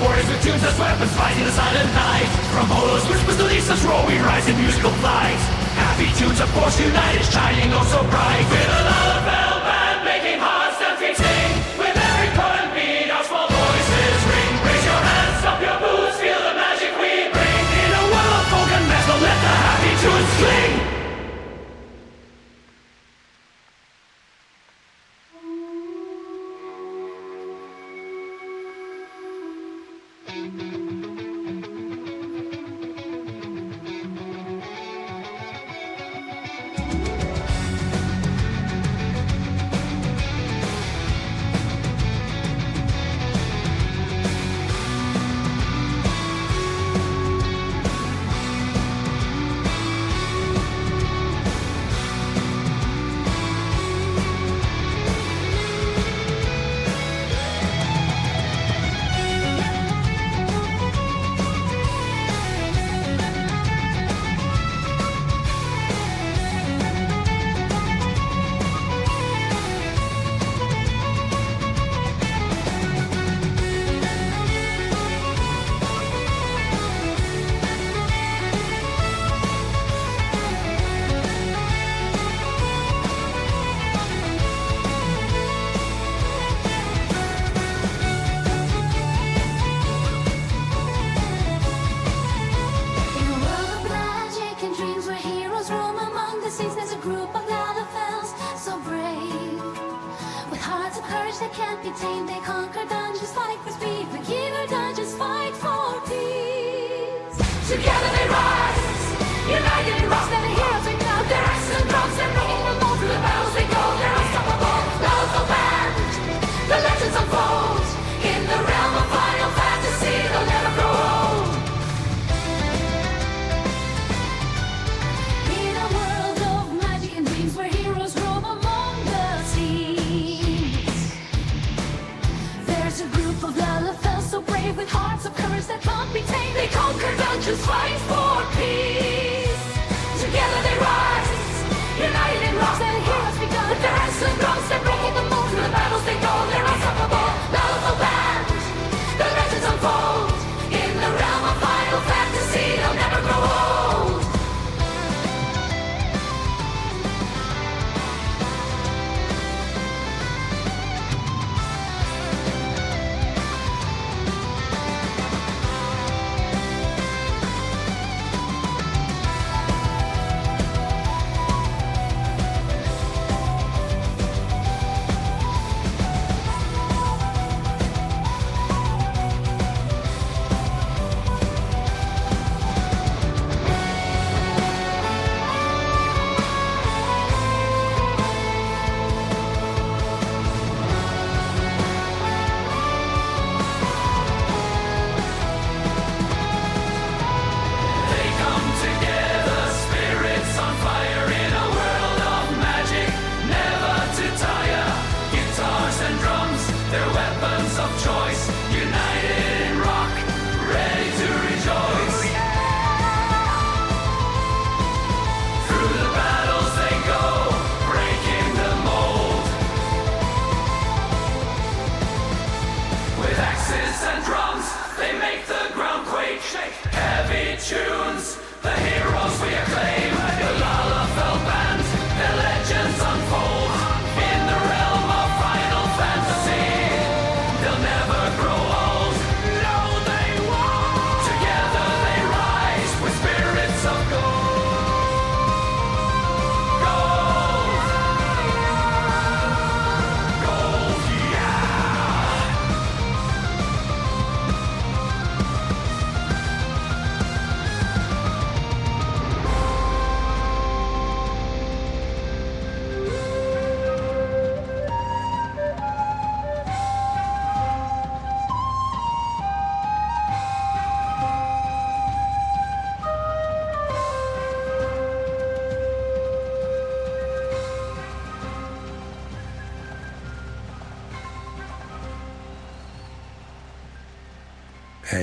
warriors with tunes as weapons fighting the silent night. From hollows whispers to lisa's roar we rise in musical flight. Happy tunes of force united shining oh so bright. With a lullaby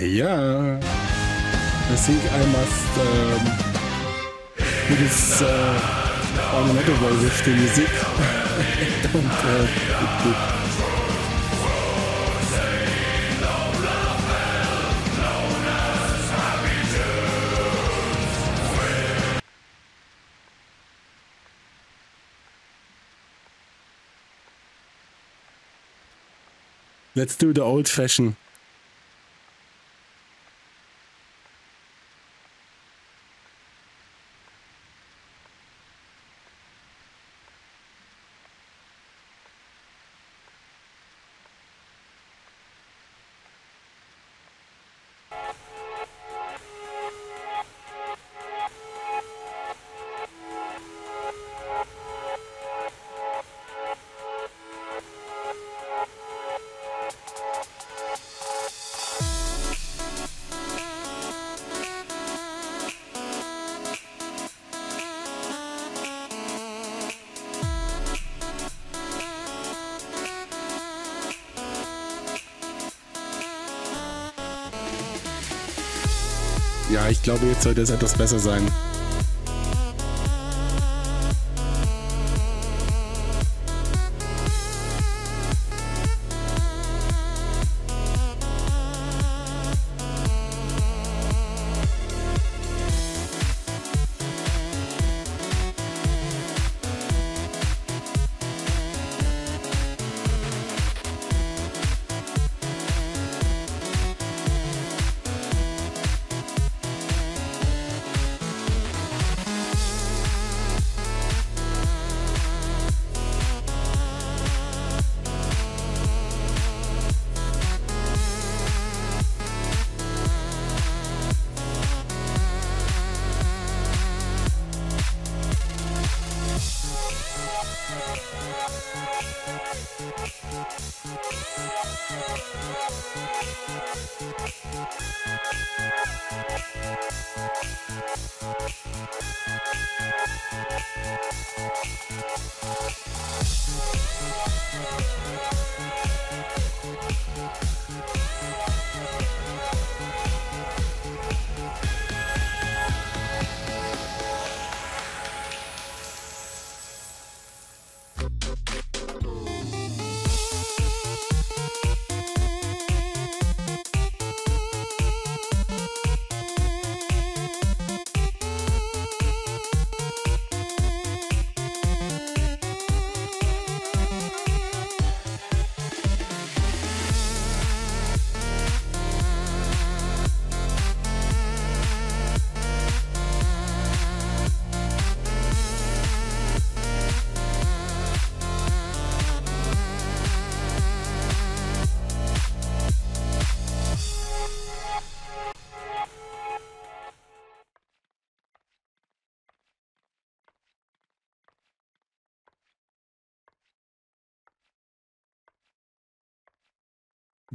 Yeah. I think I must ähm, um, do this uh, on another way with the music. don't uh, it, it, Let's do the old fashioned. Glaube, jetzt sollte es etwas besser sein.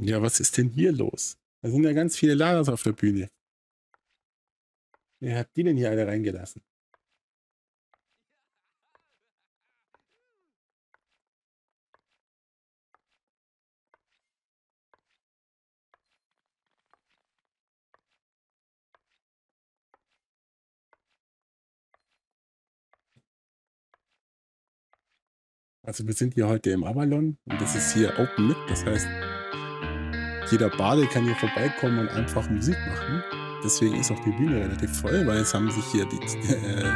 Ja, was ist denn hier los? Da sind ja ganz viele Lagers auf der Bühne. Wer hat die denn hier alle reingelassen? Also wir sind hier heute im Avalon und das ist hier Open Mid, das heißt jeder Bade kann hier vorbeikommen und einfach Musik machen. Deswegen ist auch die Bühne relativ voll, weil es haben sich hier die äh,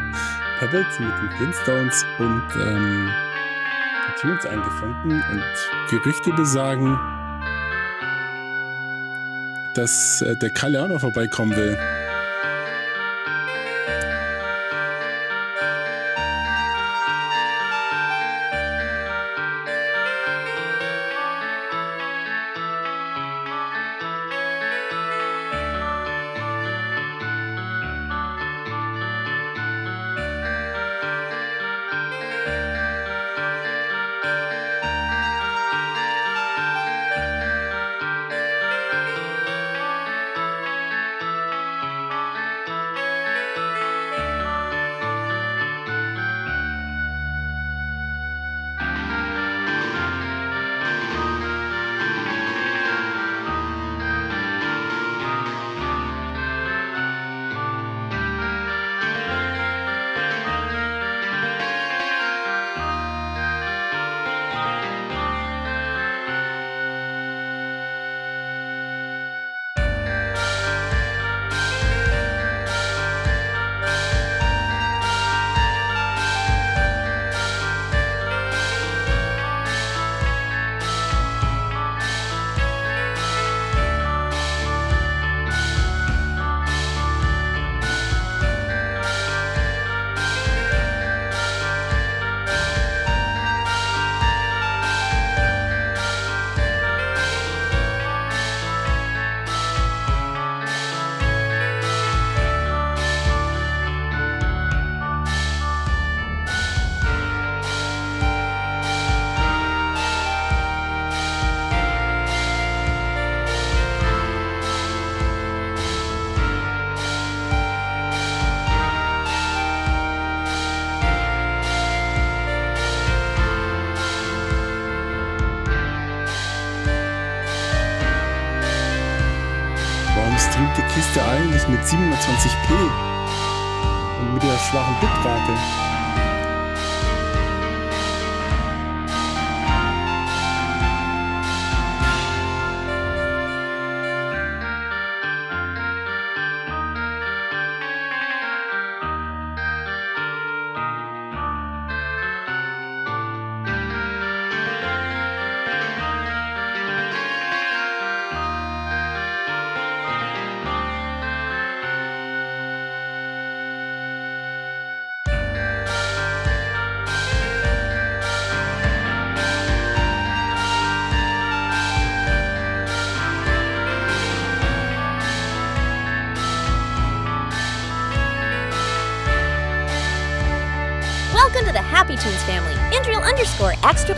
Pebbles mit den Flintstones und ähm, die Tunes eingefunden. Und Gerüchte besagen, dass äh, der Kalle auch noch vorbeikommen will.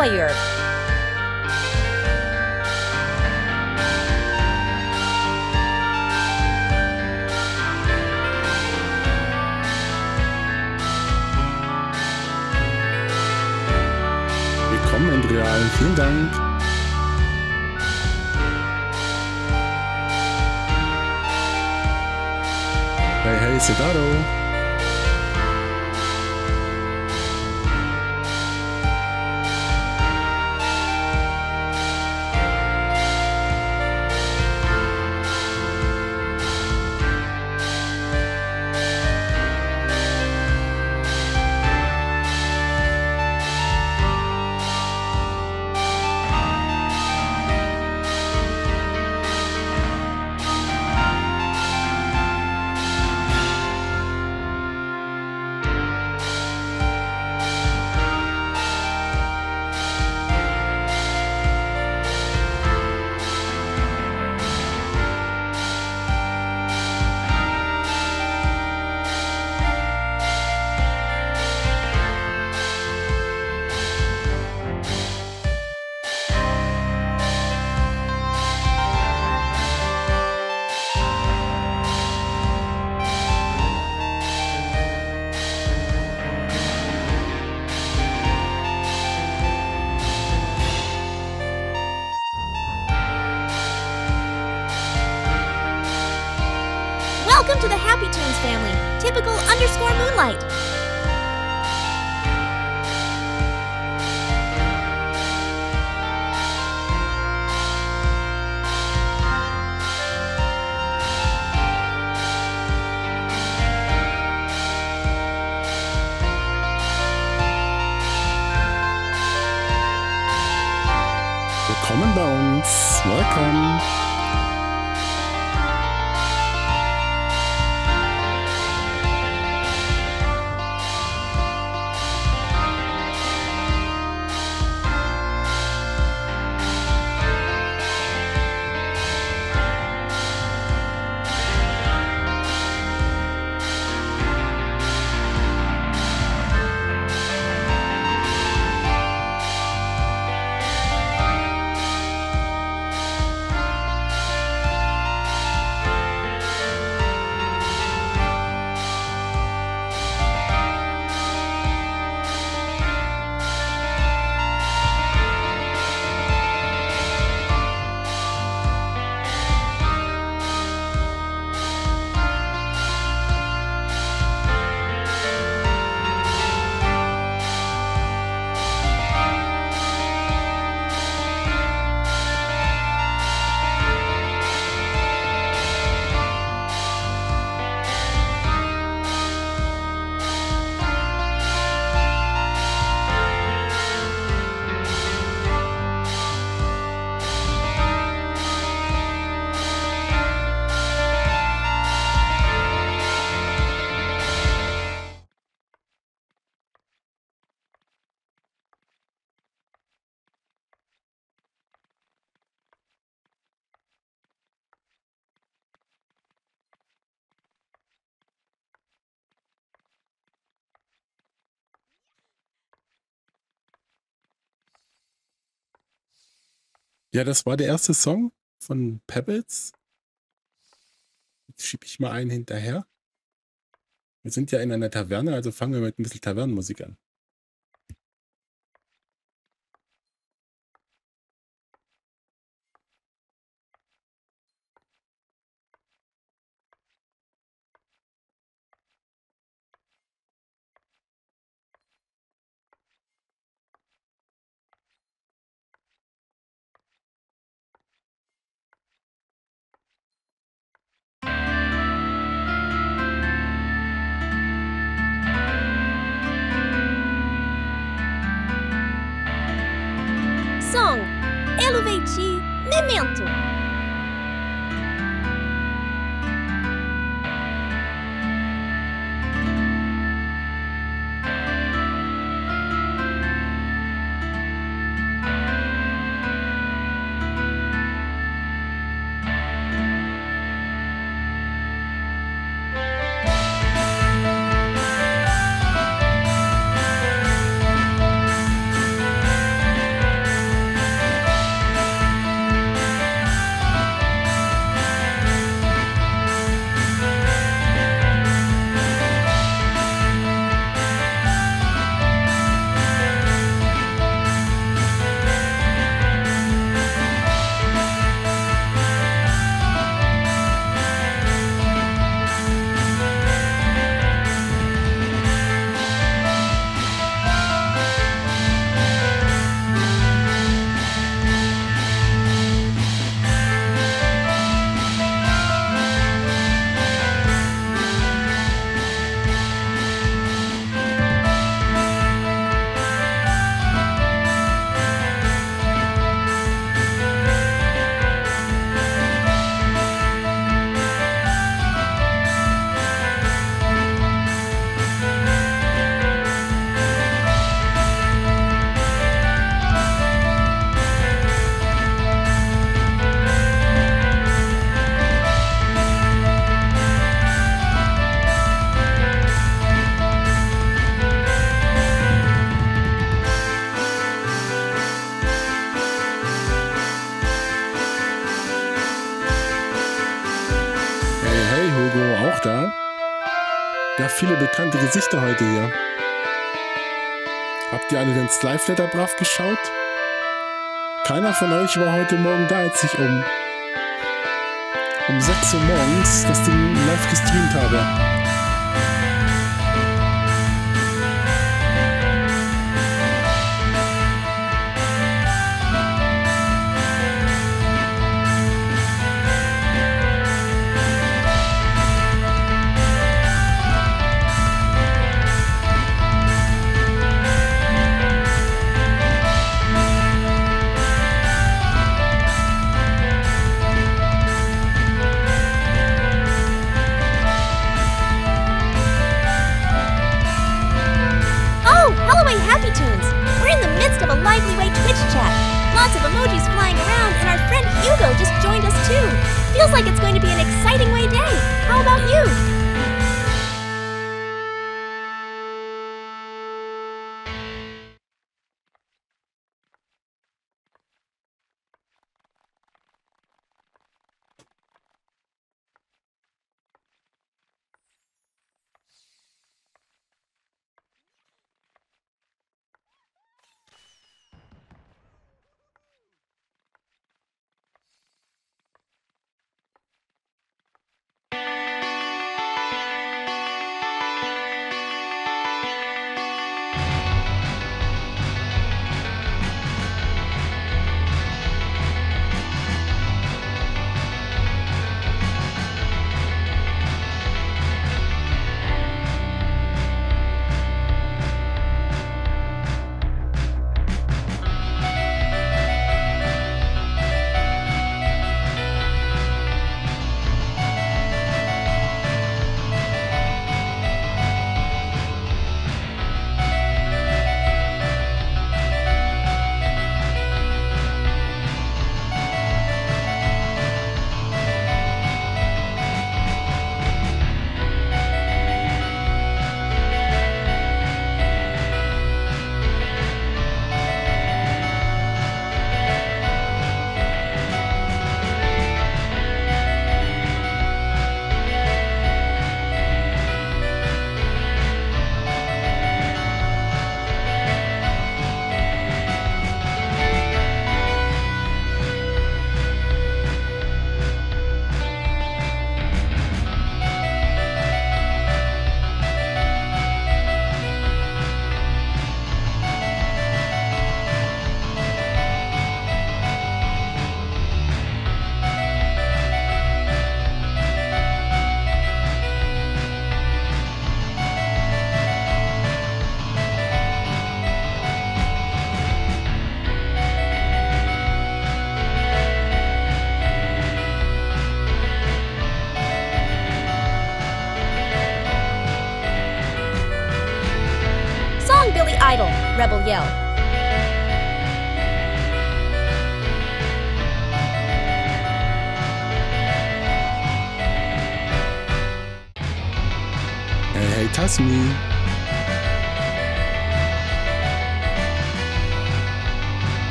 Player. Ja, das war der erste Song von Pebbles. Jetzt schiebe ich mal einen hinterher. Wir sind ja in einer Taverne, also fangen wir mit ein bisschen Tavernenmusik an. ins Live-Letter brav geschaut? Keiner von euch war heute Morgen da, als ich um, um 6 Uhr morgens das Ding live gestreamt habe.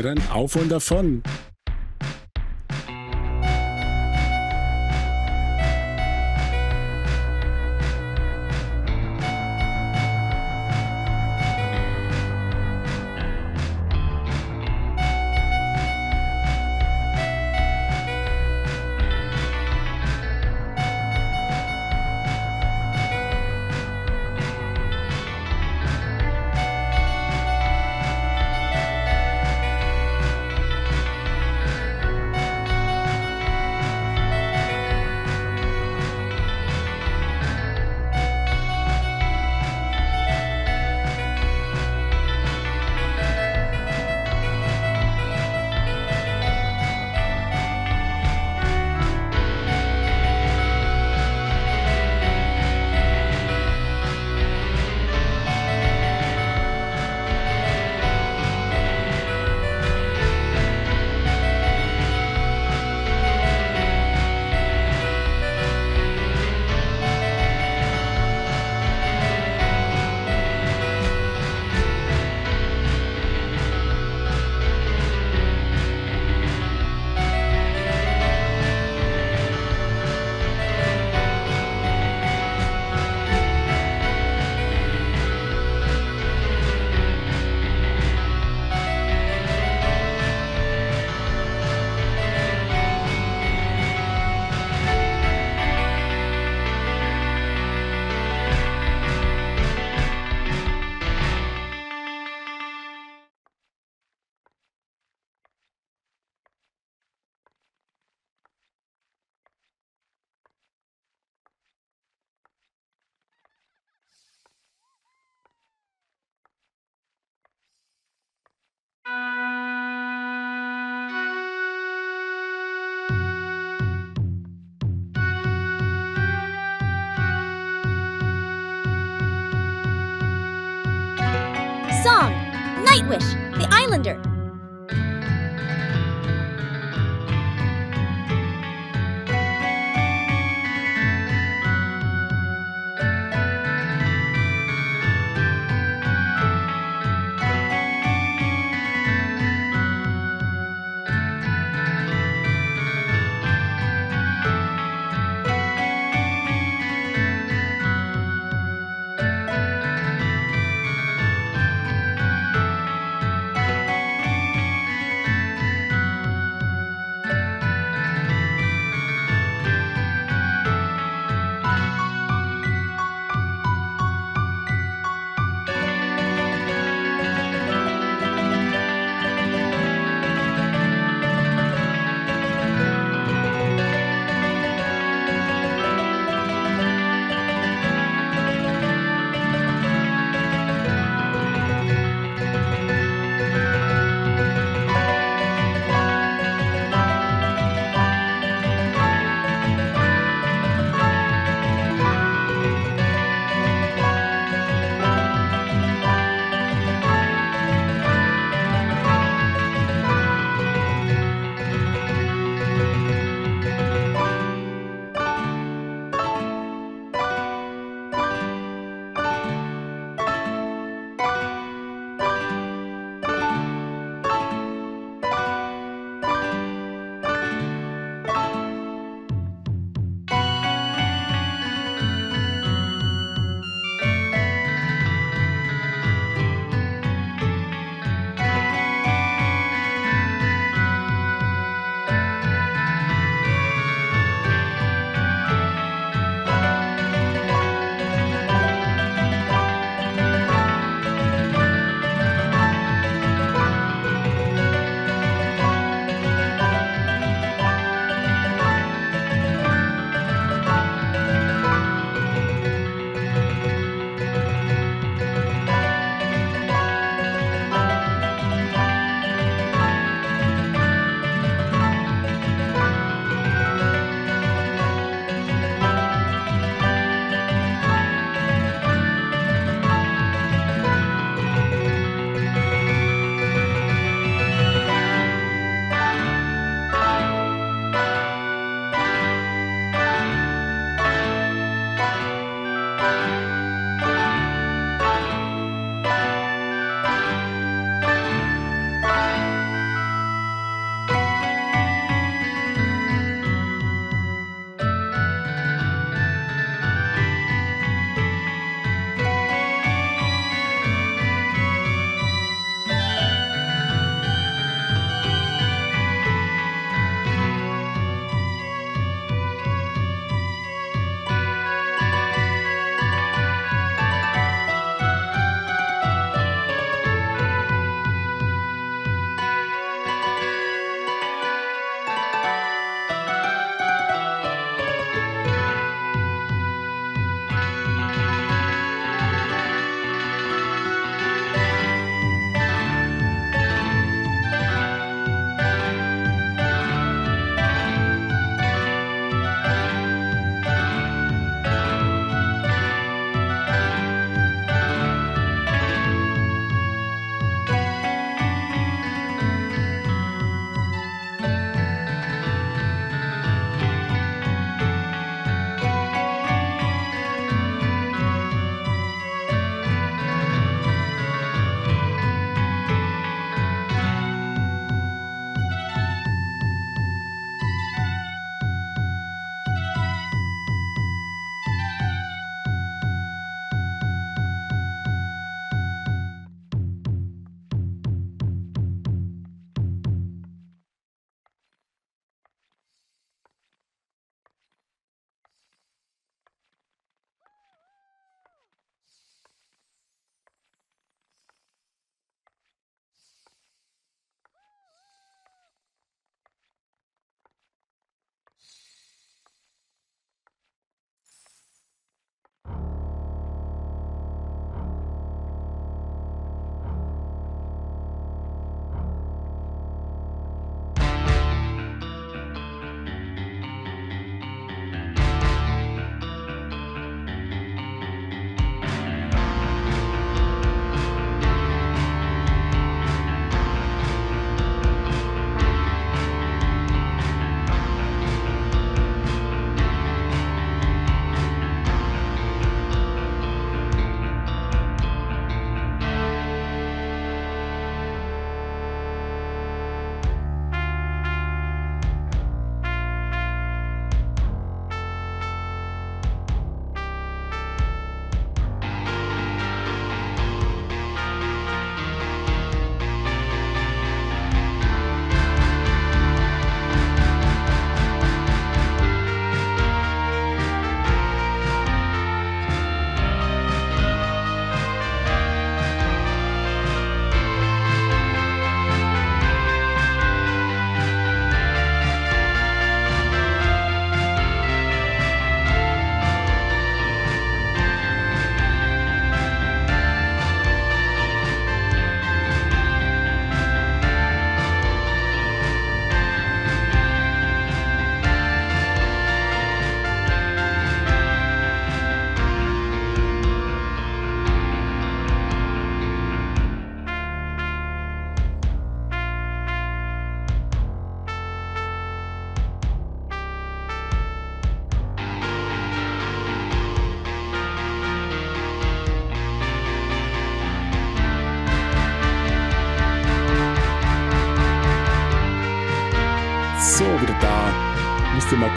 Renn auf und davon.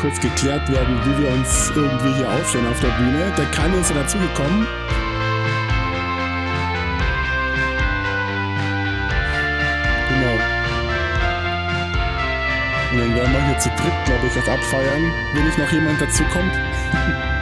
Kurz geklärt werden, wie wir uns irgendwie hier aufstellen auf der Bühne. Der Kanye ist ja dazugekommen. Genau. Und dann werden wir hier zu dritt, glaube ich, das abfeiern, wenn nicht noch jemand dazukommt. Song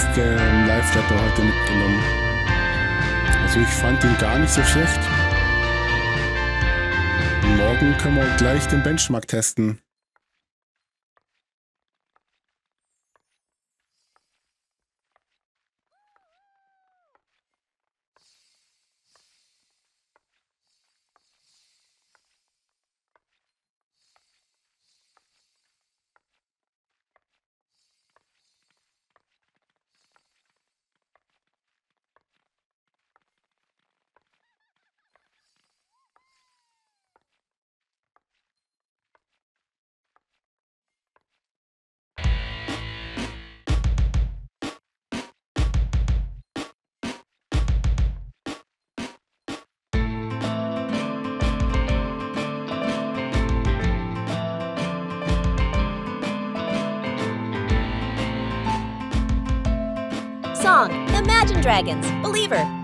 aus dem Live-Letter heute mitgenommen? Also ich fand ihn gar nicht so schlecht. Morgen können wir gleich den Benchmark testen. Dragons, Believer.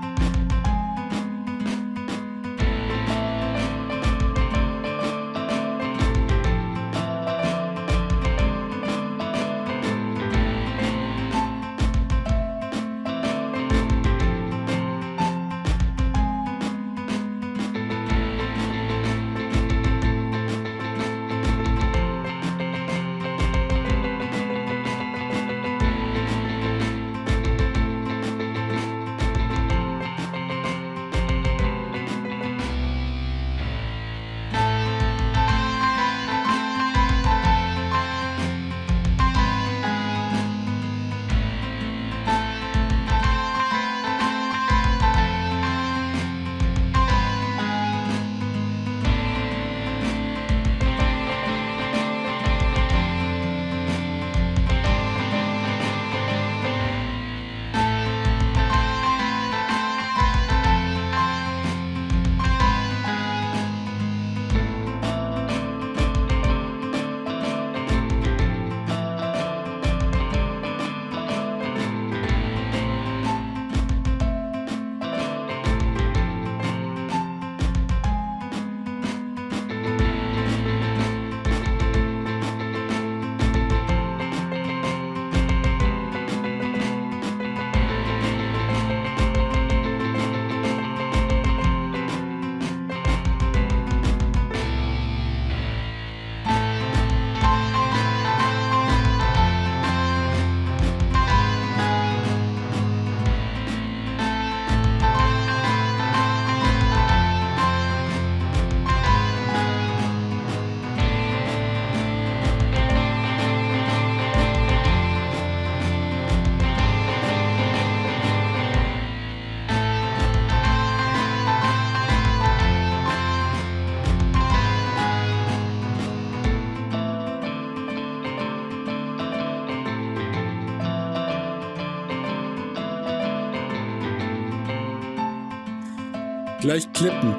Gleich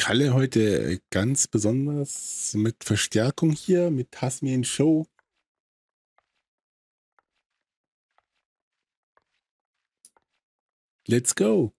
Kalle heute ganz besonders mit Verstärkung hier, mit Tasmian Show. Let's go.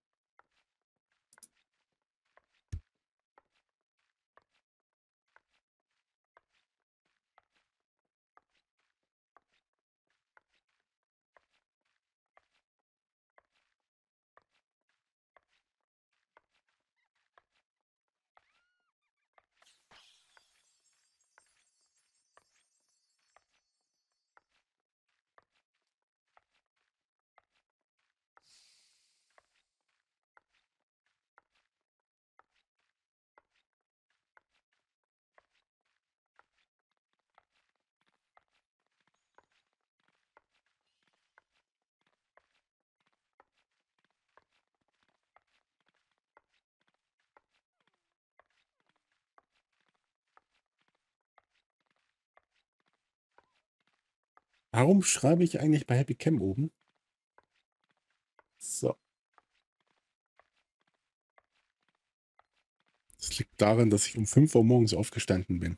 Warum schreibe ich eigentlich bei Happy Cam oben? So. Das liegt daran, dass ich um 5 Uhr morgens aufgestanden bin.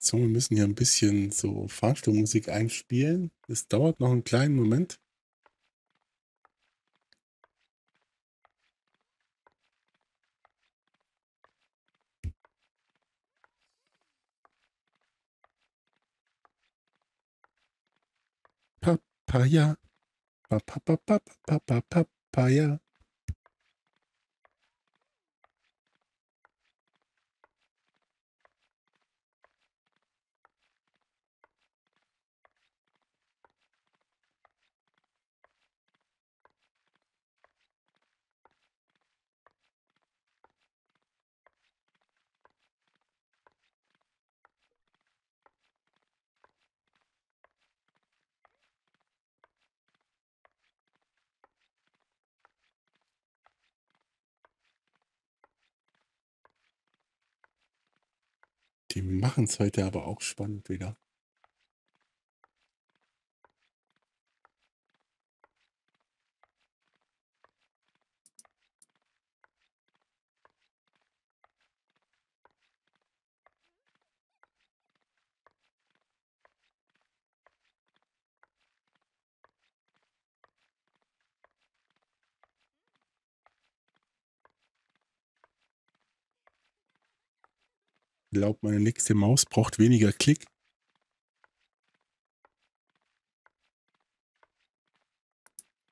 So, wir müssen hier ein bisschen so Fahrstuhlmusik einspielen. Es dauert noch einen kleinen Moment. Papaya. Papaya. Die machen es heute aber auch spannend wieder. Glaubt meine nächste Maus braucht weniger Klick.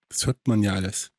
Das hört man ja alles.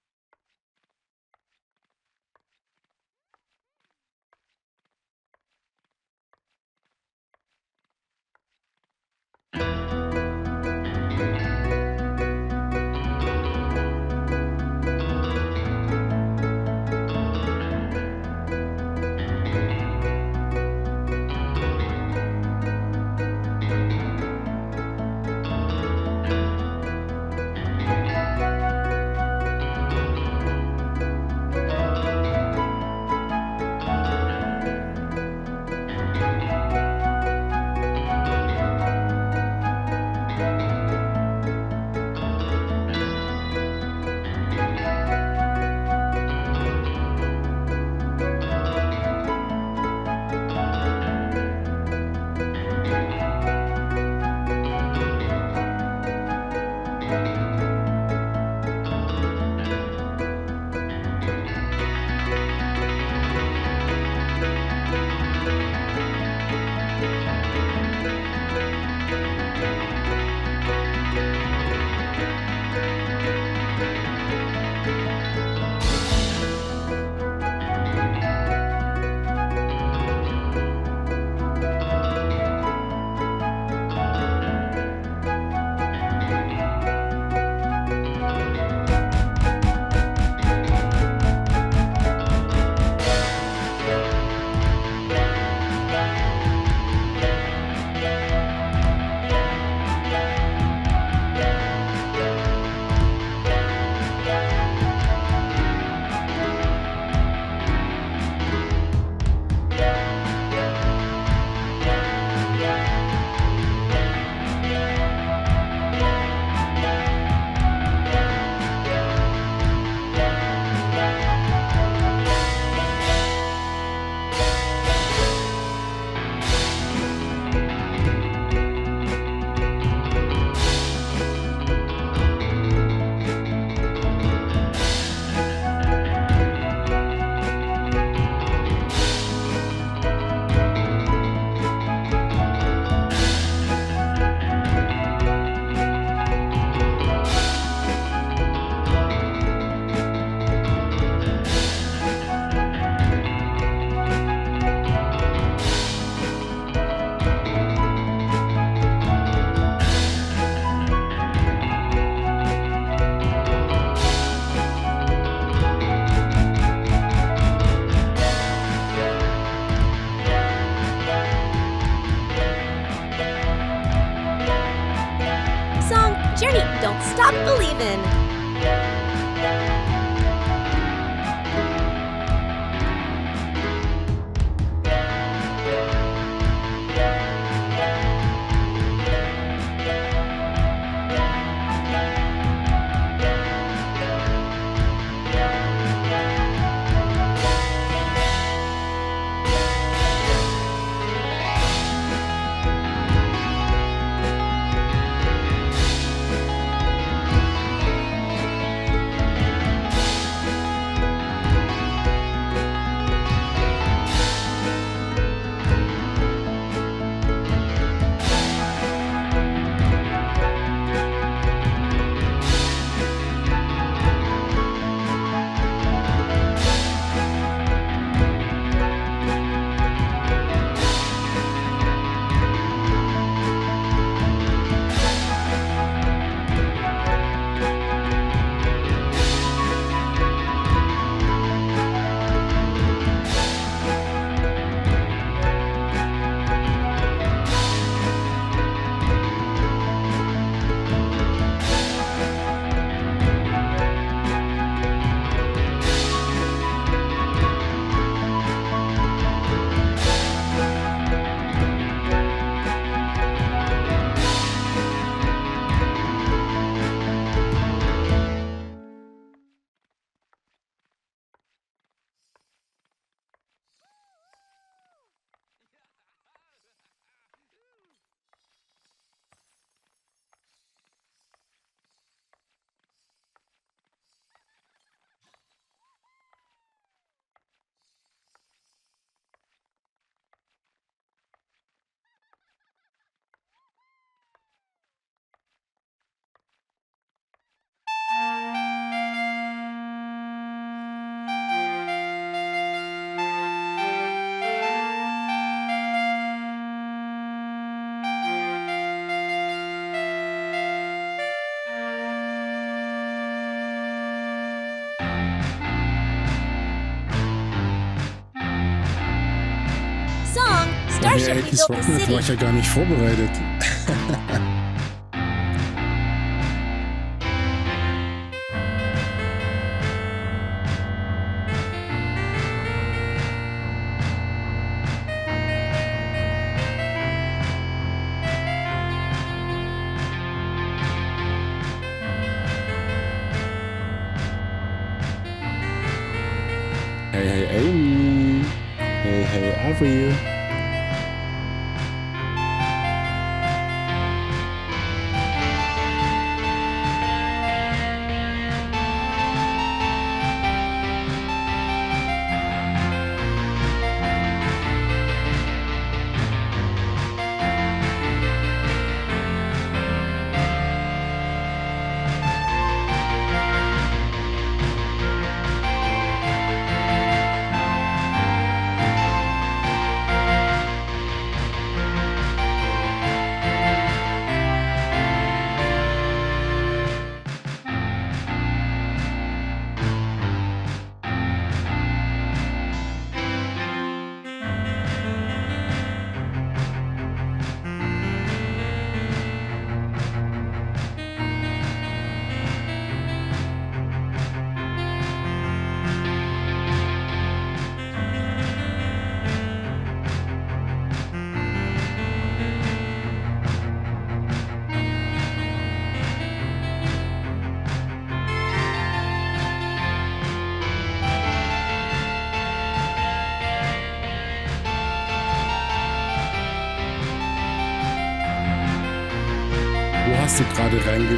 The Rocknet war ich ja gar nicht vorbereitet.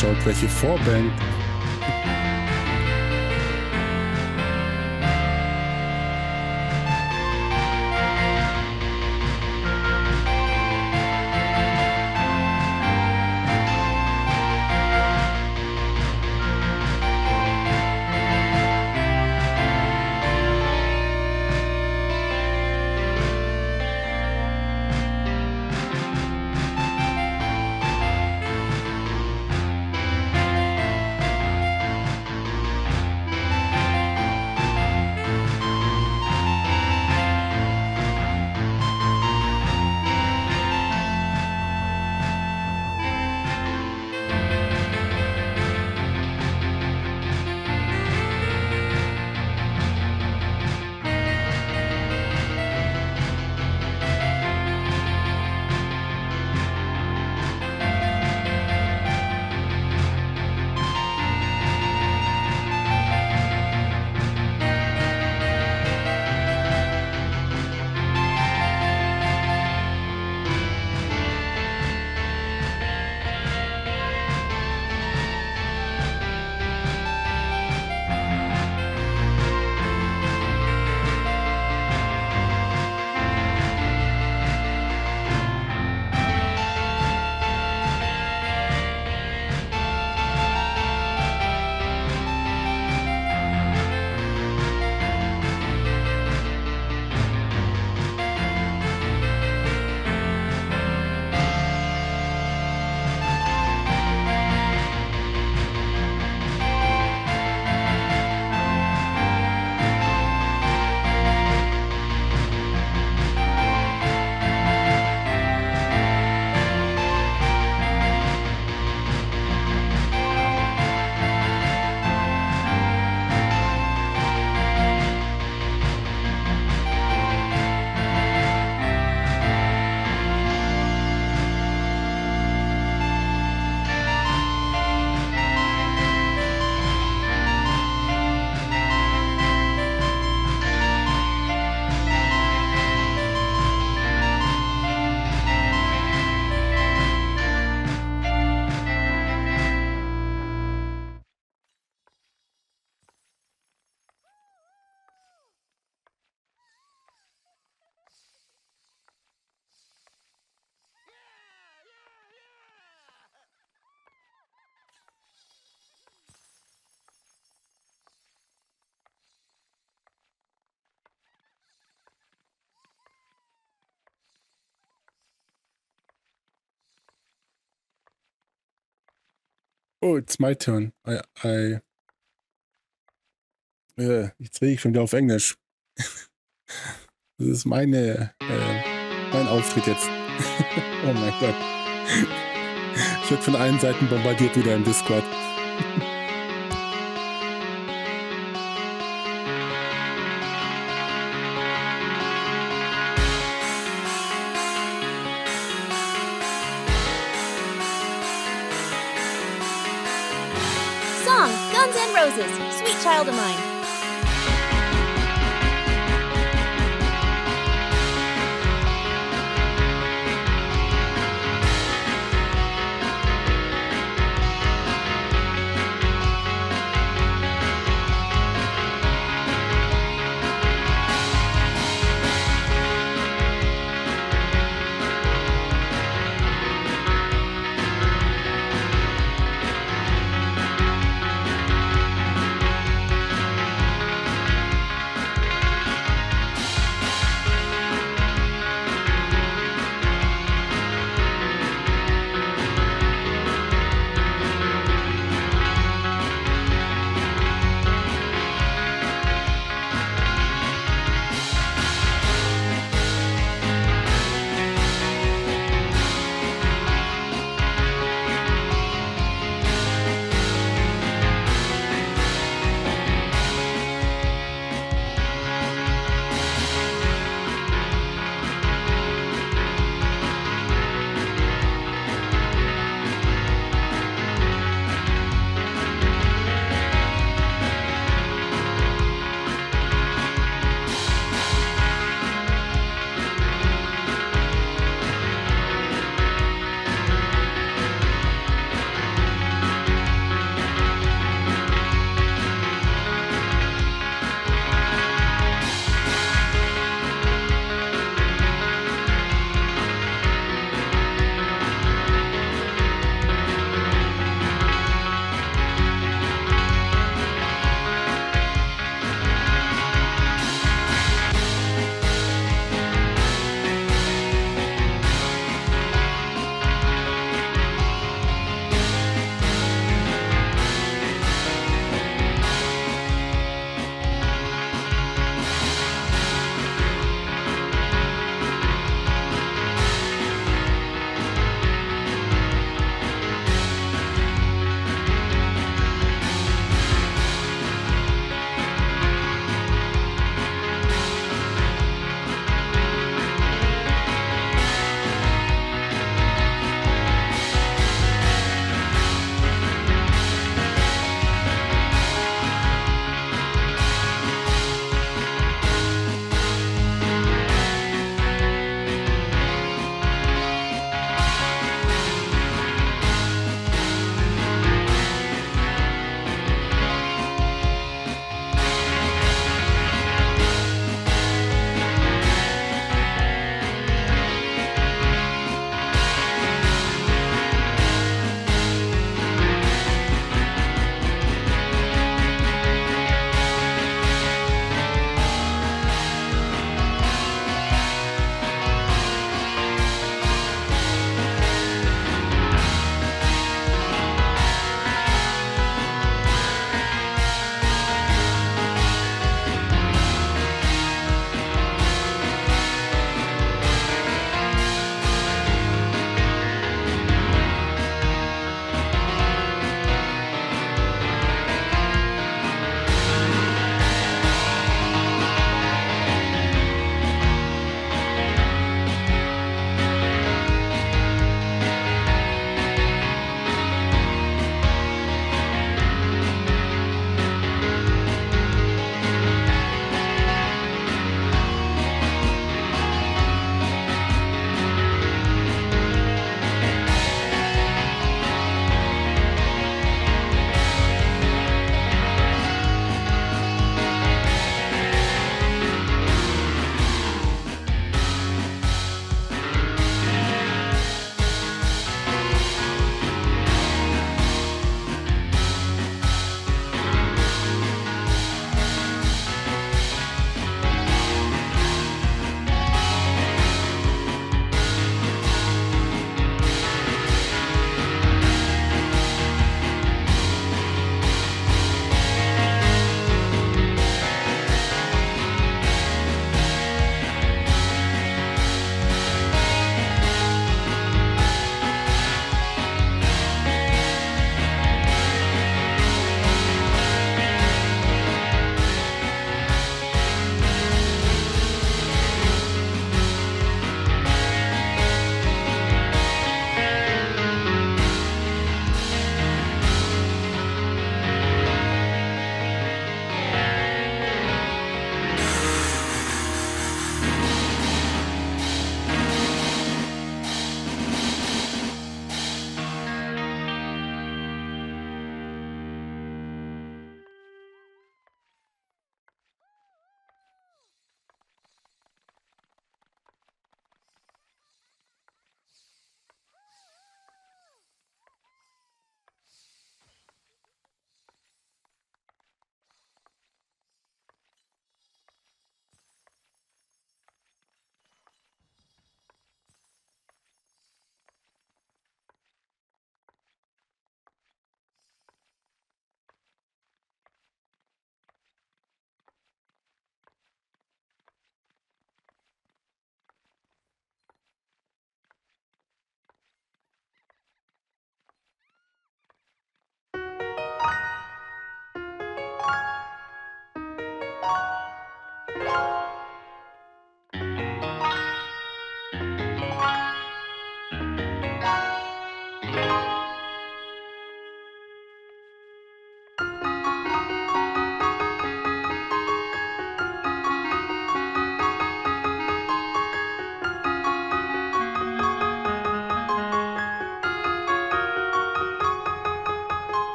gerade reingeschaut? Welche Vorband? Oh, it's my turn. I, I äh, jetzt rede ich schon wieder auf Englisch. das ist meine, äh, mein Auftritt jetzt. oh mein Gott. Ich werde von allen Seiten bombardiert wieder im Discord.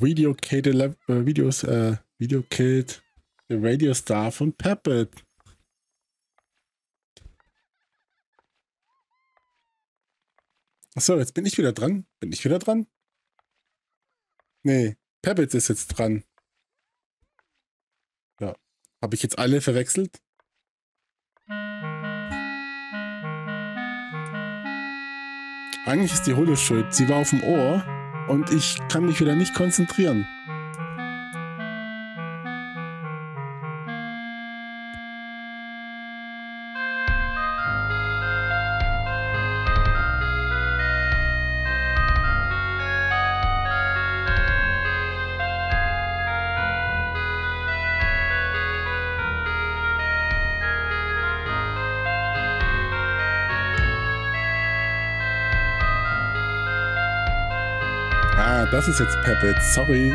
Video Le- äh, Videos, äh, Video Killed the Radio Star von Puppet. Achso, jetzt bin ich wieder dran. Bin ich wieder dran? Nee, Puppet ist jetzt dran. Ja. Habe ich jetzt alle verwechselt? Eigentlich ist die Holo schuld. Sie war auf dem Ohr und ich kann mich wieder nicht konzentrieren. Das ist jetzt Puppet. Sorry.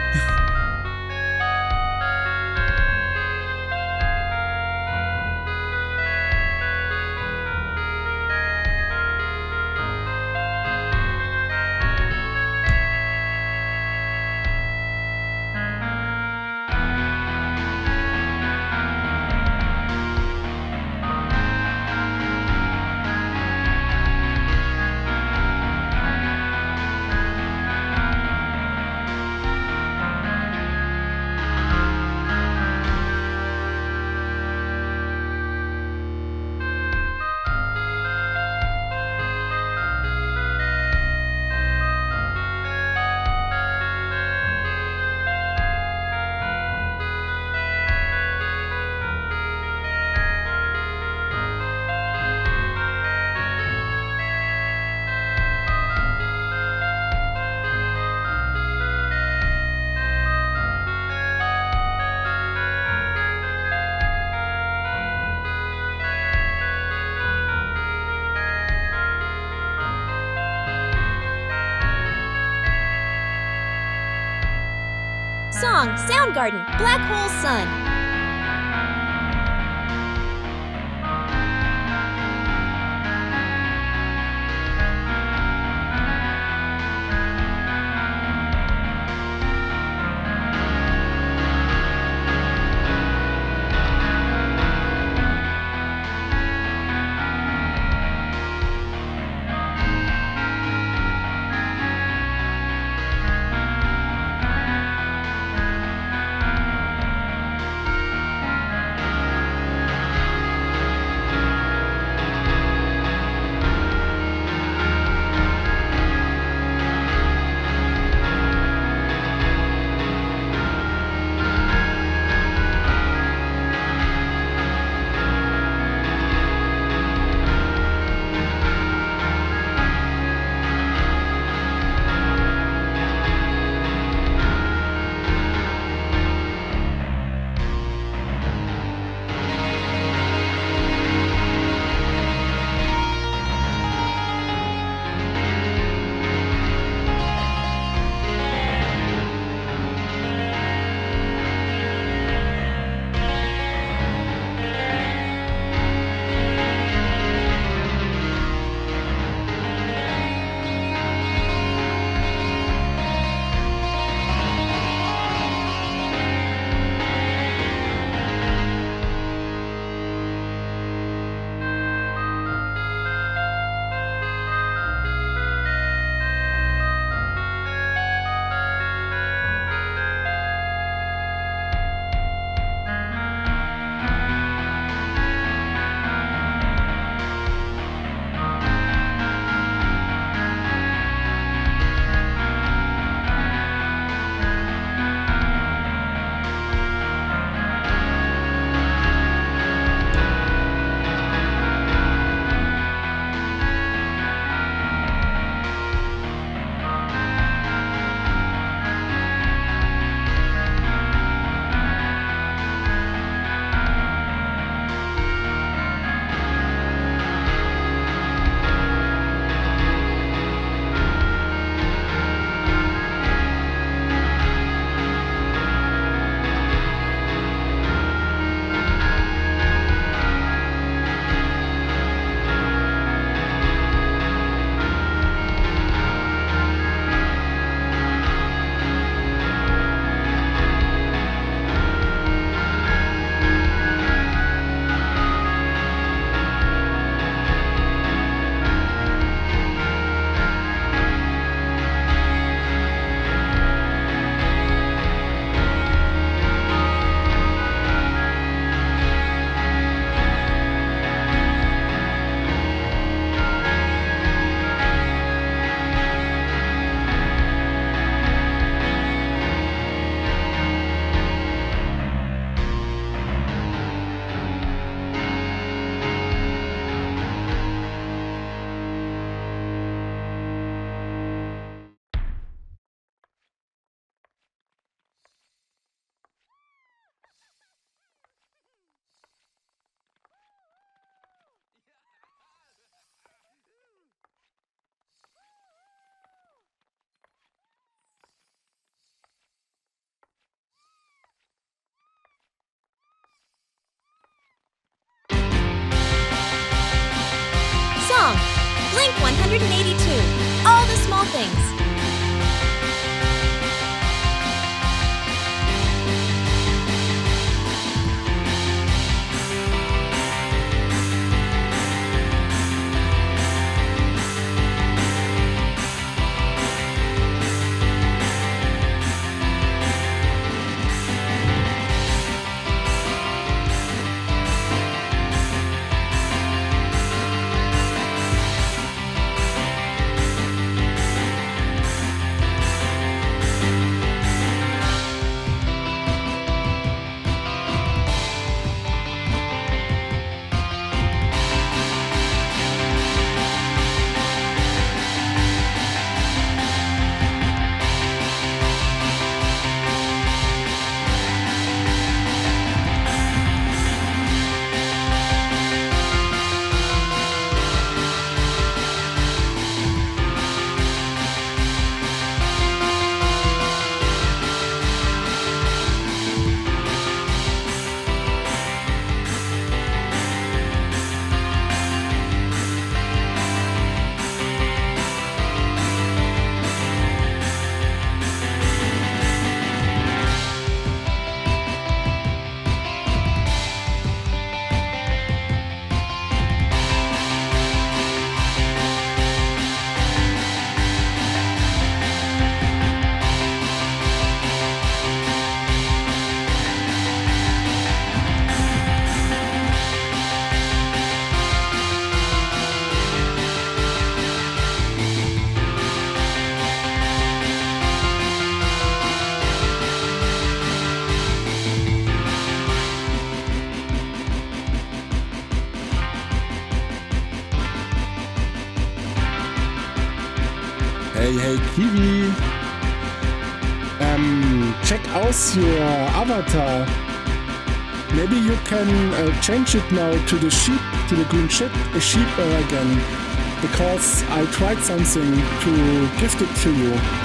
182. All the small things. Avatar. Maybe you can uh, change it now to the sheep, to the green sheep, a sheep again. Because I tried something to gift it to you.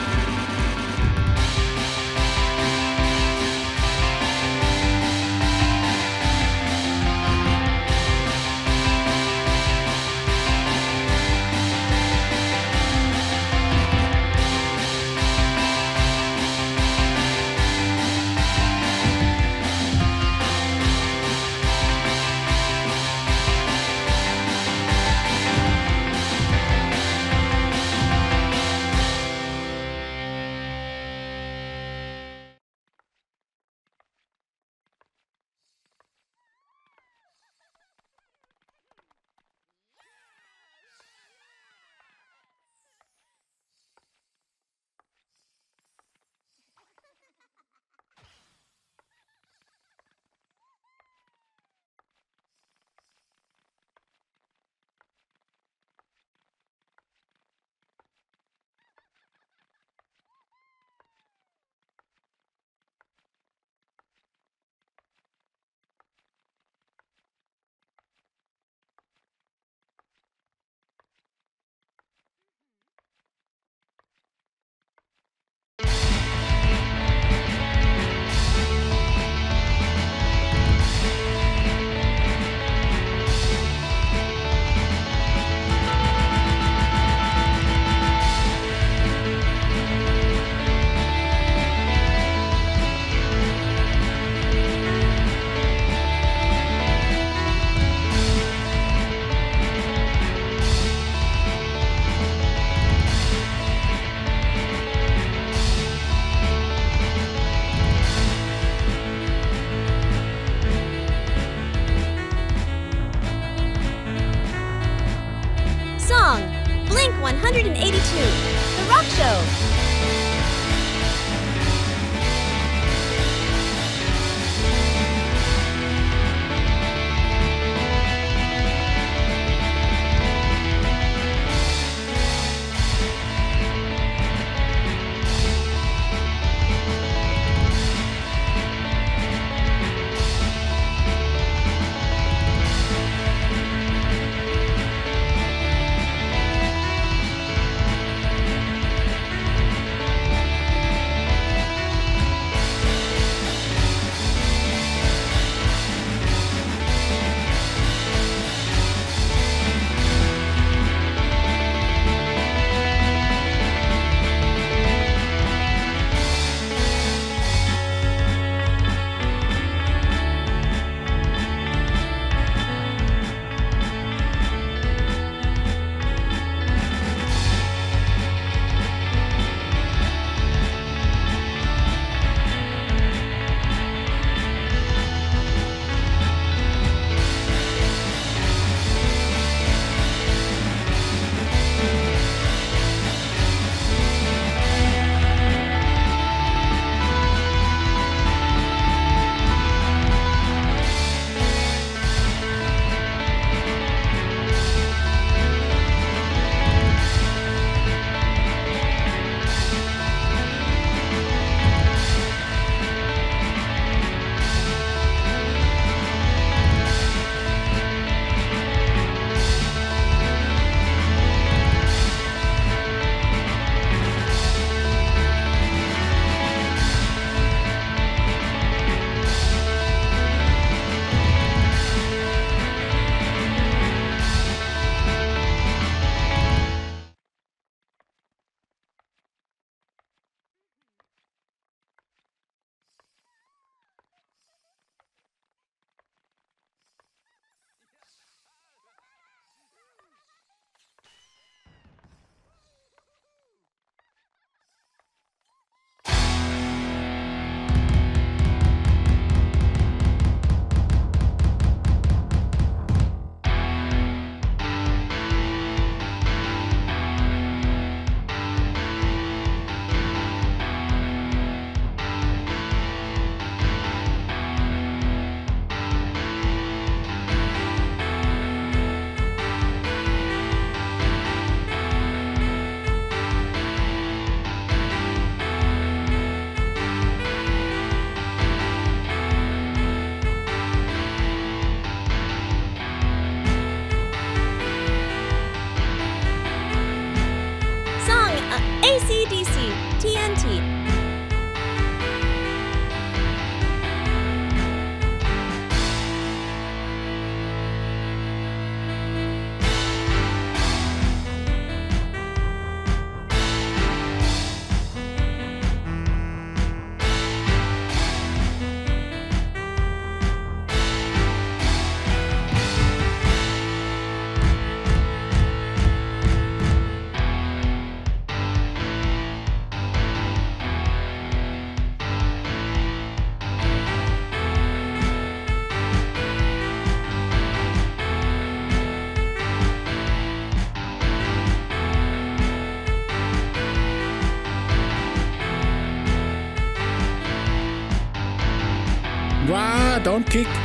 Don't kick.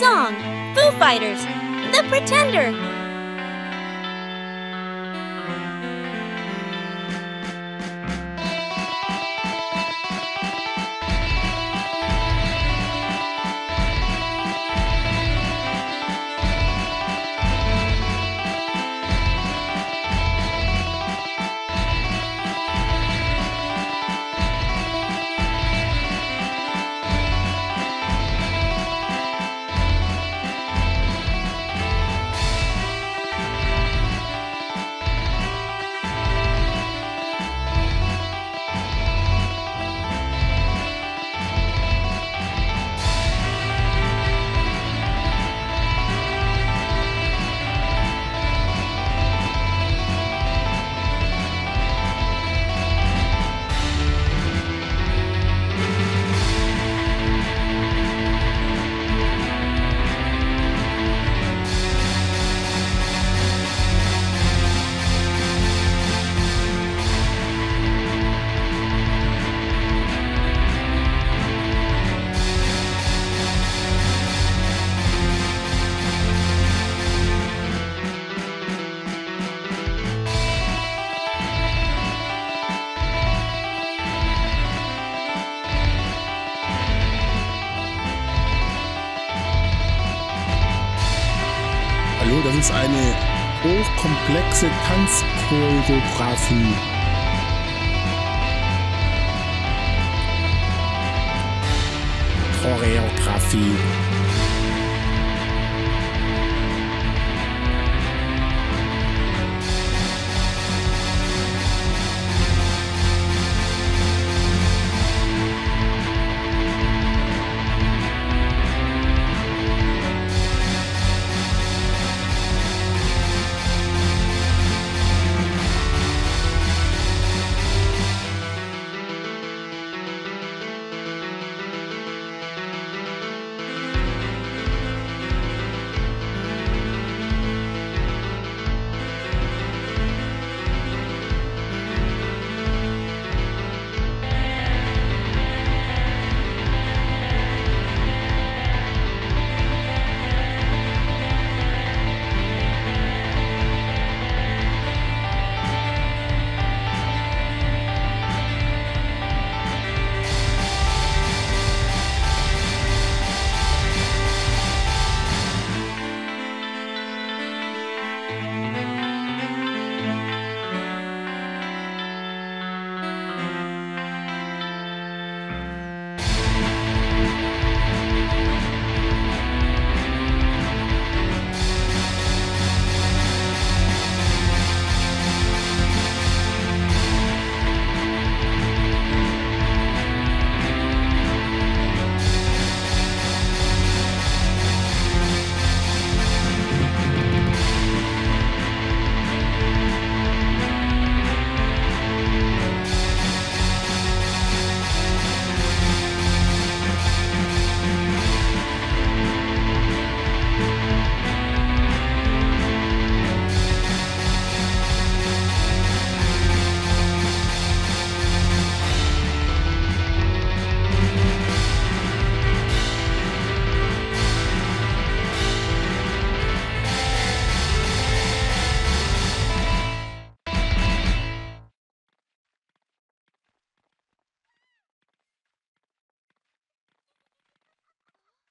Song Foo Fighters The Pretender. Choreografie.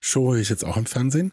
Show ich jetzt auch im Fernsehen?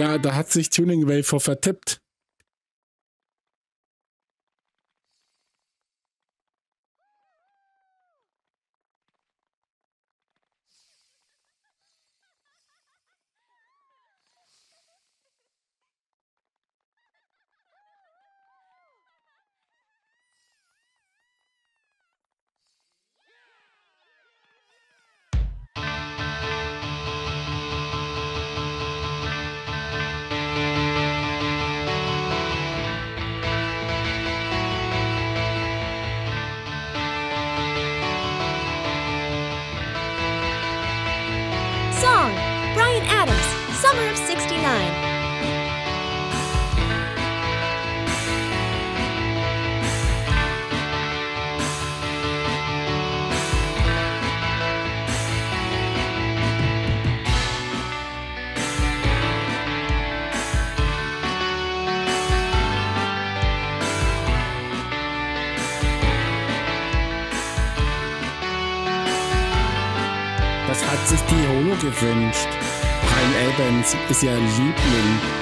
Ja, da hat sich Tuning Wafer vertippt. Gewünscht. Brian Adams ist ja ein Liebling.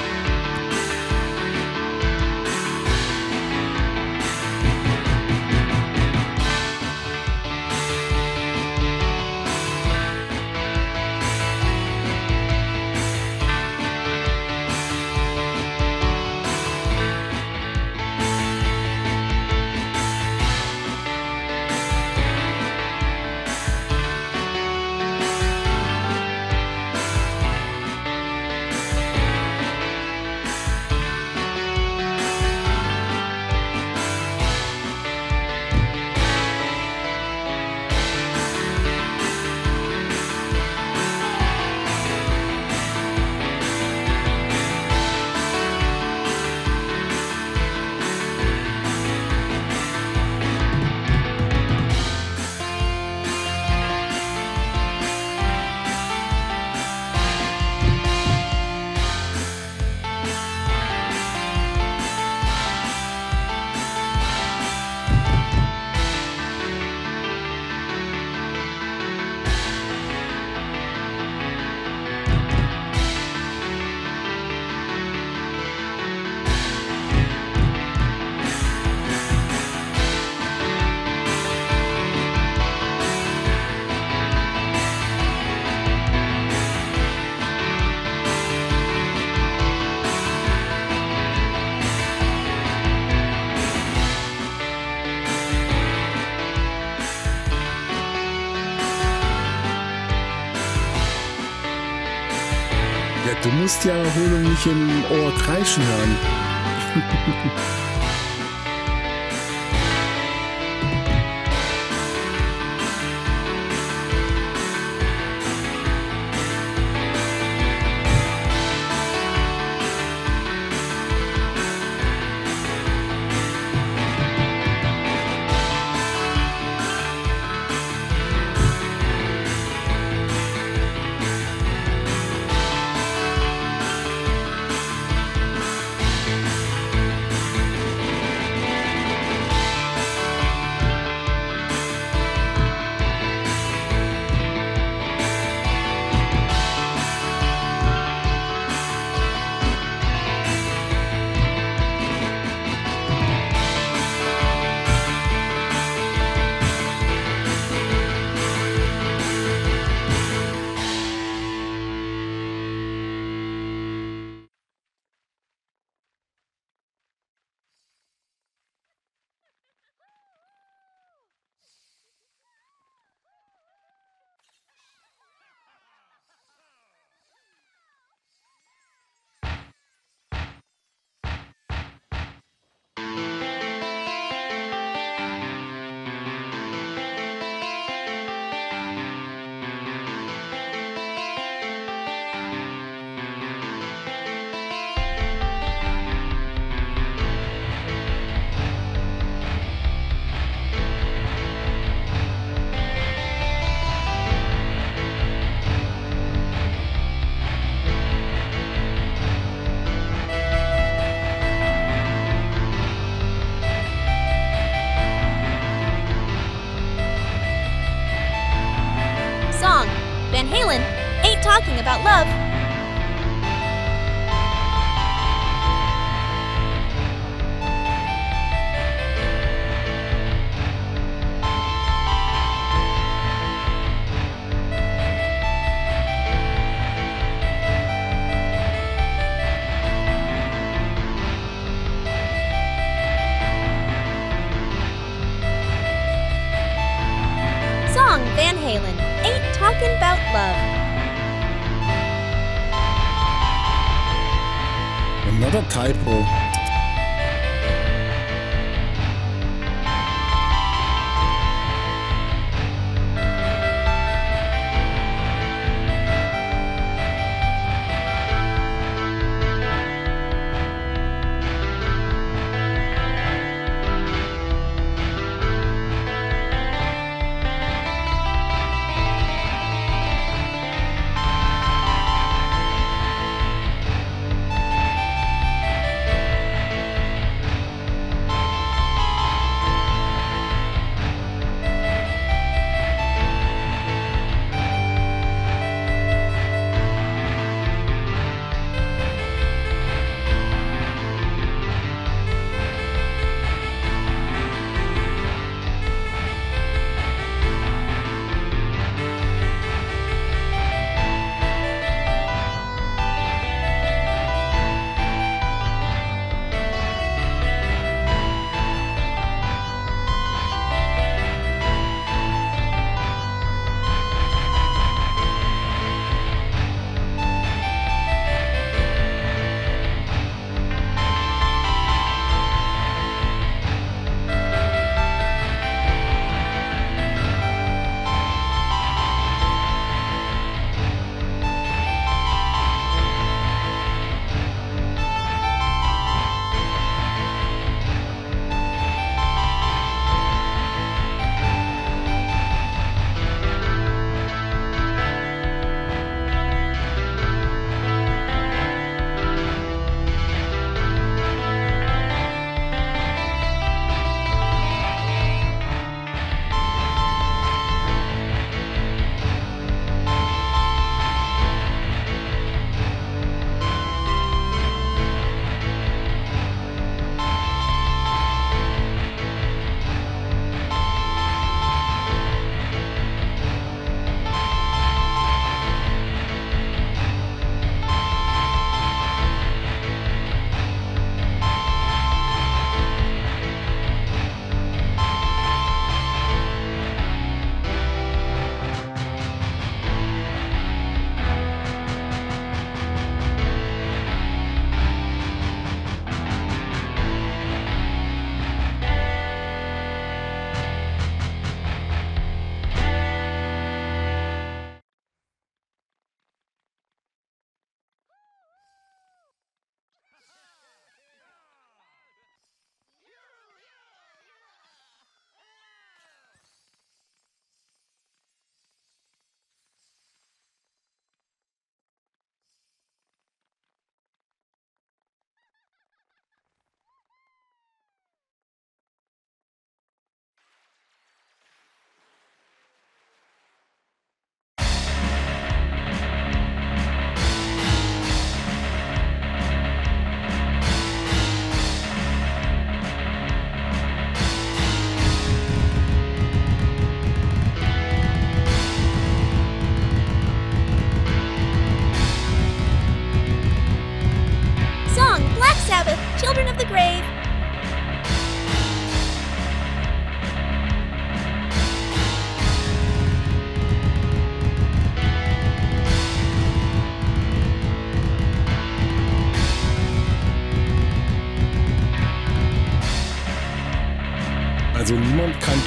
Erholung nicht im Ohr kreischen hören.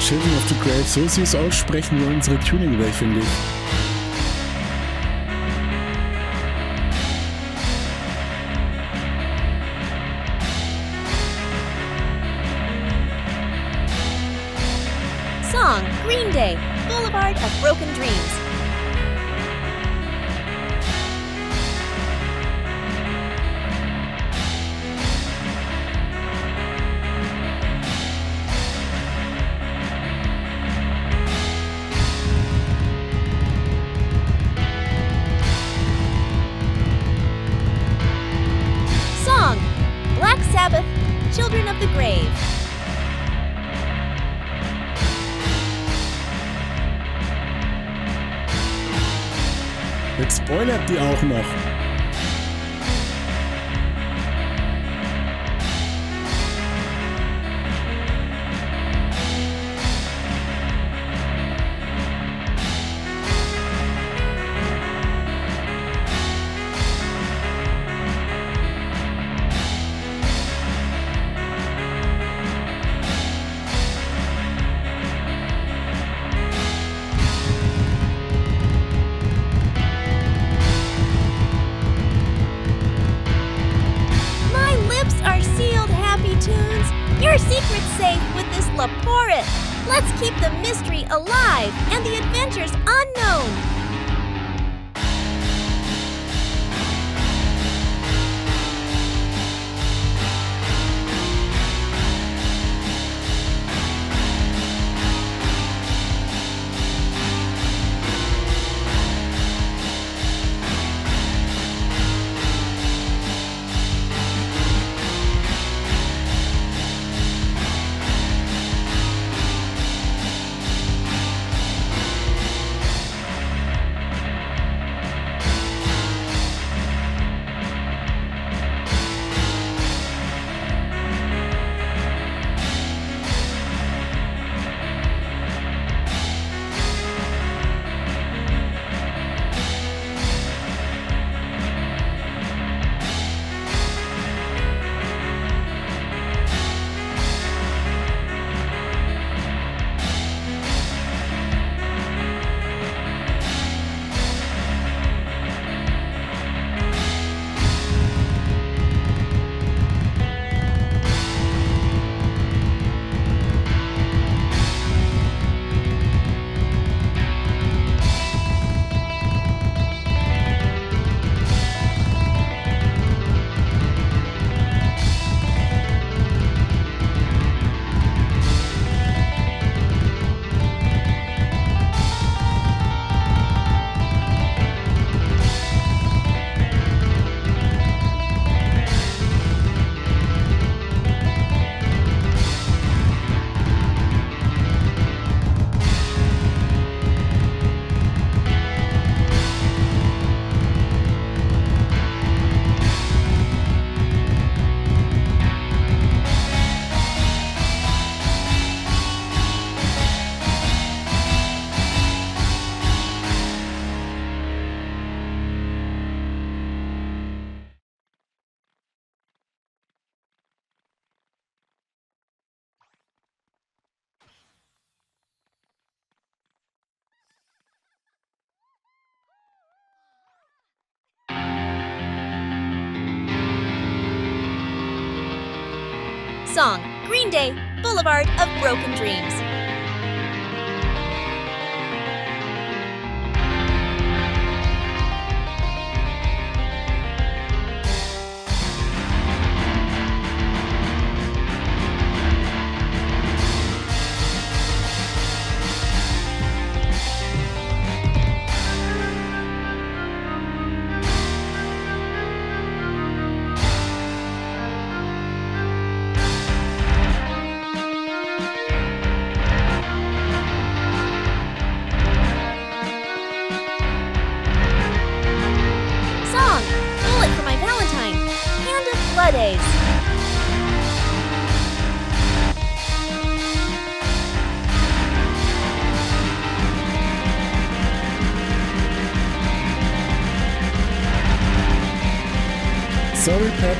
Children of the Grave so süß aussprechen wie unsere Tuning Way, finde ich. Song Green Day, Boulevard of Broken Dreams.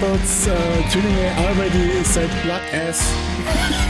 Pebbles, uh, tuning already said blood ass.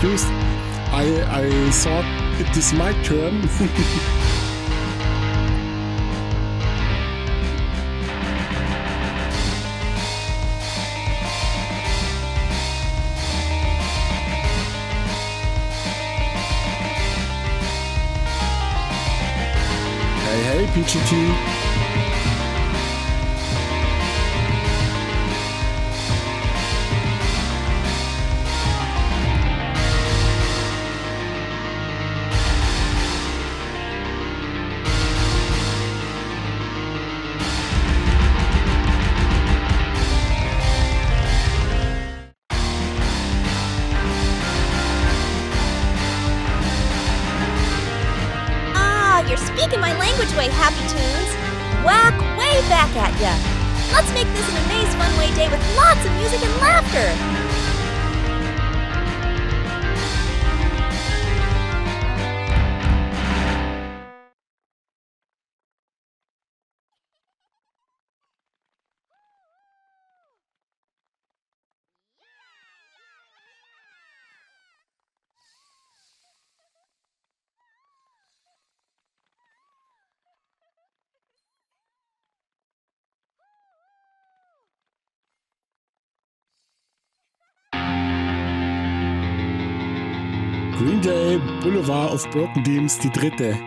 confused. I, I thought this my turn war auf Broken Birkenbeams die dritte.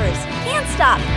Can't stop.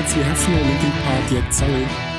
We have no Linkin part yet, sorry.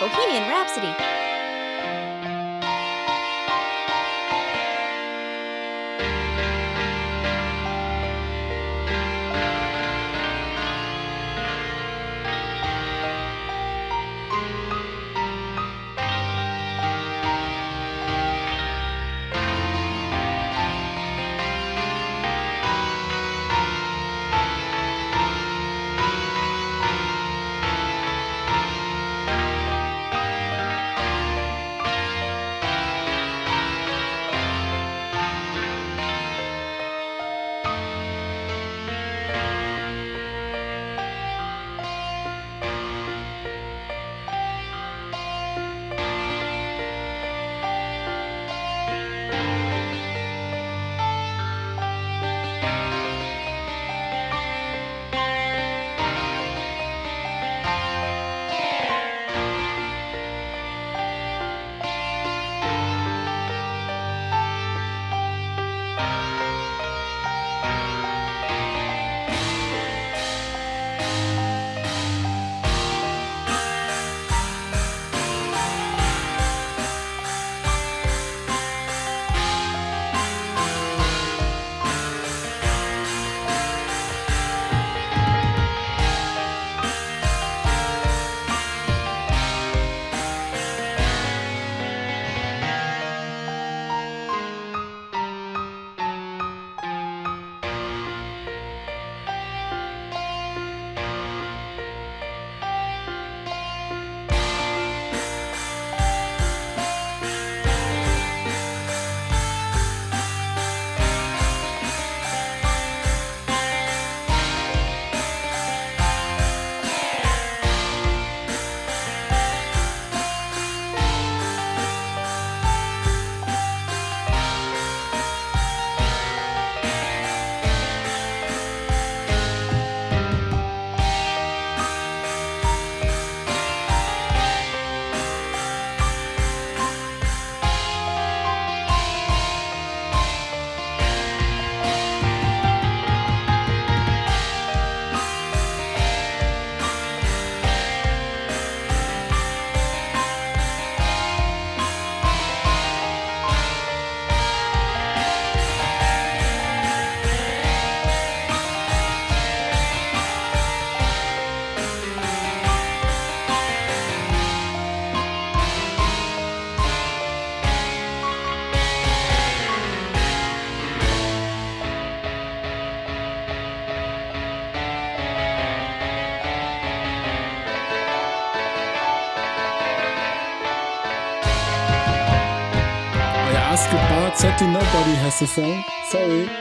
Bohemian Rhapsody. Maria Assunção, Saúde.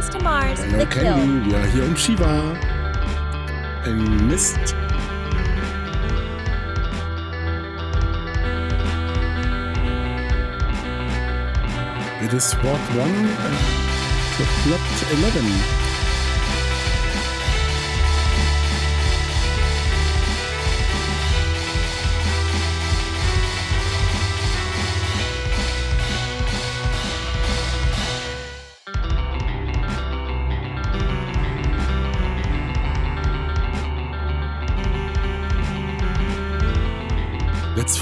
Missions to Mars. Hello, the Candy. Kill. We are here on Shiva. And missed It is Ward 1 to Flop 11.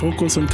Let's focus on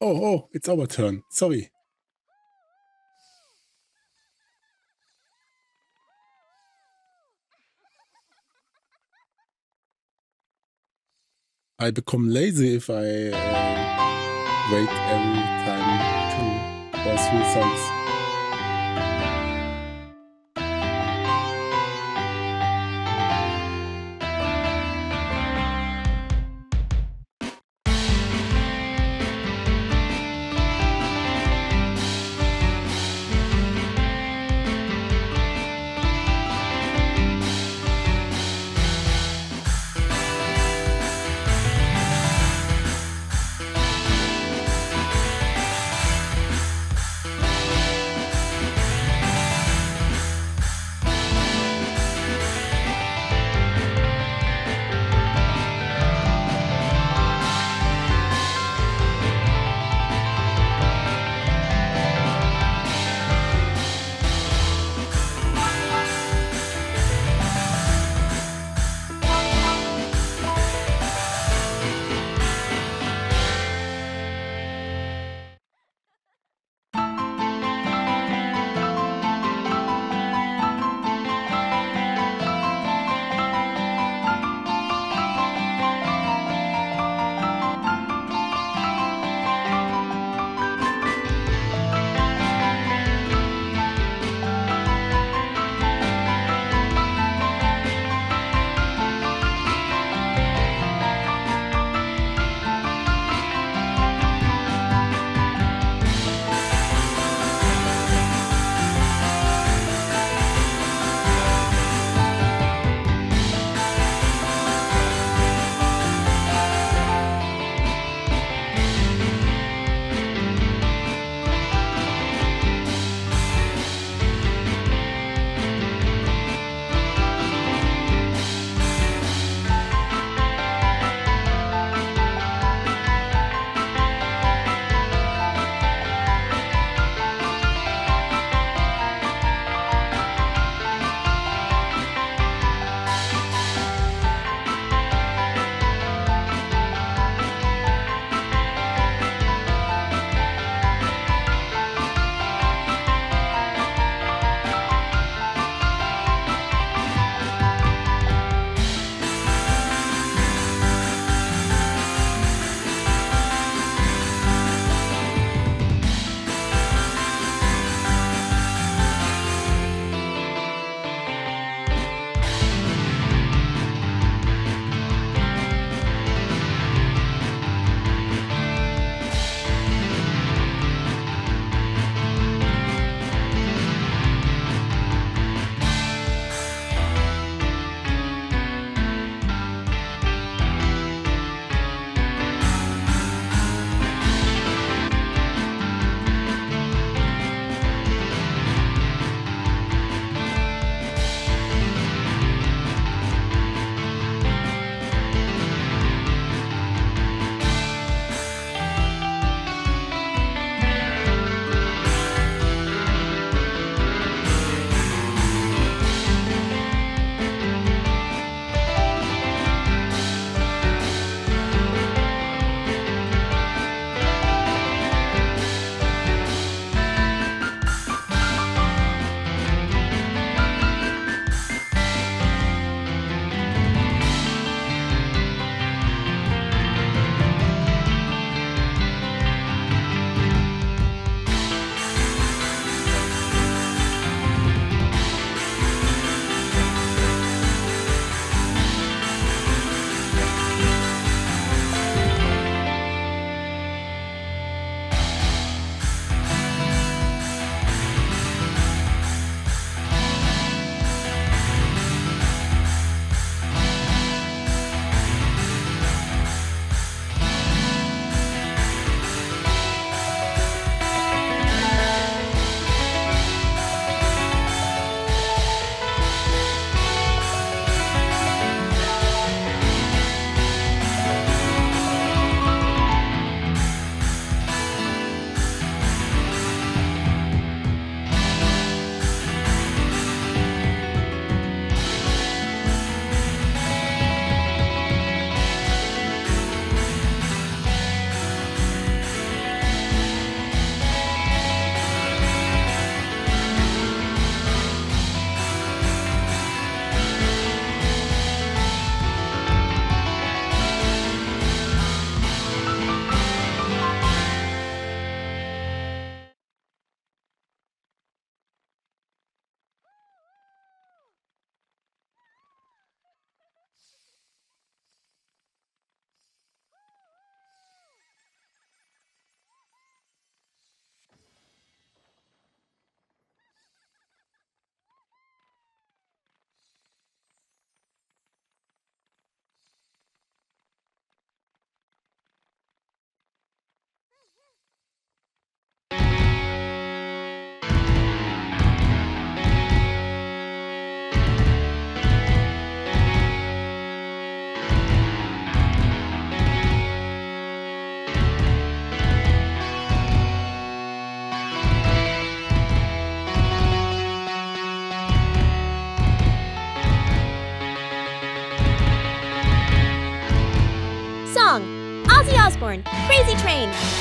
Oh, oh, it's our turn. Sorry. I become lazy if I uh, wait every time two or three songs. Crazy Train.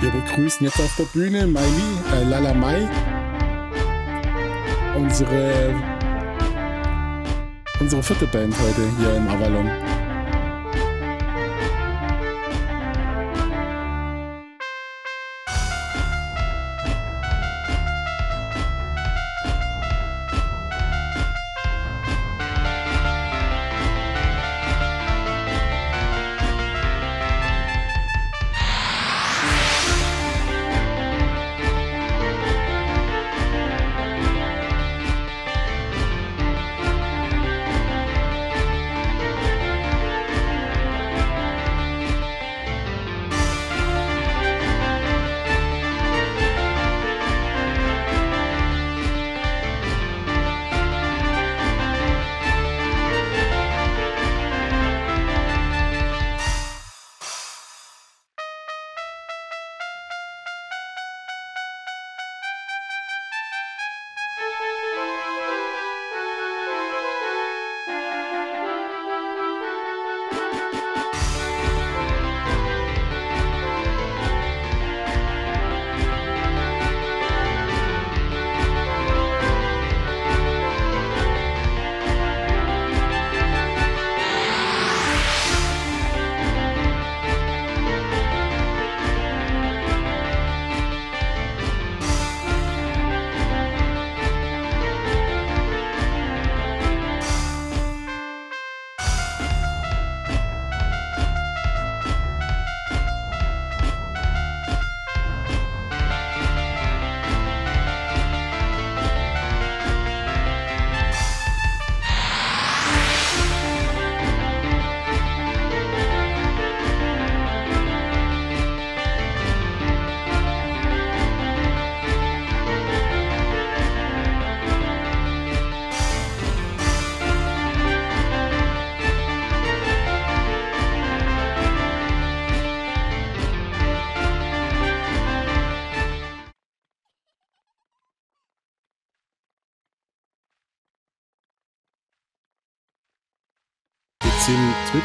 Wir begrüßen jetzt auf der Bühne Miley, äh, Lala Mai, unsere, unsere vierte Band heute hier im Avalon.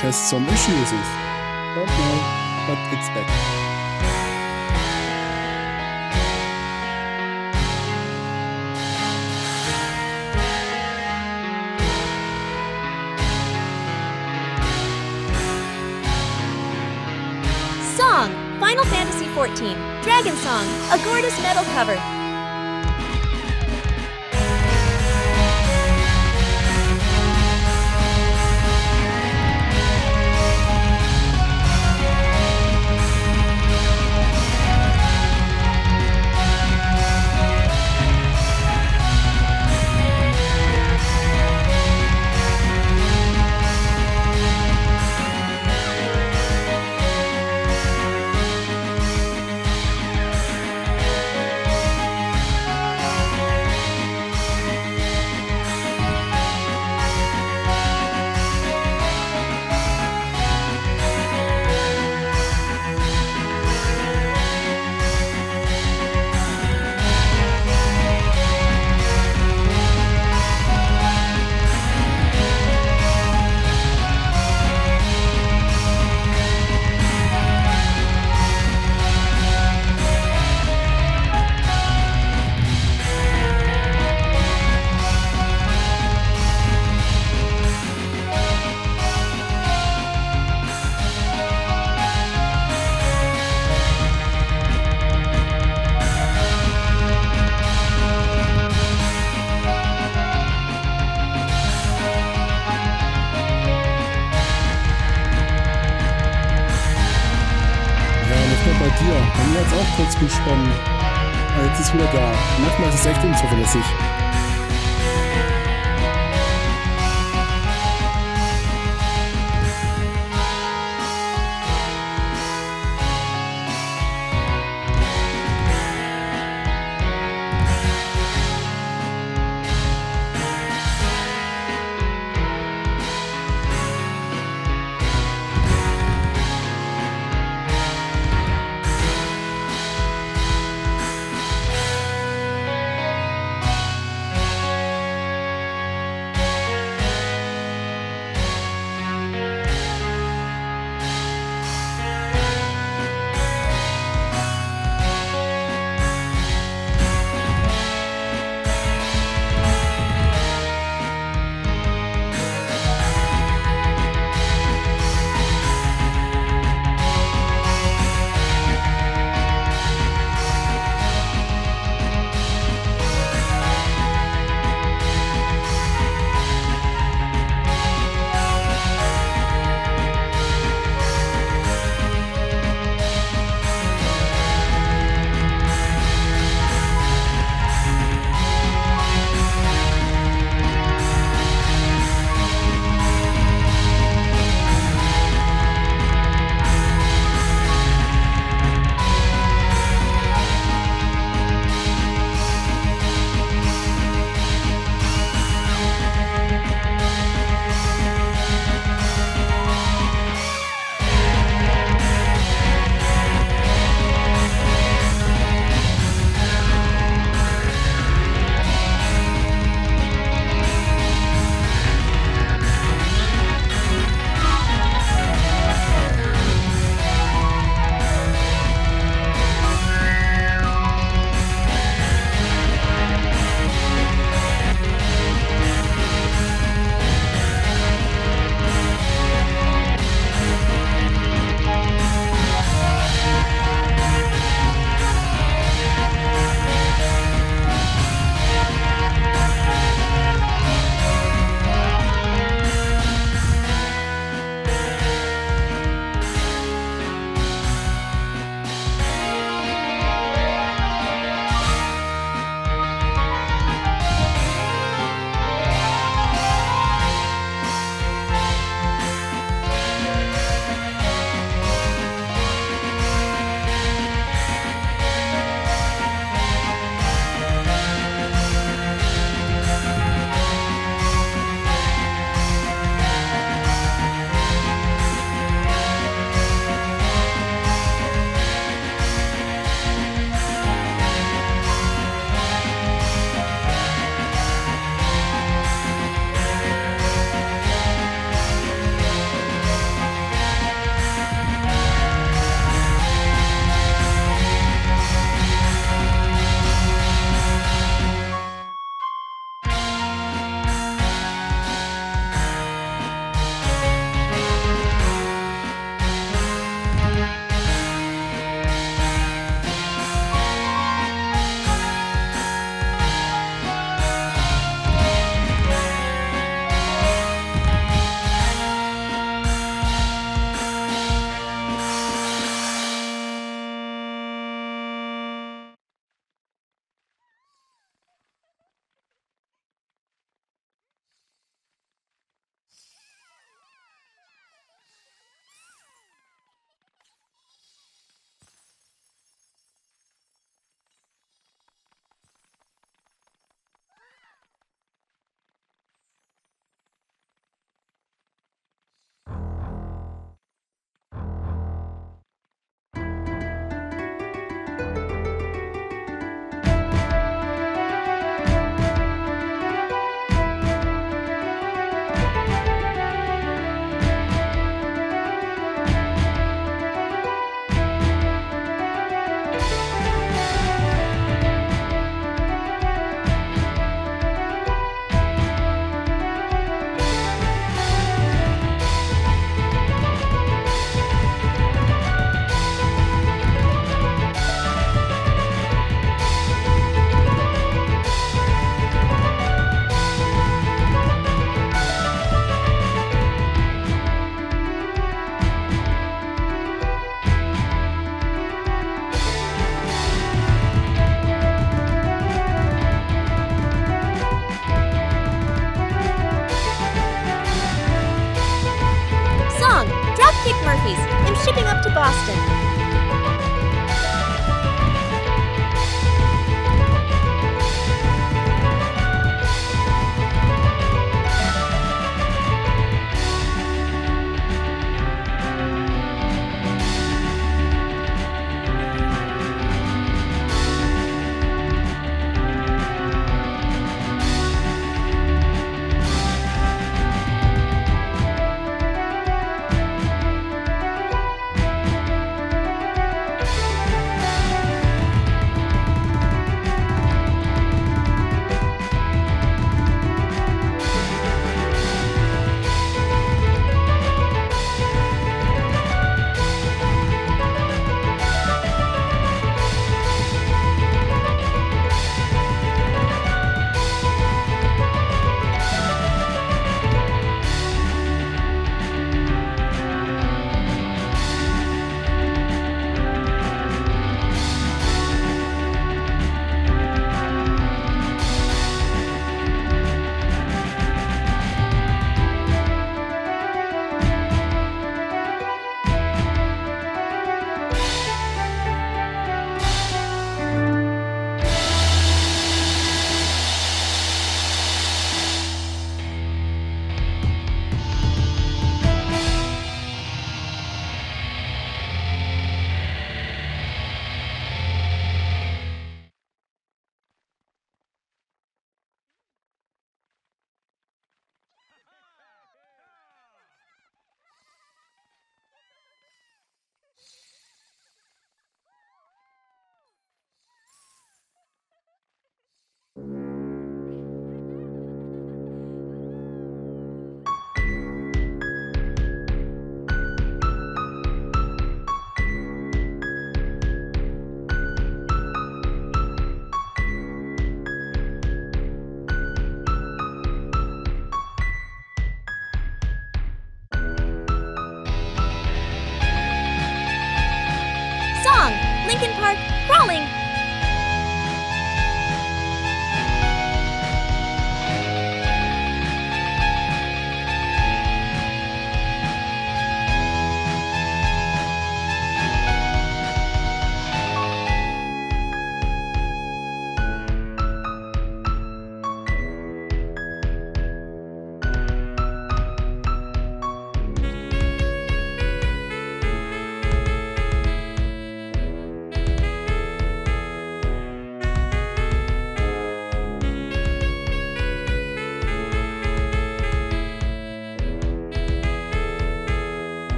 Has some issues. Don't know, but it's back. Song Final Fantasy XIV Dragon Song A Gorgeous Metal cover.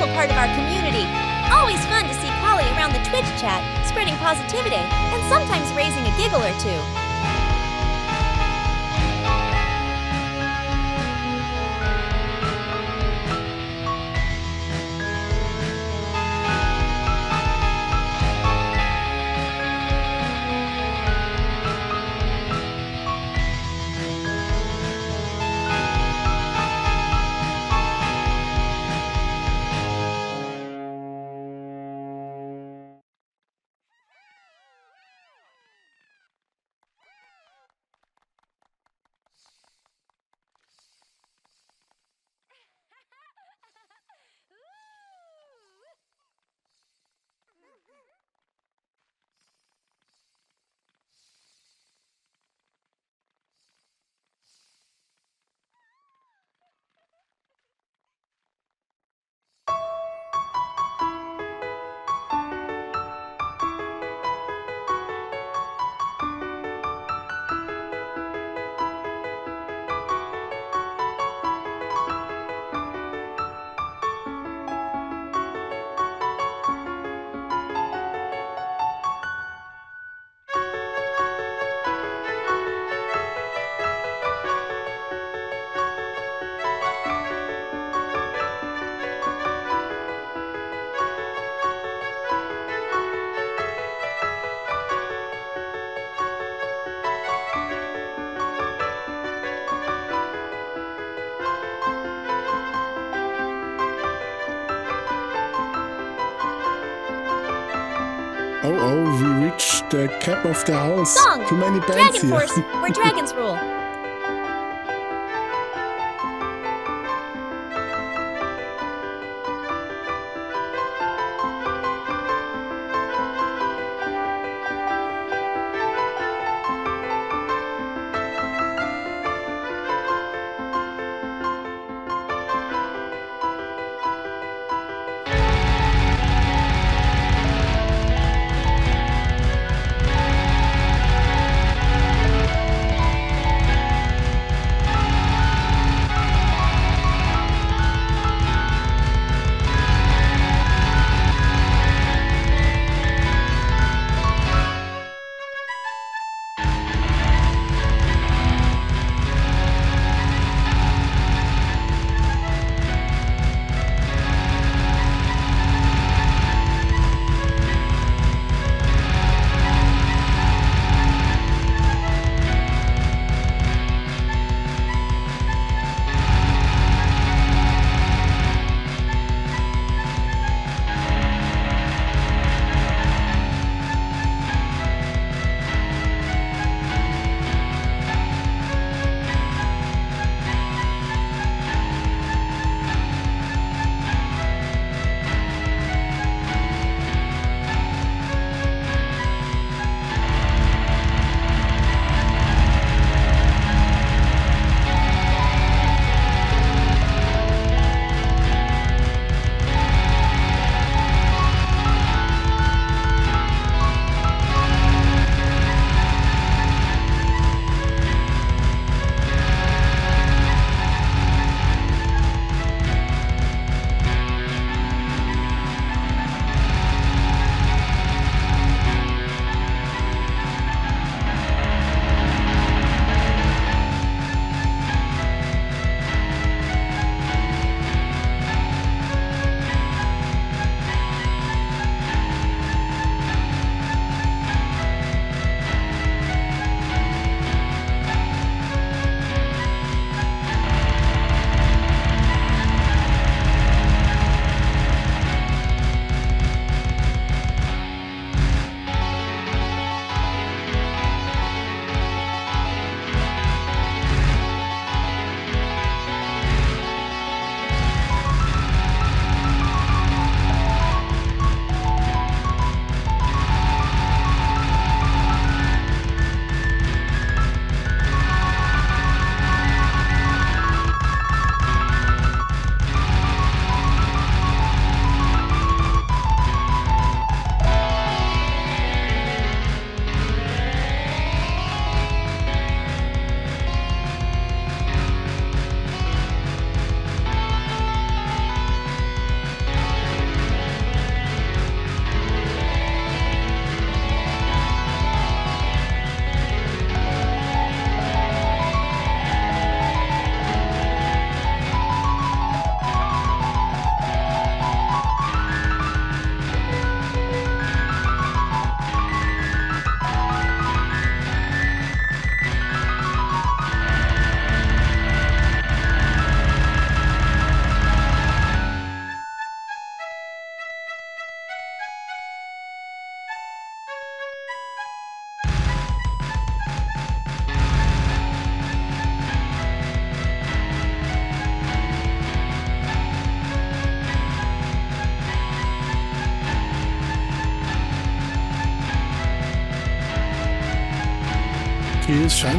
Delightful part of our community. Always fun to see Polly around the Twitch chat, spreading positivity and sometimes raising a giggle or two. The cap of the house. Song! Too many bands Dragon here. Force, where dragons rule.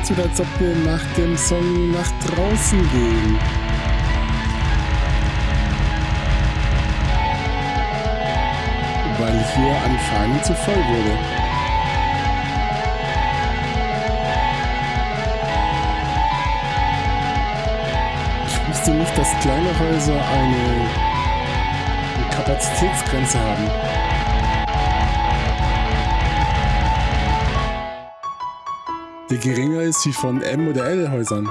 Als ob wir nach dem Song nach draußen gehen. Weil hier anscheinend zu voll wurde. Ich wusste nicht, dass kleine Häuser eine Kapazitätsgrenze haben. Geringer ist wie von M- oder L-Häusern.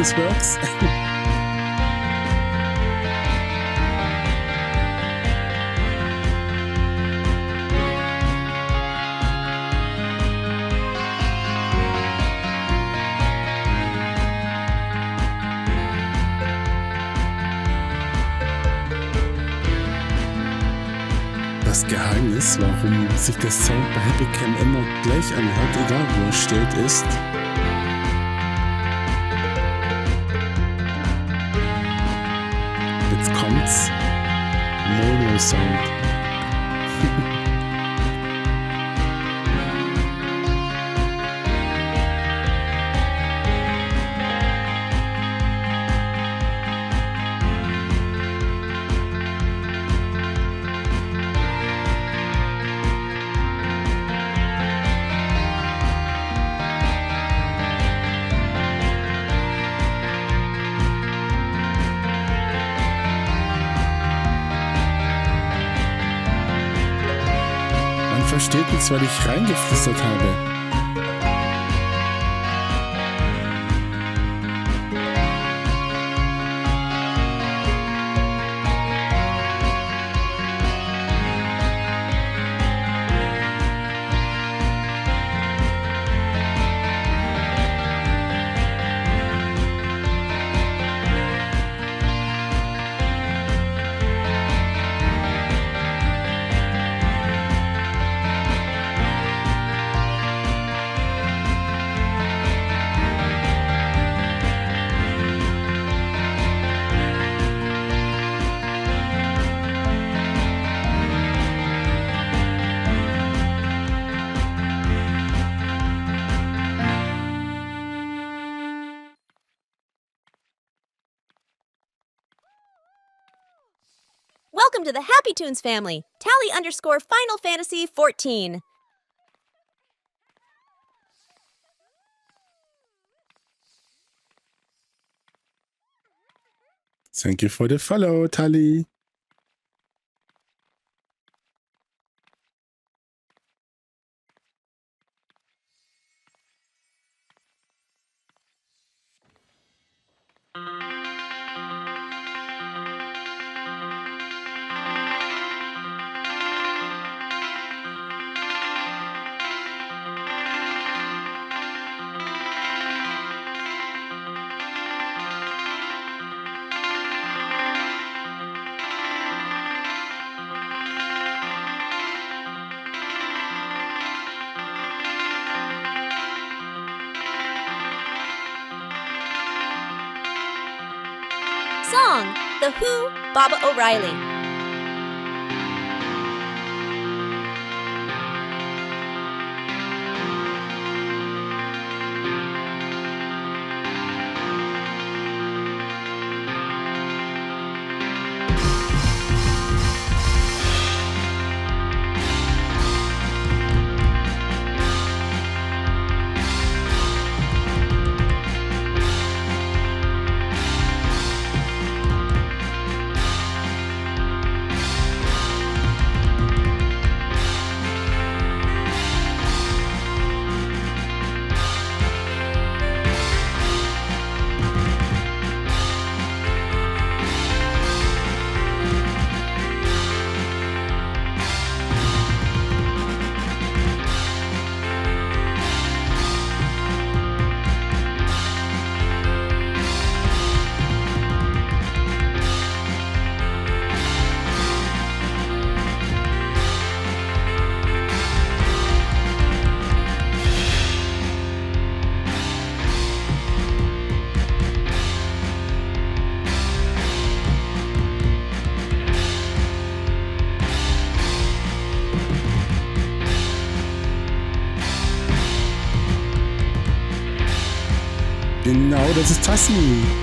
This works. Das Geheimnis, warum sich der Sound bei Happy Cam immer gleich anhört, egal wo er steht, ist, weil ich reingeflüstert habe. To the Happy Tunes family. Tally underscore Final Fantasy 14. Thank you for the follow, Tali. The Who, Baba O'Reilly. Genau, das ist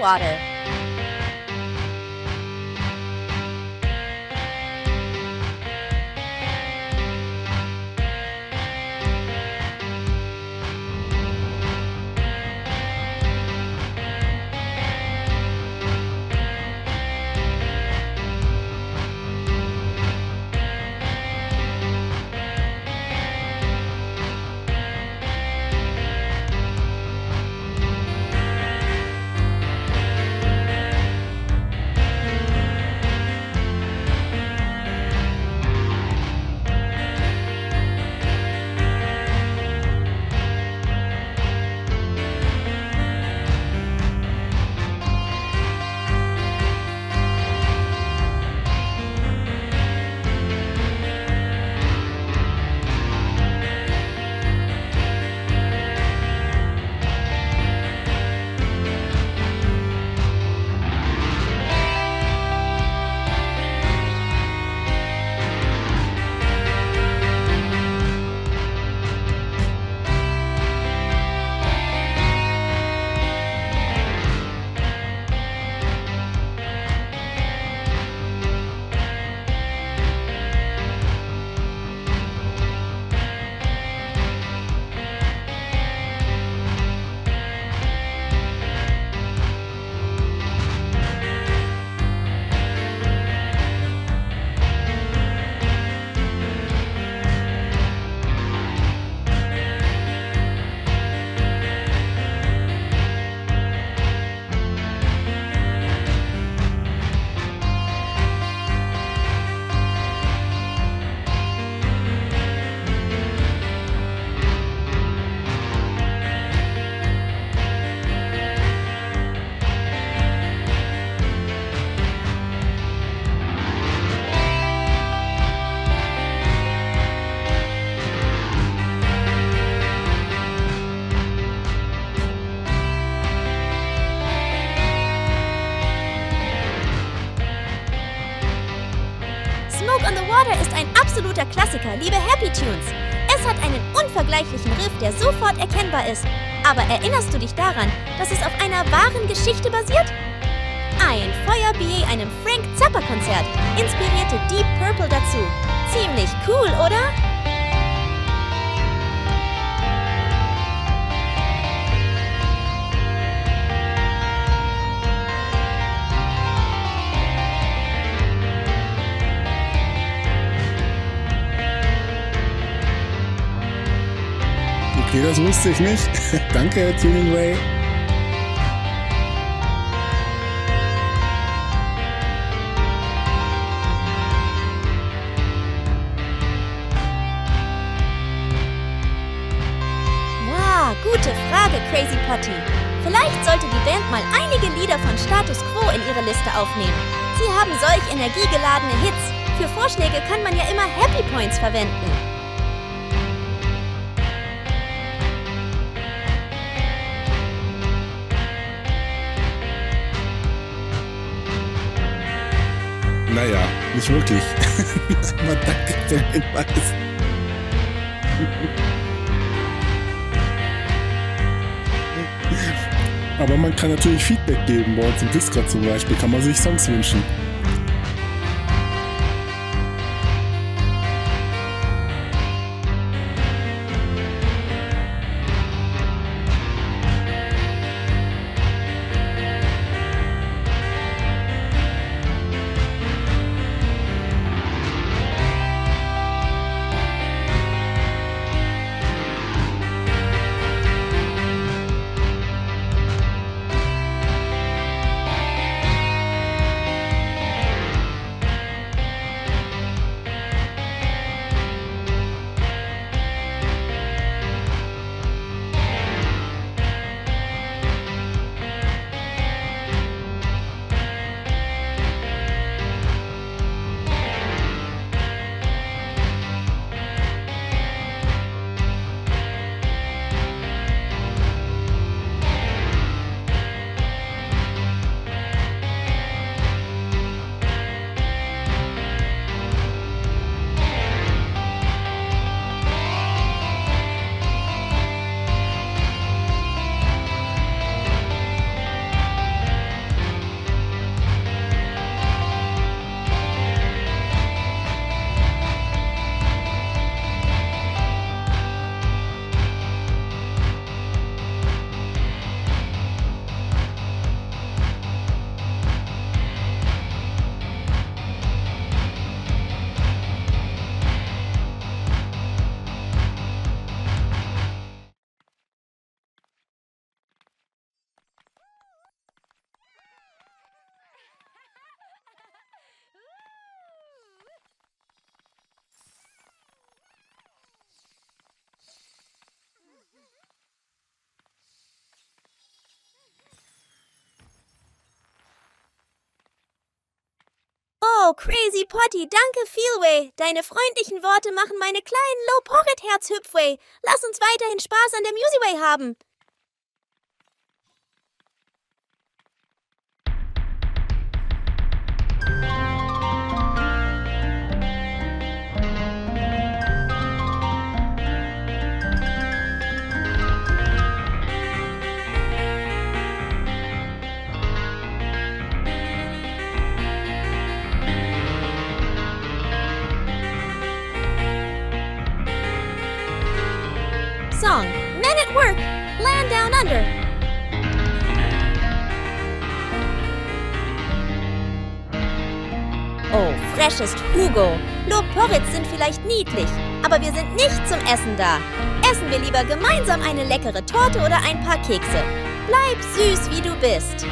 Water. Absoluter Klassiker, liebe Happy Tunes. Es hat einen unvergleichlichen Riff, der sofort erkennbar ist. Aber erinnerst du dich daran, dass es auf einer wahren Geschichte basiert? Ein Feuerbier einem Frank Zappa Konzert inspirierte Deep Purple dazu. Ziemlich cool, oder? Okay, das wusste ich nicht. Danke, Tuning Ray. Wow, gute Frage, Crazy Potty. Vielleicht sollte die Band mal einige Lieder von Status Quo in ihre Liste aufnehmen. Sie haben solch energiegeladene Hits. Für Vorschläge kann man ja immer Happy Points verwenden. Naja, nicht wirklich. Aber danke für den Hinweis. Aber man kann natürlich Feedback geben. Bei uns im Discord zum Beispiel kann man sich Songs wünschen. Crazy Potty, danke Feelway. Deine freundlichen Worte machen meine kleinen Low Pocket Herz Hüpfway. Lass uns weiterhin Spaß an der Musiway haben. Song Men at Work, Land Down Under. Oh, fresh ist Hugo. Lob Porridge sind vielleicht niedlich, aber wir sind nicht zum Essen da. Essen wir lieber gemeinsam eine leckere Torte oder ein paar Kekse. Bleib süß, wie du bist.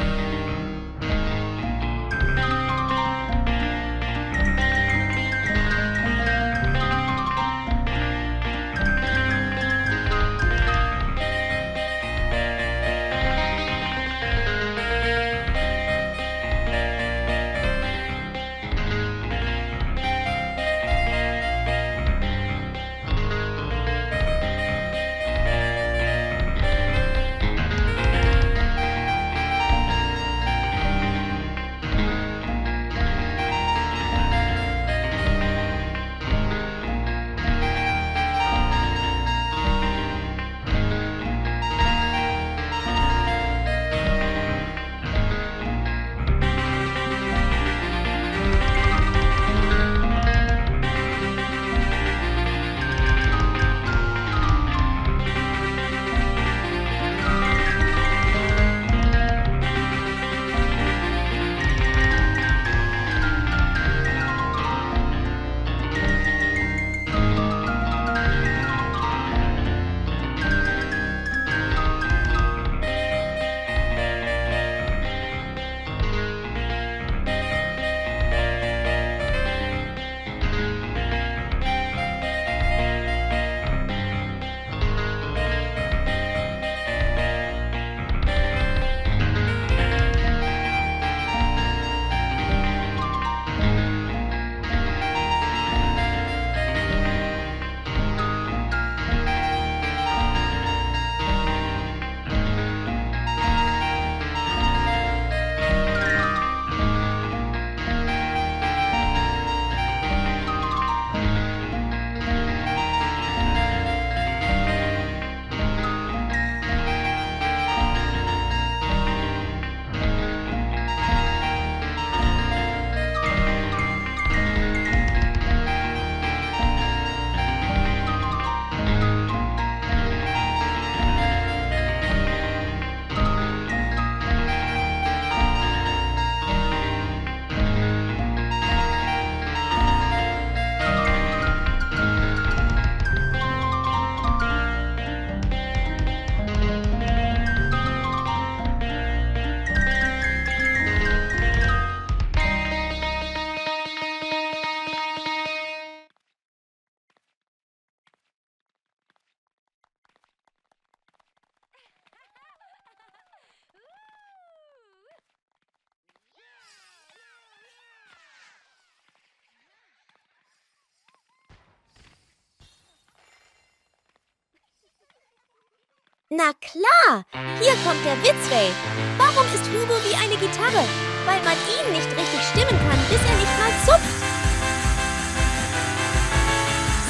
Na klar, hier kommt der Witz, Ray. Warum ist Hugo wie eine Gitarre? Weil man ihn nicht richtig stimmen kann, bis er nicht mal zupft.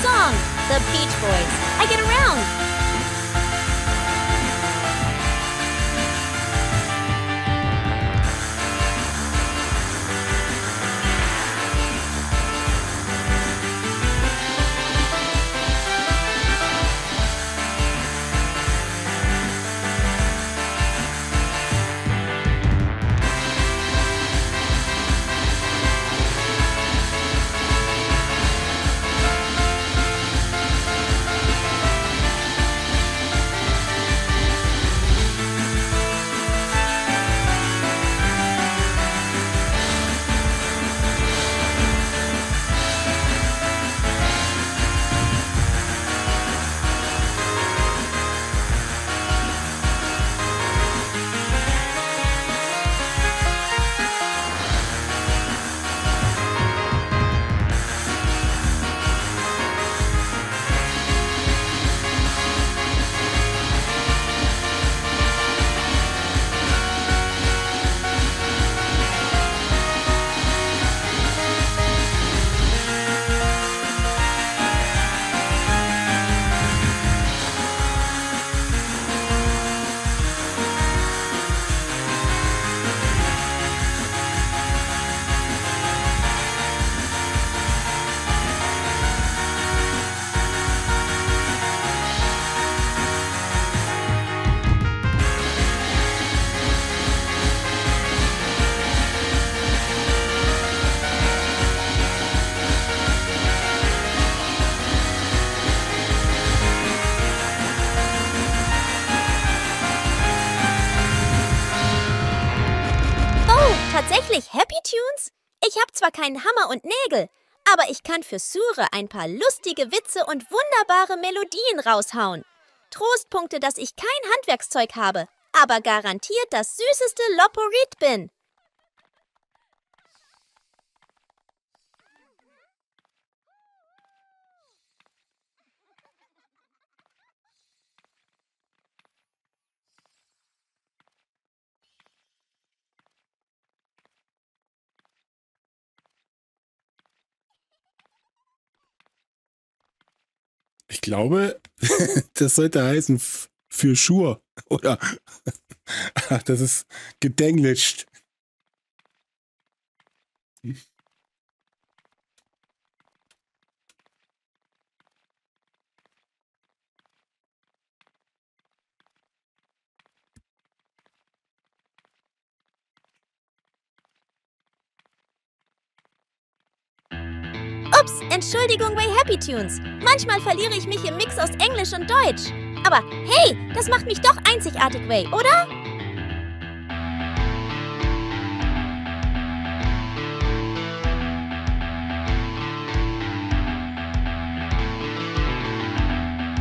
Song, The Beach Boys. I get around. Zwar keinen Hammer und Nägel, aber ich kann für Sure ein paar lustige Witze und wunderbare Melodien raushauen. Trostpunkte, dass ich kein Handwerkszeug habe, aber garantiert das süßeste Loporit bin. Ich glaube, das sollte heißen für Schur. Oder Ach, das ist gedenglischt. Ups, Entschuldigung bei Happy Tunes. Manchmal verliere ich mich im Mix aus Englisch und Deutsch. Aber hey, das macht mich doch einzigartig, Way, oder?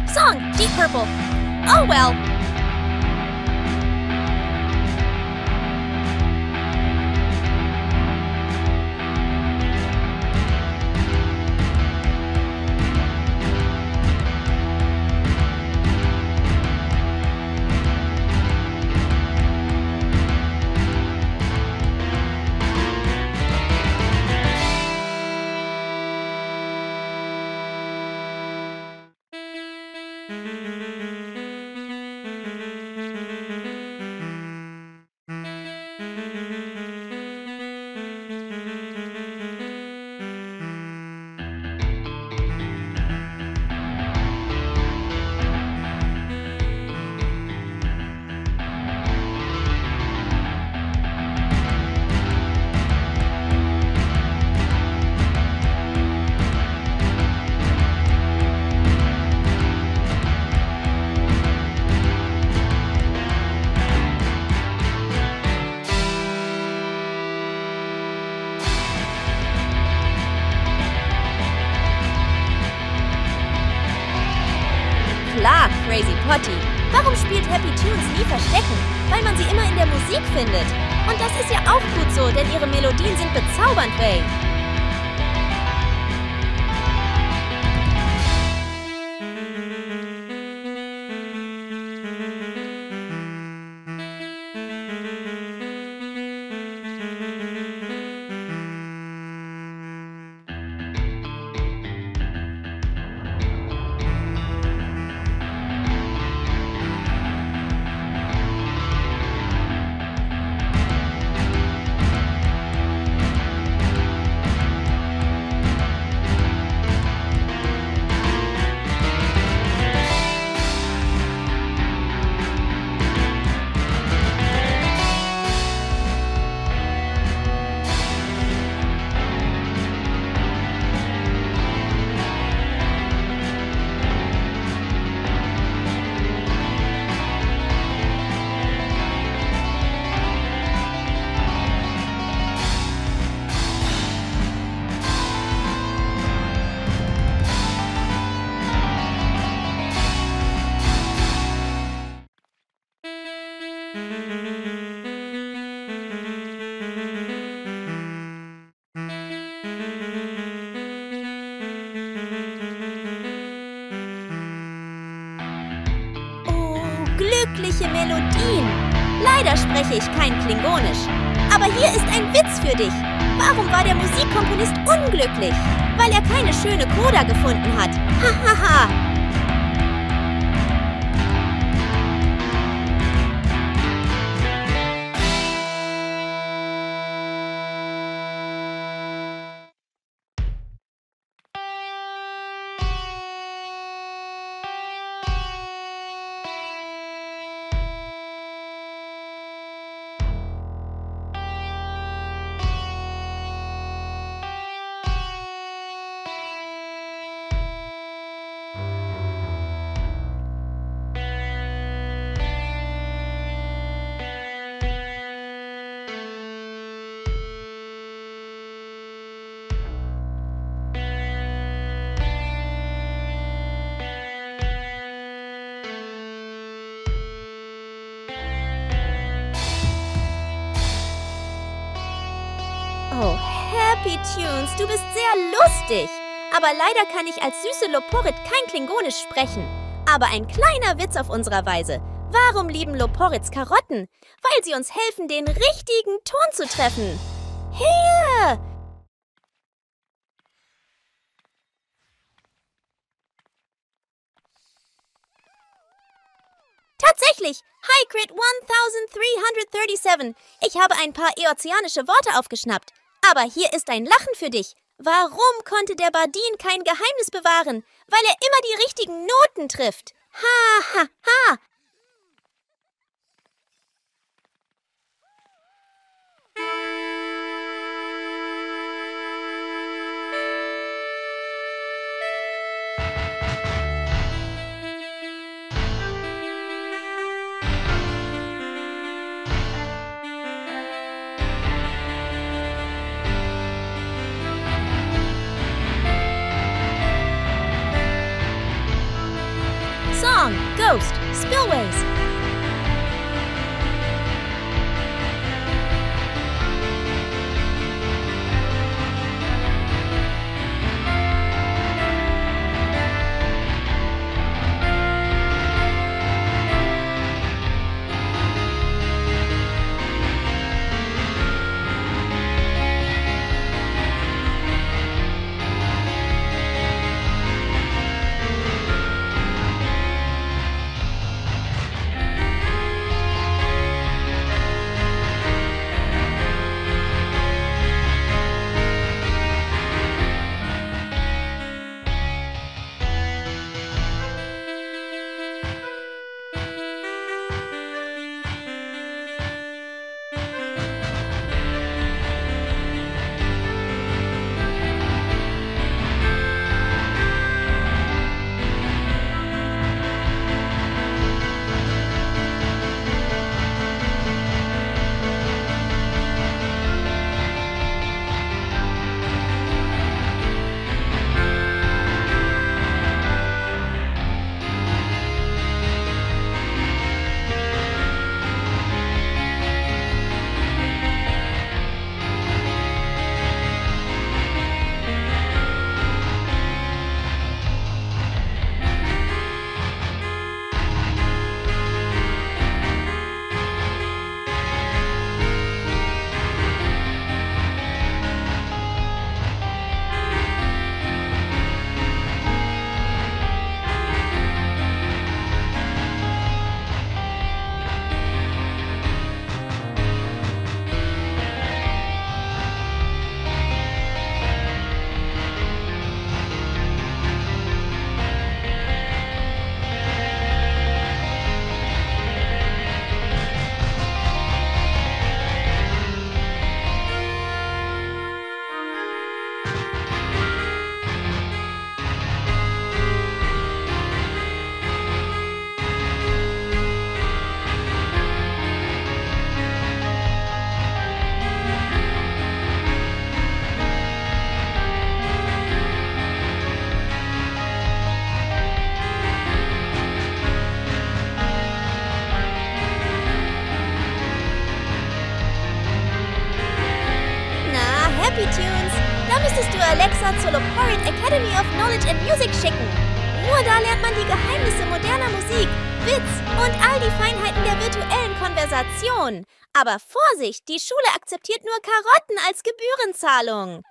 Song, Deep Purple. Oh well. Für dich. Warum war der Musikkomponist unglücklich? Weil er keine schöne Coda gefunden hat. Hahaha. Du bist sehr lustig. Aber leider kann ich als süße Loporit kein Klingonisch sprechen. Aber ein kleiner Witz auf unserer Weise. Warum lieben Loporits Karotten? Weil sie uns helfen, den richtigen Ton zu treffen. Hier! Tatsächlich! Hi, Crit 1337. Ich habe ein paar eozeanische Worte aufgeschnappt. Aber hier ist ein Lachen für dich. Warum konnte der Bardin kein Geheimnis bewahren? Weil er immer die richtigen Noten trifft. Ha, ha, ha. Song, Ghost, Most. Music schicken. Nur da lernt man die Geheimnisse moderner Musik, Witz und all all die Feinheiten der virtuellen Konversation. Aber Vorsicht, die Schule akzeptiert nur Karotten als Gebührenzahlung.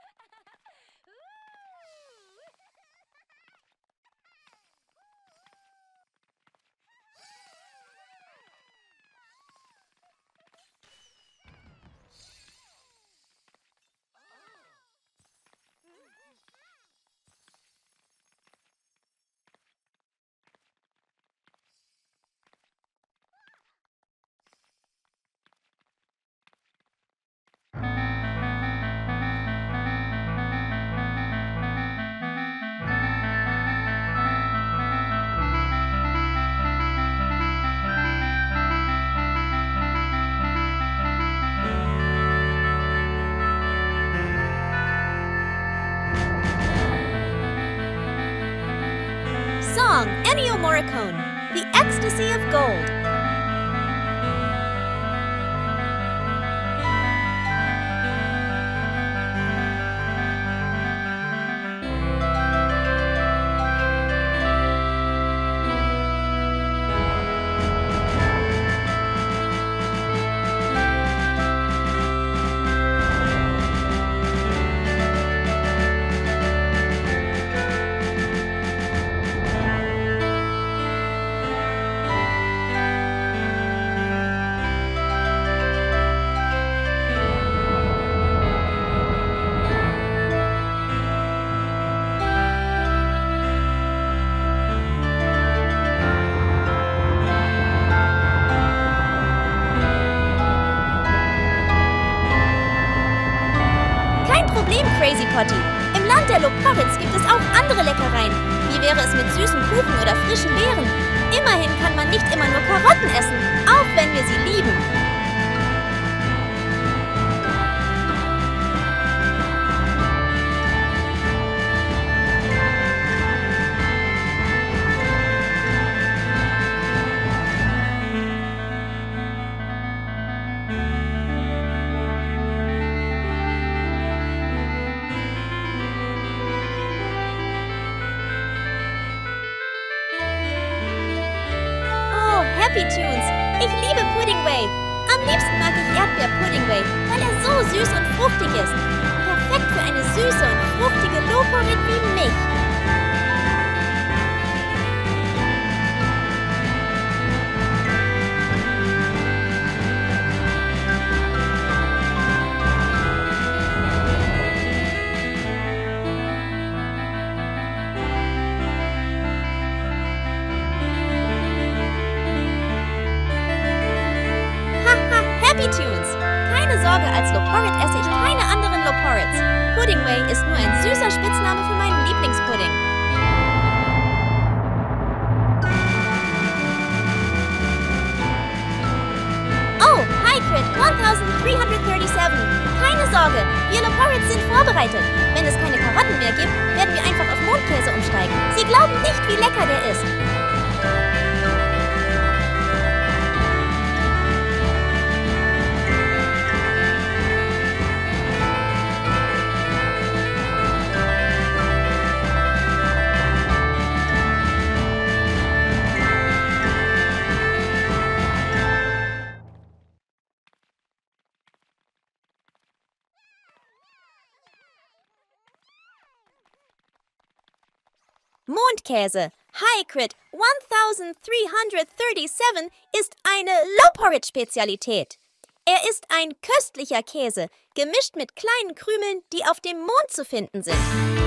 Mondkäse, High Crit 1337 ist eine Low-Porridge-Spezialität. Er ist ein köstlicher Käse, gemischt mit kleinen Krümeln, die auf dem Mond zu finden sind.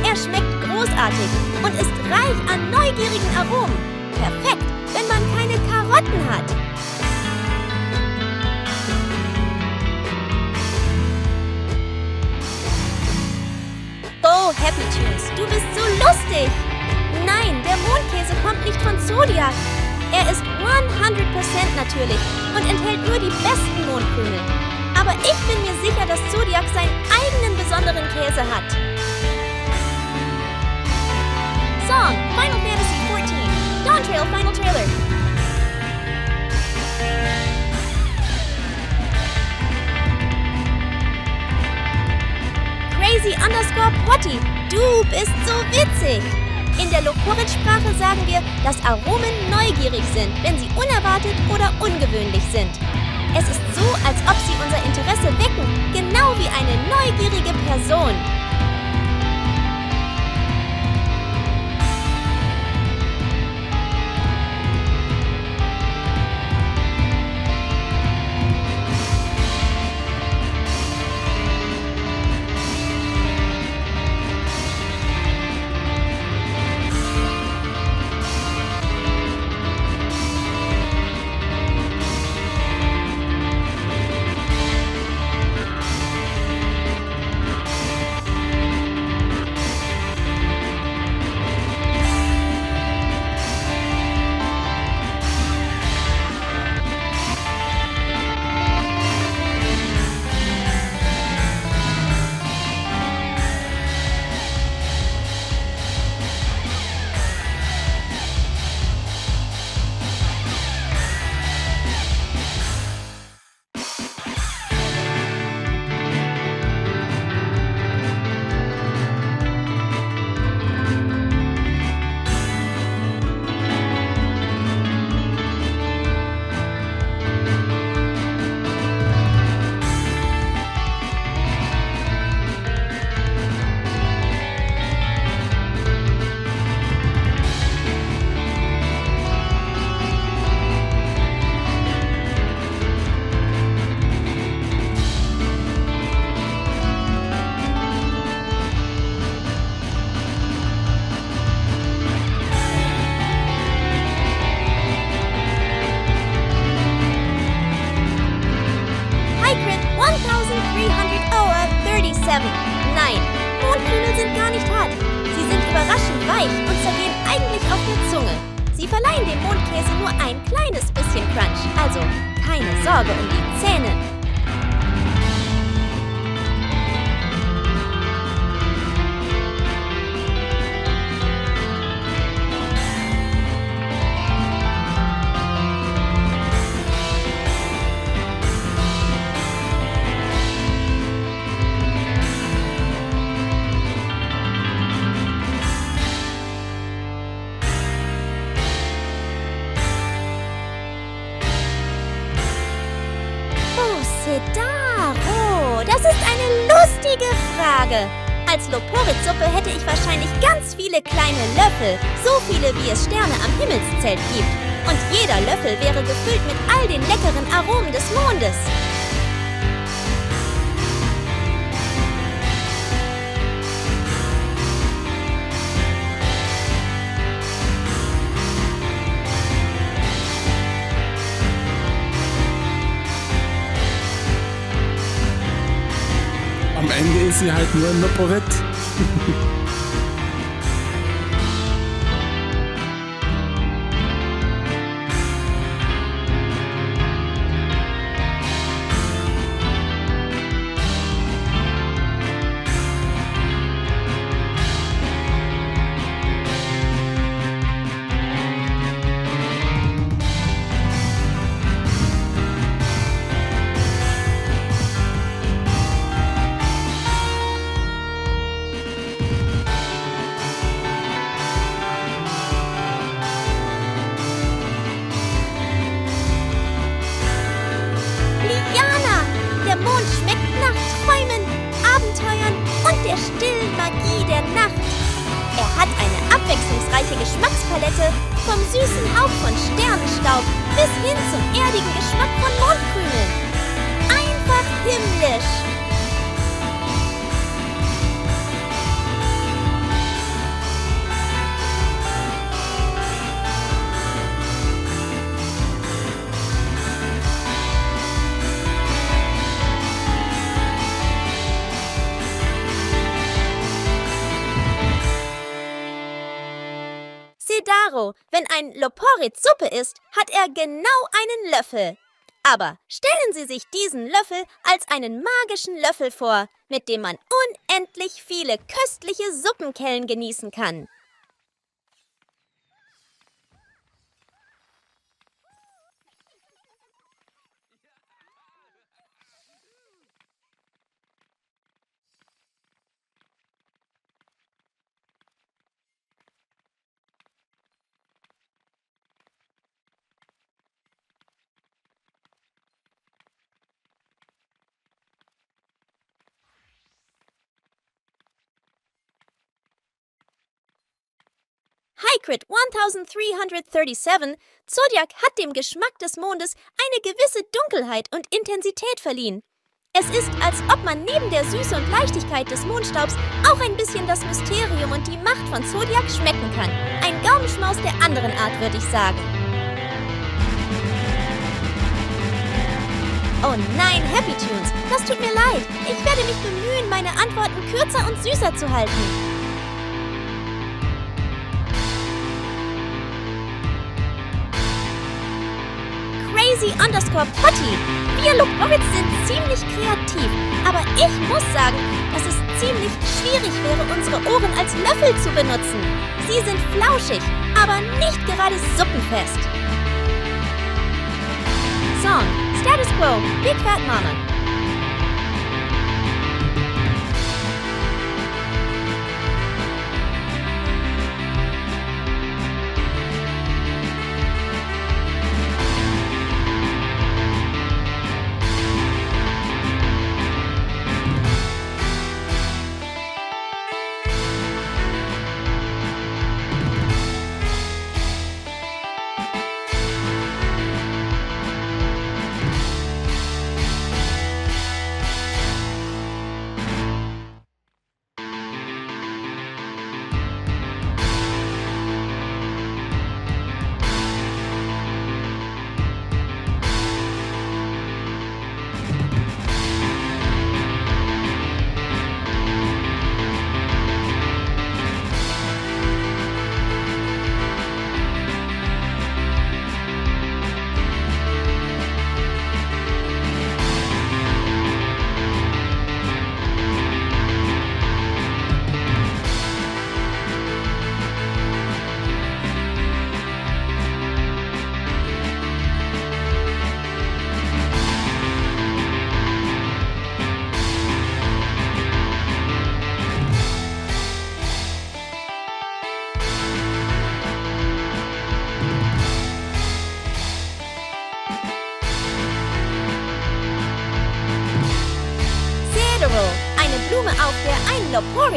Er schmeckt großartig und ist reich an neugierigen Aromen. Perfekt, wenn man keine Karotten hat. Oh, Happy Tunes, du bist so lustig! Nein, der Mondkäse kommt nicht von Zodiac. Er ist 100% natürlich und enthält nur die besten Mondkrümel. Aber ich bin mir sicher, dass Zodiac seinen eigenen besonderen Käse hat. Song Final Fantasy 14 Dawn Trail Final Trailer Crazy underscore Potty, du bist so witzig! In der Lokorit-Sprache sagen wir, dass Aromen neugierig sind, wenn sie unerwartet unerwartet oder ungewöhnlich sind. Es ist so, als ob sie unser Interesse wecken, genau wie eine neugierige Person. Weich und zergehen eigentlich auf der Zunge. Sie verleihen dem Mondkäse nur ein kleines bisschen Crunch, also keine Sorge um die Zähne. Viele kleine Löffel, so viele wie es Sterne am Himmelszelt gibt. Und jeder Löffel wäre gefüllt mit all den leckeren Aromen des Mondes. Am Ende ist sie halt nur ein Loporett. ein Loporit Suppe ist, hat er genau einen Löffel. Aber stellen Sie sich diesen Löffel als einen magischen Löffel vor, mit dem man unendlich viele köstliche Suppenkellen genießen kann. Hybrid 1337, Zodiac hat dem Geschmack des Mondes eine gewisse Dunkelheit und Intensität verliehen. Es ist, als ob man neben der Süße und Leichtigkeit des Mondstaubs auch ein bisschen das Mysterium und die Macht von Zodiac schmecken kann. Ein Gaumenschmaus der anderen Art, würde ich sagen. Oh nein, Happy Tunes, das tut mir leid. Ich werde mich bemühen, meine Antworten kürzer und süßer zu halten. Crazy underscore Potty. Wir Loporits sind ziemlich kreativ, aber ich muss sagen, dass es ziemlich schwierig wäre, unsere Ohren als Löffel zu benutzen. Sie sind flauschig, aber nicht gerade suppenfest. Song Status Quo Big Fat Mama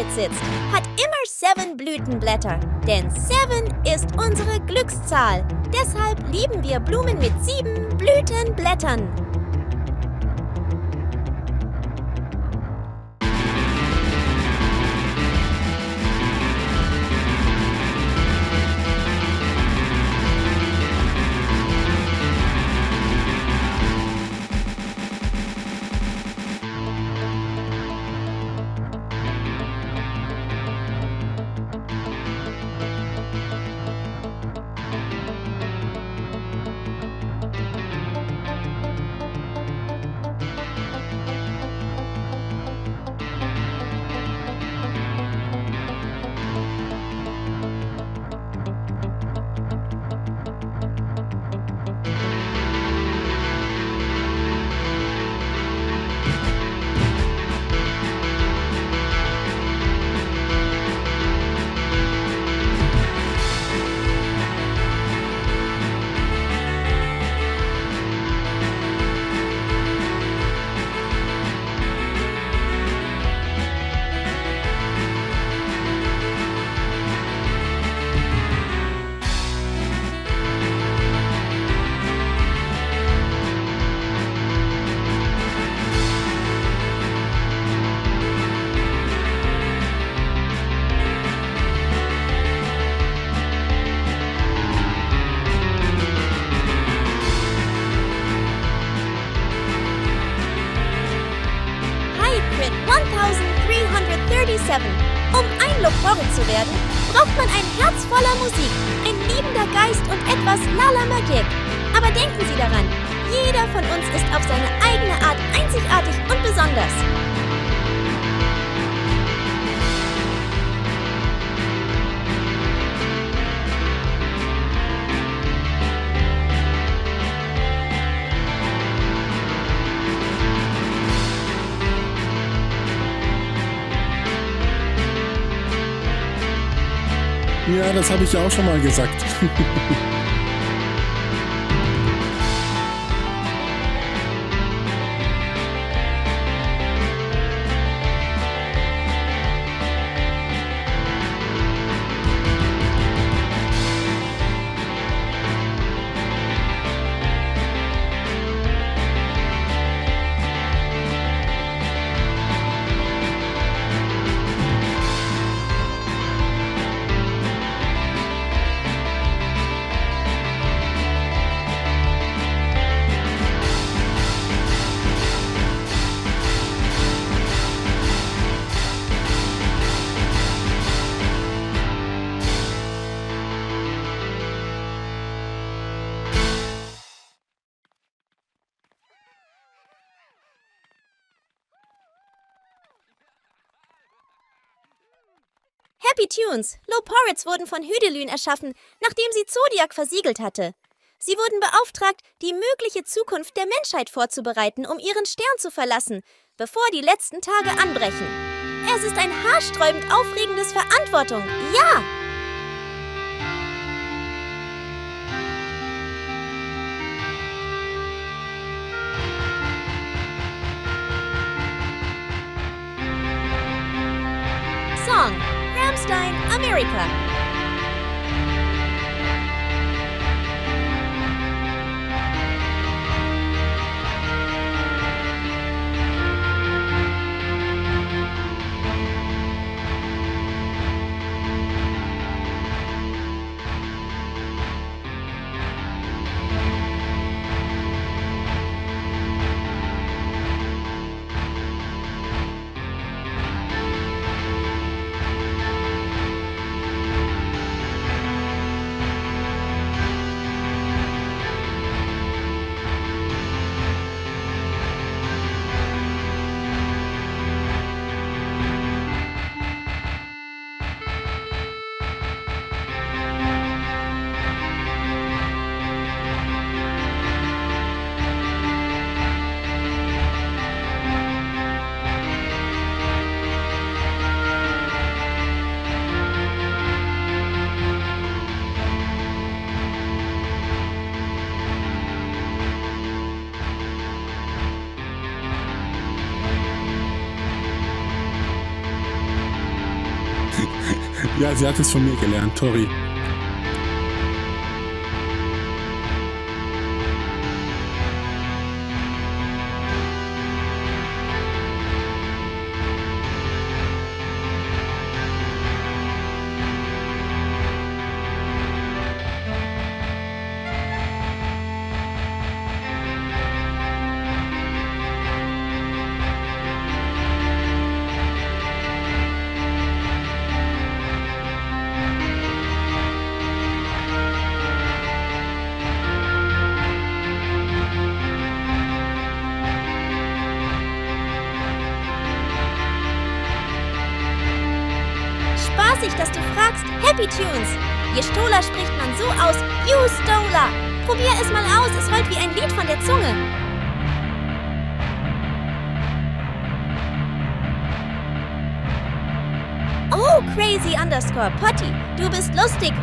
Loporit sitzt, hat immer seven Blütenblätter. Denn seven ist unsere Glückszahl. Deshalb lieben wir Blumen mit sieben Blütenblättern. Das habe ich ja auch schon mal gesagt. Happy Tunes. Low Porrits wurden von Hüdelün erschaffen, nachdem sie Zodiac versiegelt hatte. Sie wurden beauftragt, die mögliche Zukunft der Menschheit vorzubereiten, um ihren Stern zu verlassen, bevor die letzten Tage anbrechen. Es ist ein haarsträubend aufregendes Verantwortung. Ja! Palestine, America. Sie hat es von mir gelernt, Tori.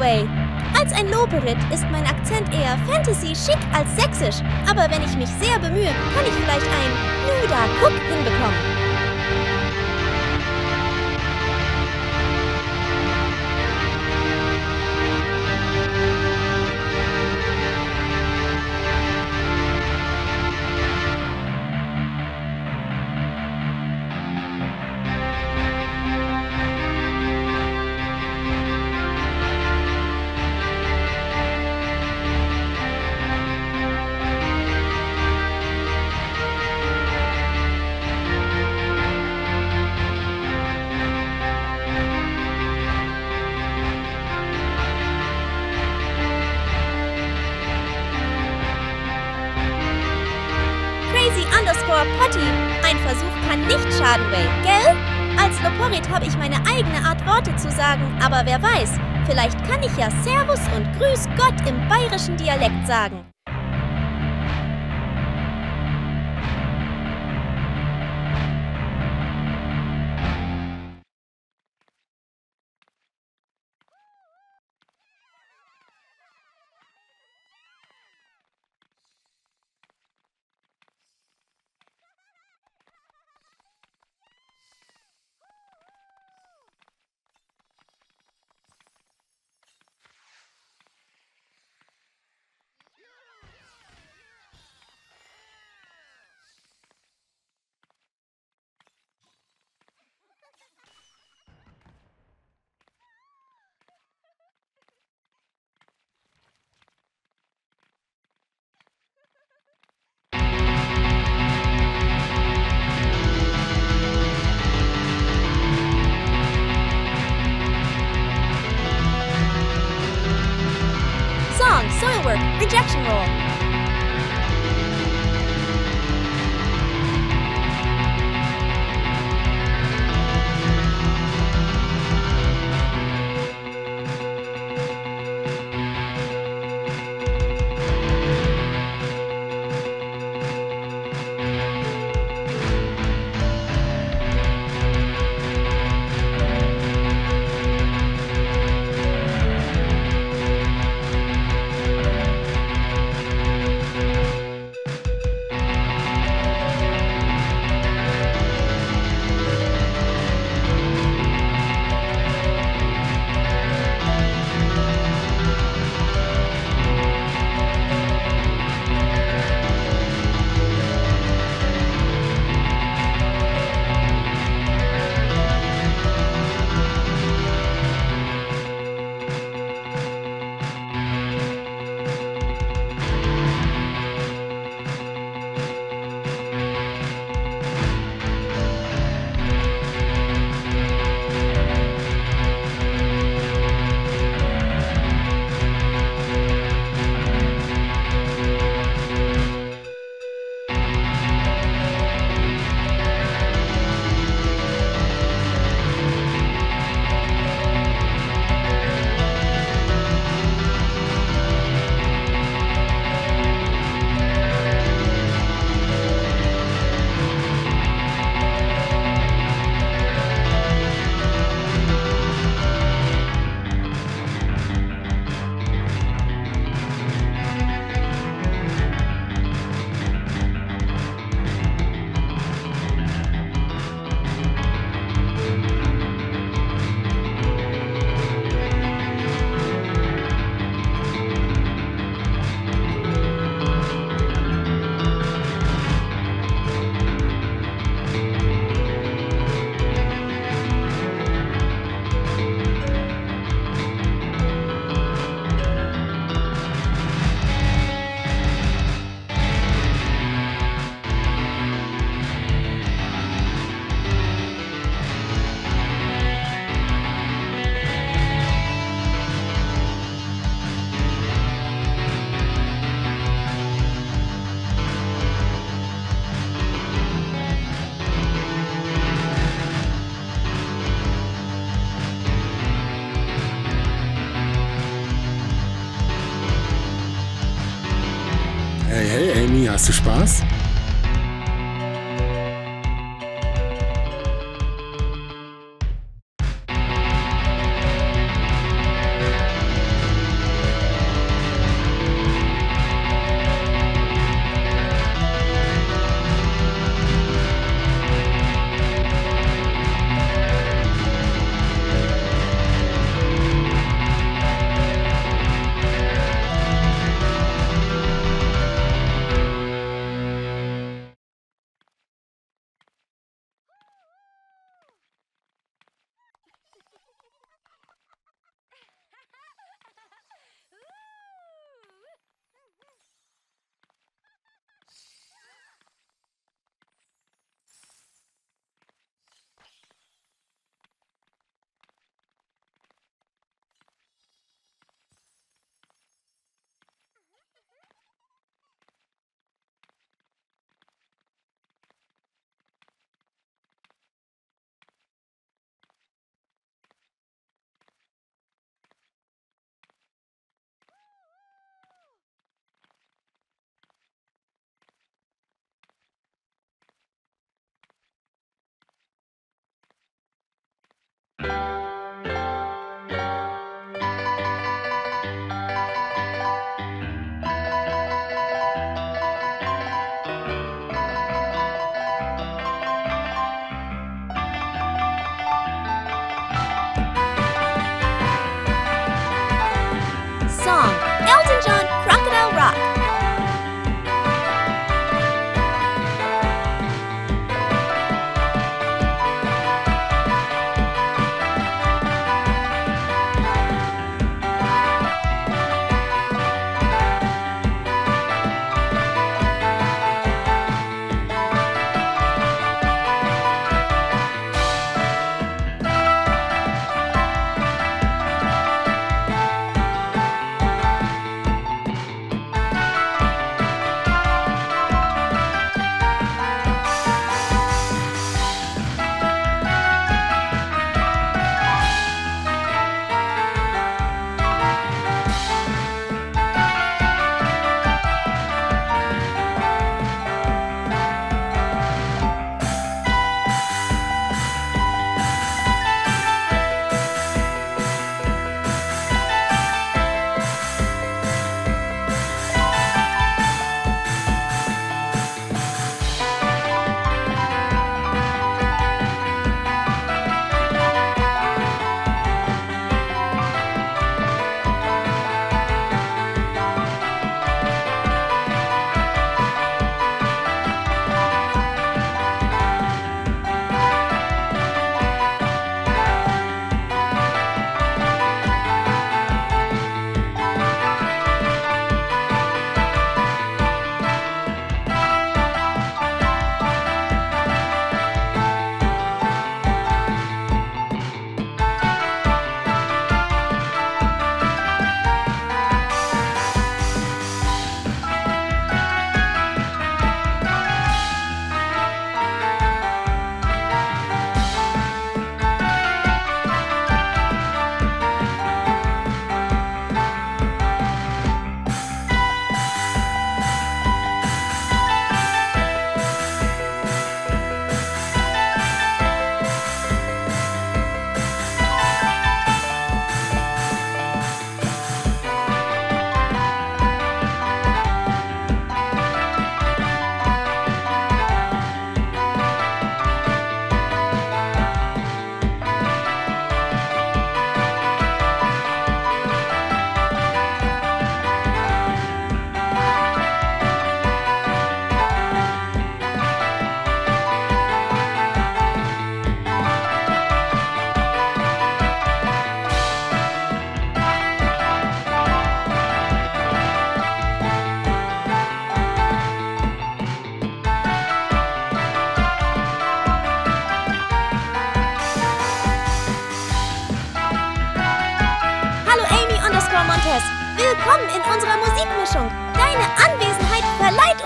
Way. Als ein Loberit ist mein Akzent eher Fantasy schick als sächsisch. Aber wenn ich mich sehr bemühe, kann ich vielleicht ein Nuda Cook hinbekommen. Ja Servus und Grüß Gott im bayerischen Dialekt sagen. Hast du Spaß?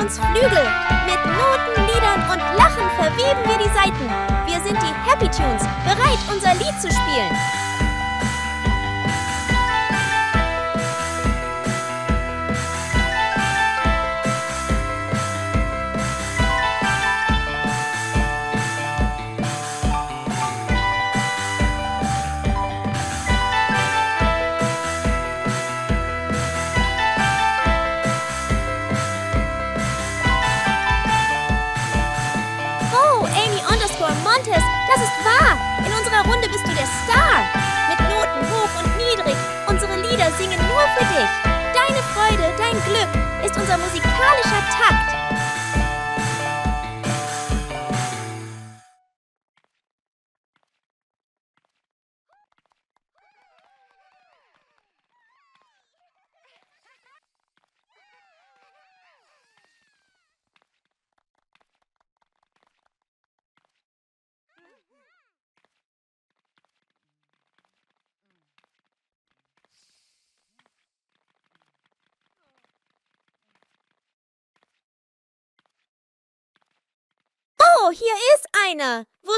Uns Flügel. Mit Noten, Liedern und Lachen verweben wir die Saiten. Wir sind die Happy Tunes, bereit, unser Lied zu spielen.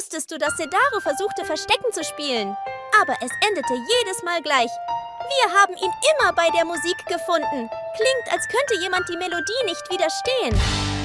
Wusstest du, dass Sedaro versuchte, Verstecken zu spielen? Aber es endete jedes Mal gleich. Wir haben ihn immer bei der Musik gefunden. Klingt, als könnte jemand die Melodie nicht widerstehen.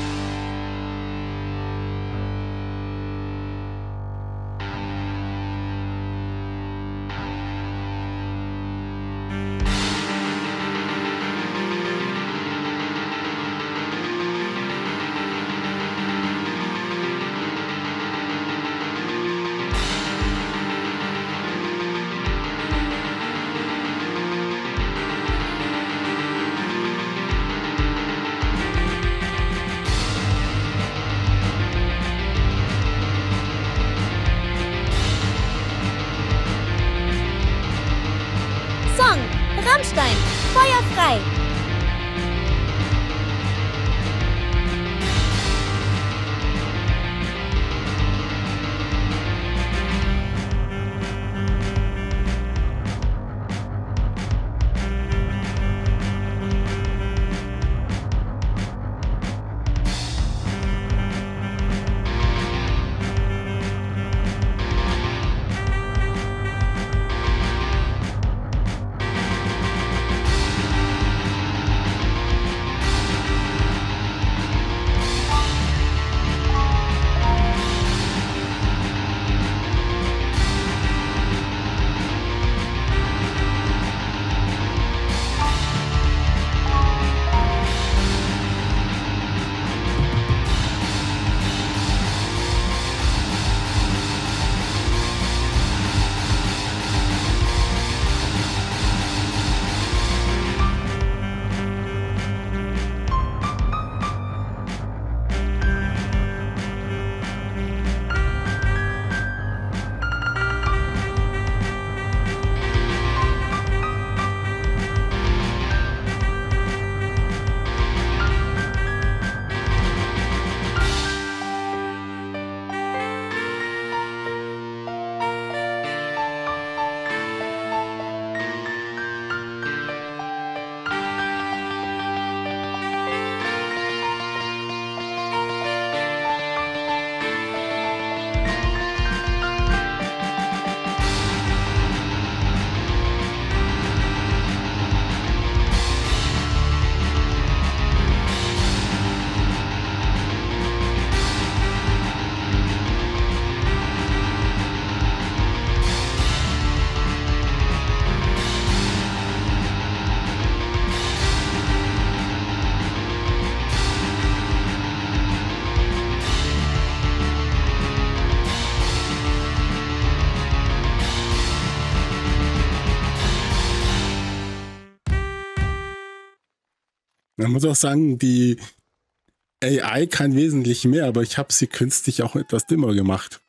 Man muss auch sagen, die AI kann wesentlich mehr, aber ich habe sie künstlich auch etwas dümmer gemacht.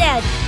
Dead.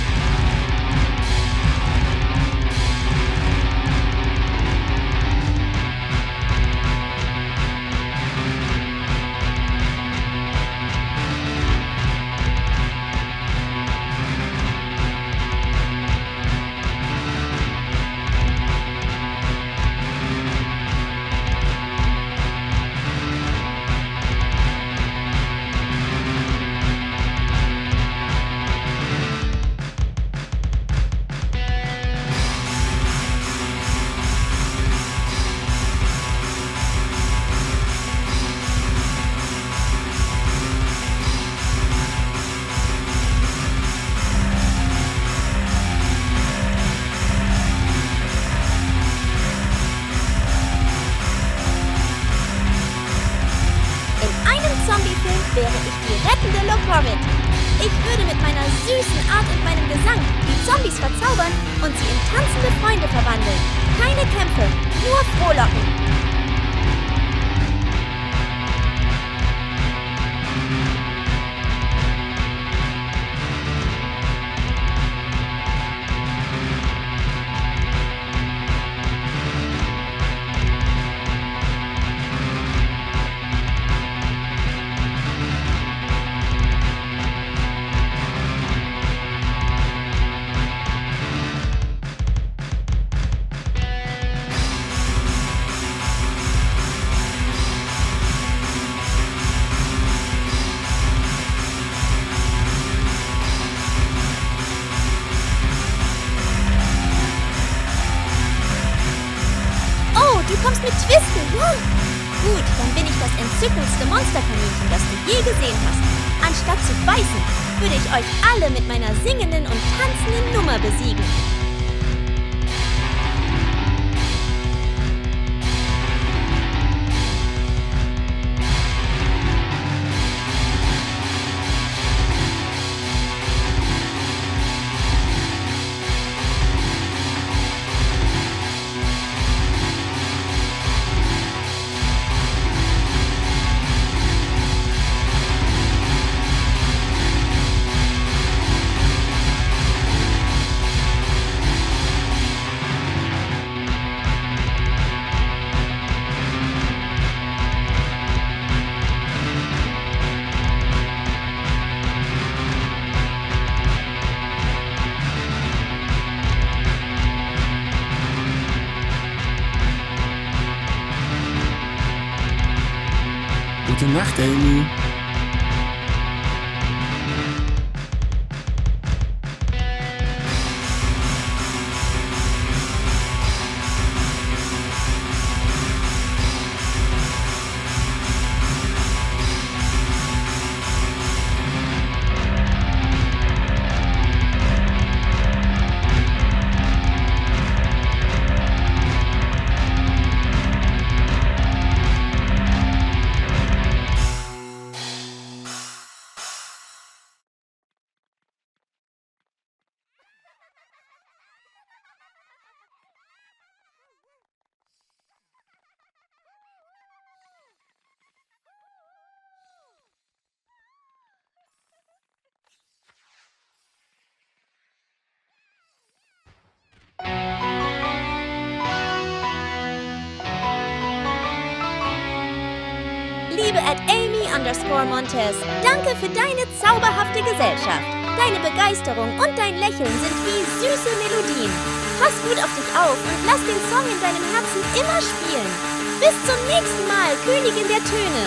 Liebe at Amy underscore Montez, danke für deine zauberhafte Gesellschaft. Deine Begeisterung und dein Lächeln sind wie süße Melodien. Pass gut auf dich auf und lass den Song in deinem Herzen immer spielen. Bis zum nächsten Mal, Königin der Töne.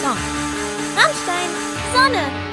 Song. Rammstein, Sonne.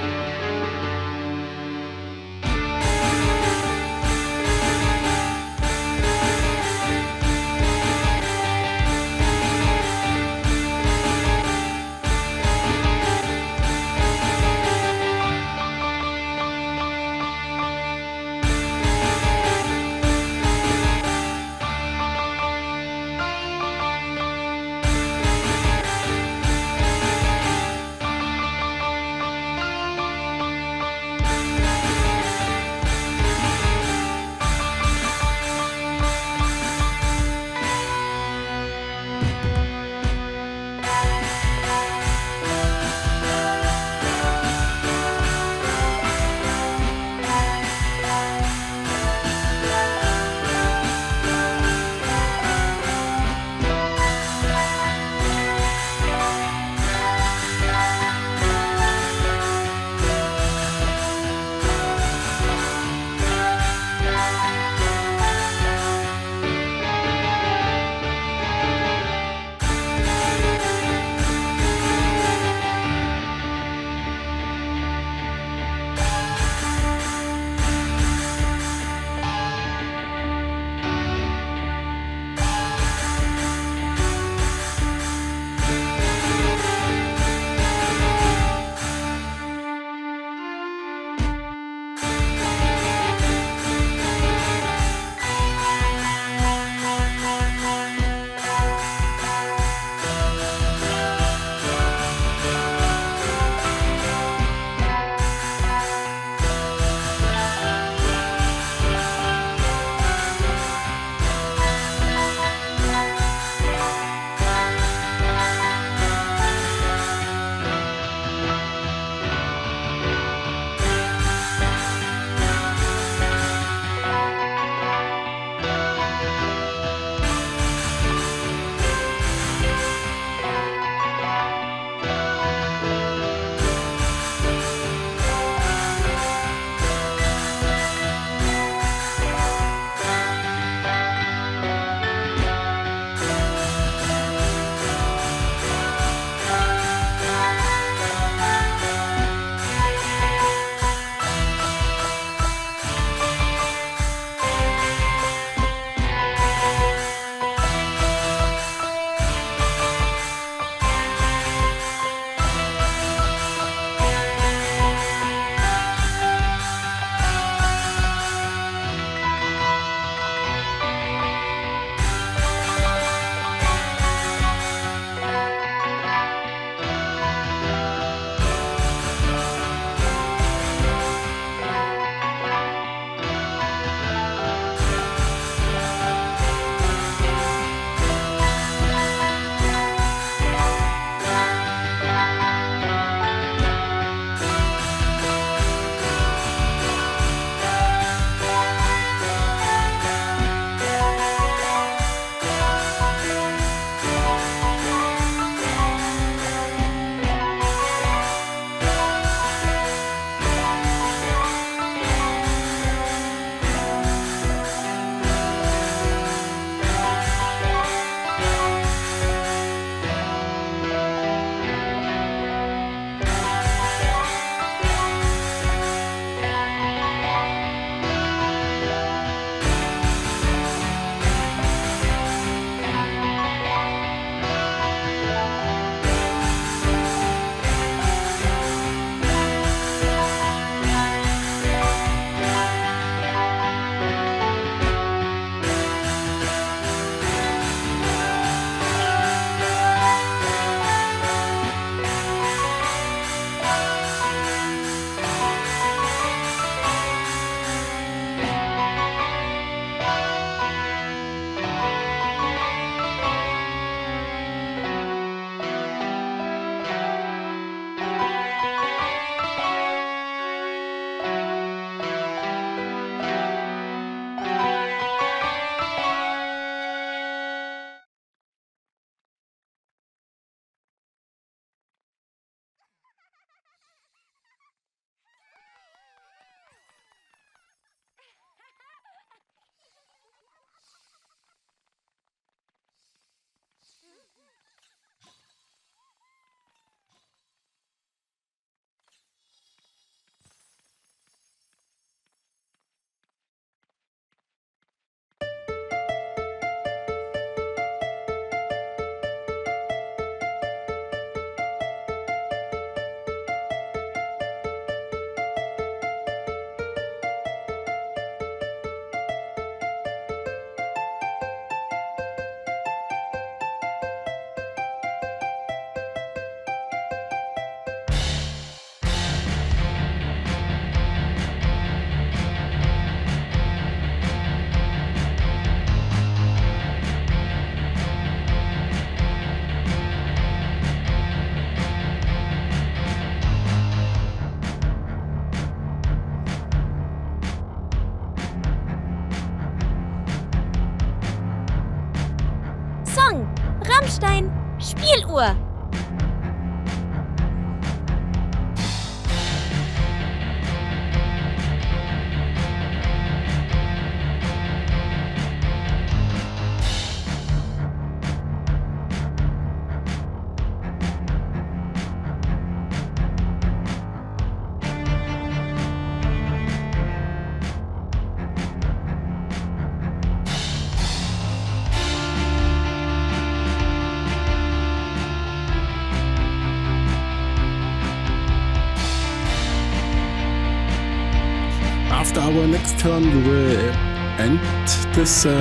This um,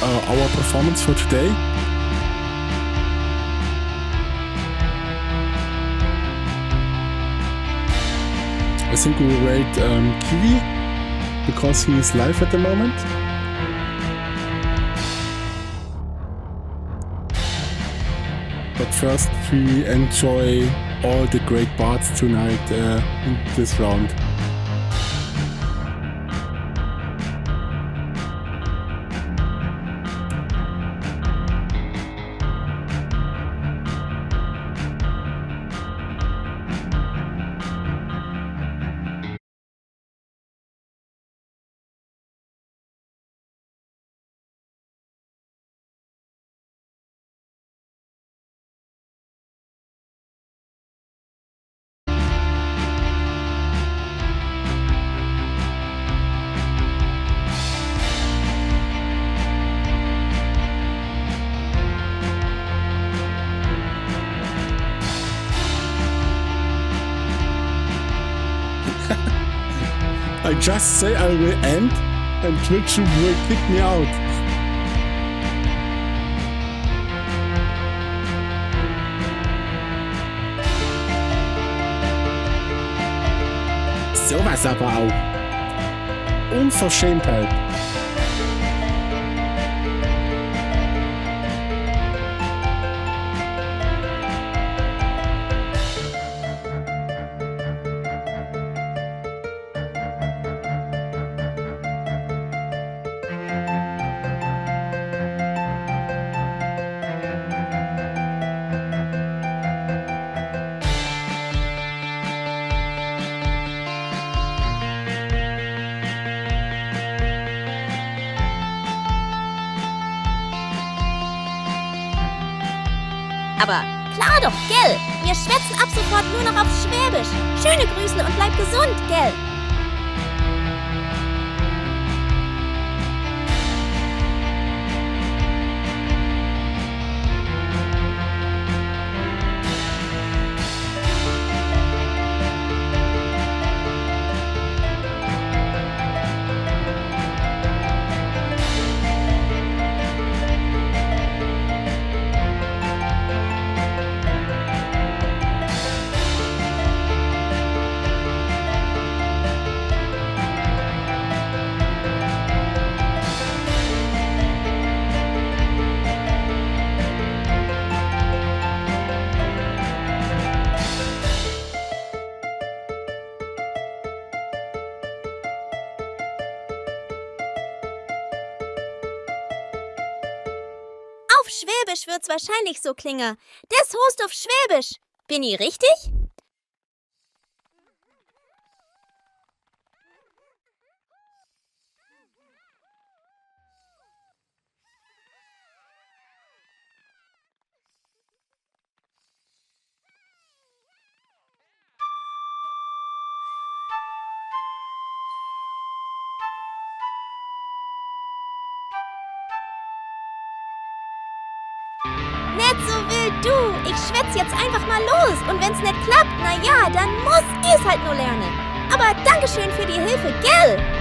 uh, our performance for today. I think we will wait um, Kiwi because he is live at the moment. But first, we enjoy all the great parts tonight uh, in this round. I just say I will end and Twitch will kick me out. Sowas aber auch. Unverschämtheit. Doch, gell? Wir schwätzen ab sofort nur noch auf Schwäbisch. Schöne Grüße und bleib gesund, gell? Wahrscheinlich so klingen. Das Host auf Schwäbisch. Bin ich richtig? Ich jetzt einfach mal los. Und wenn's nicht klappt, na ja, dann muss ich's halt nur lernen. Aber Dankeschön für die Hilfe, gell?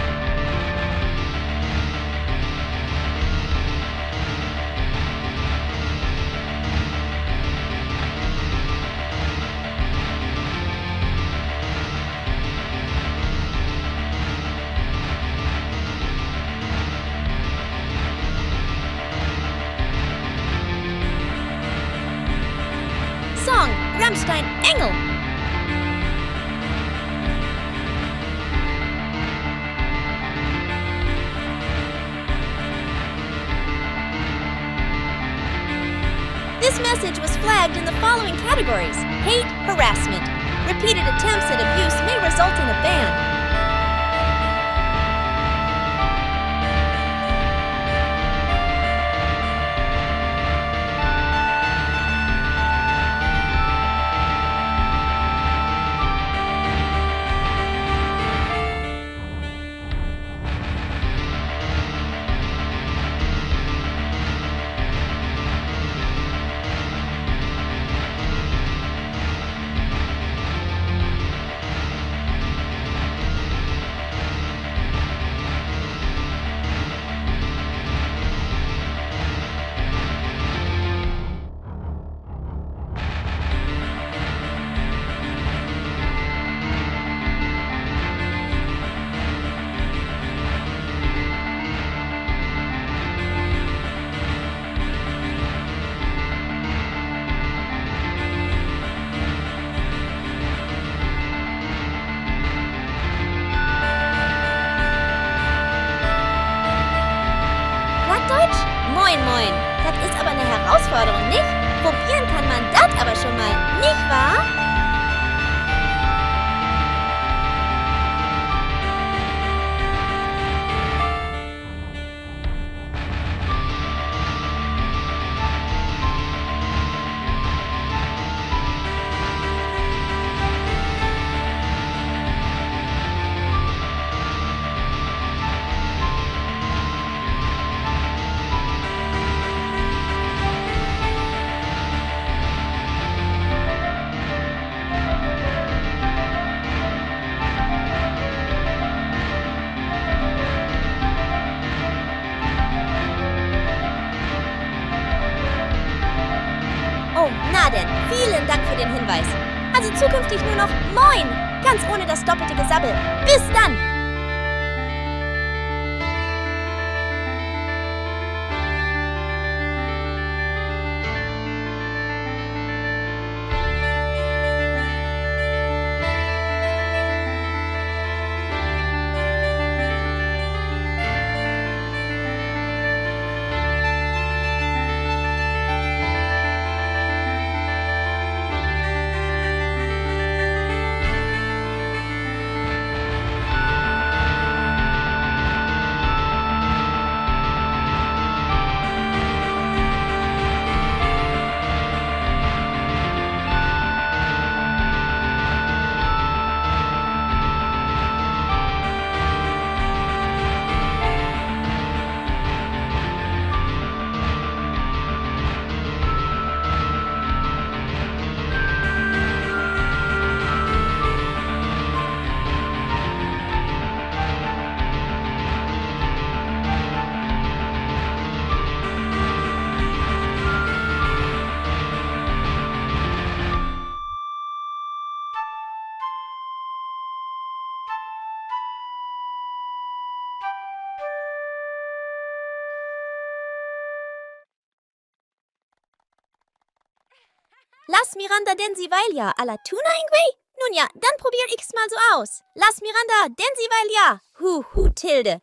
Miranda Densivailia à la Tuna Ingwe? Nun ja, dann probier ich's mal so aus. Lass Miranda Densivailia. Hu, hu, Tilde.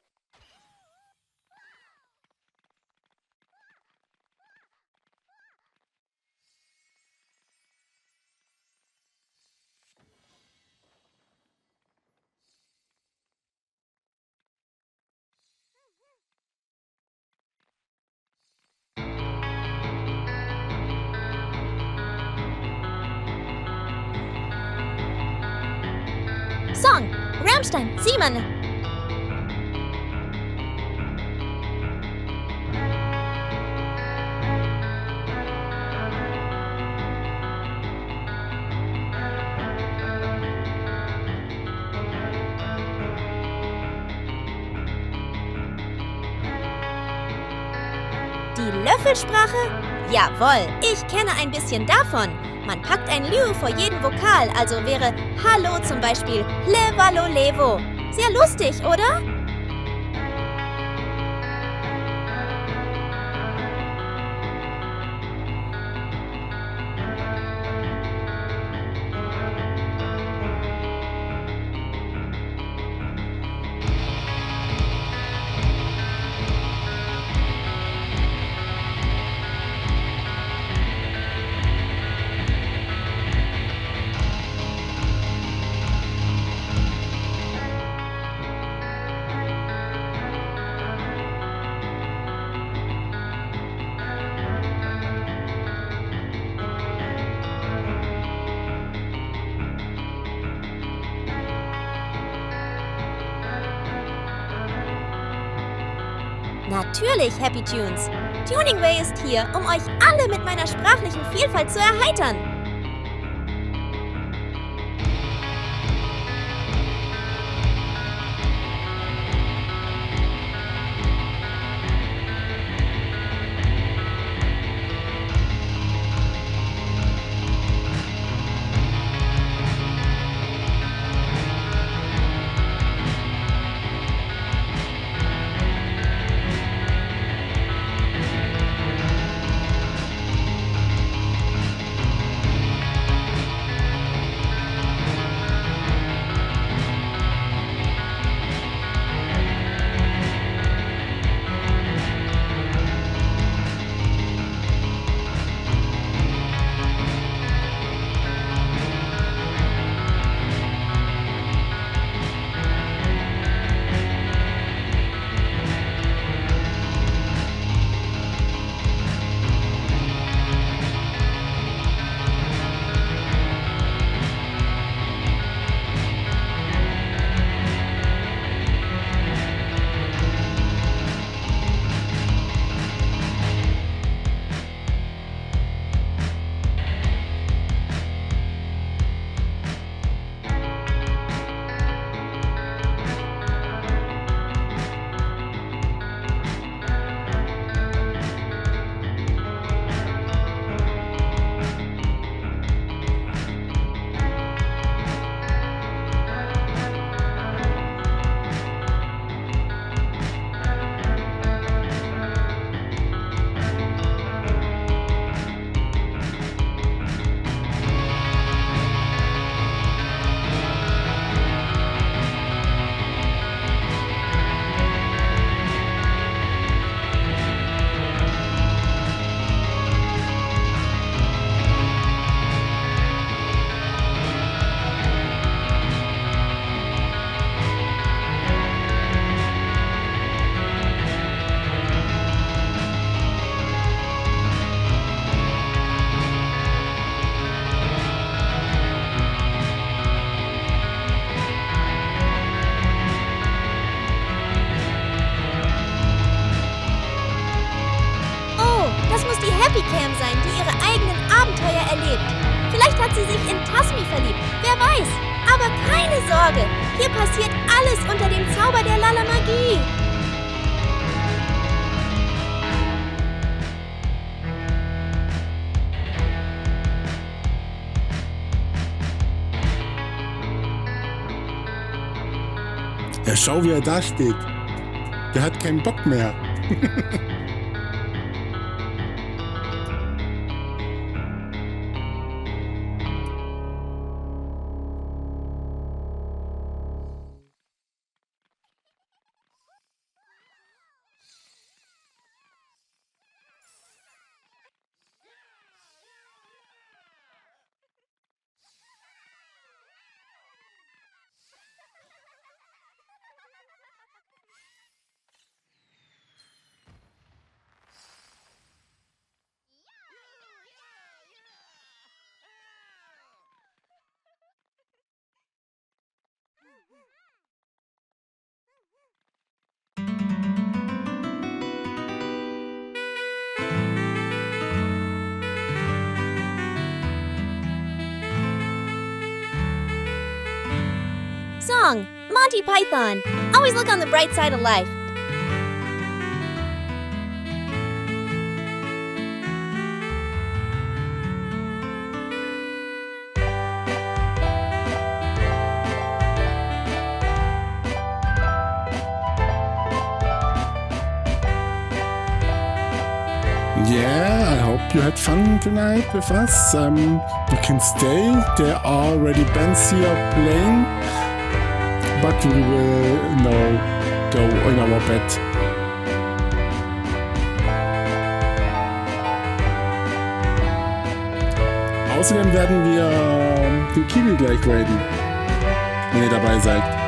Rammstein, Simon. Die Löffelsprache? Jawohl, ich kenne ein bisschen davon. Man packt ein Liu vor jeden Vokal, also wäre Hallo zum Beispiel Levalo Levo. Sehr lustig, oder? Natürlich, Happy Tunes. Tuning Way ist hier, um euch alle mit meiner sprachlichen Vielfalt zu erheitern. Schau, wie er da steht. Der hat keinen Bock mehr. Monty Python. Always look on the bright side of life. Yeah, I hope you had fun tonight with us. Um, you can stay. There are already bands here playing, but we will now go in our bed. Außerdem werden wir den Kiwi gleich raiden, wenn ihr dabei seid.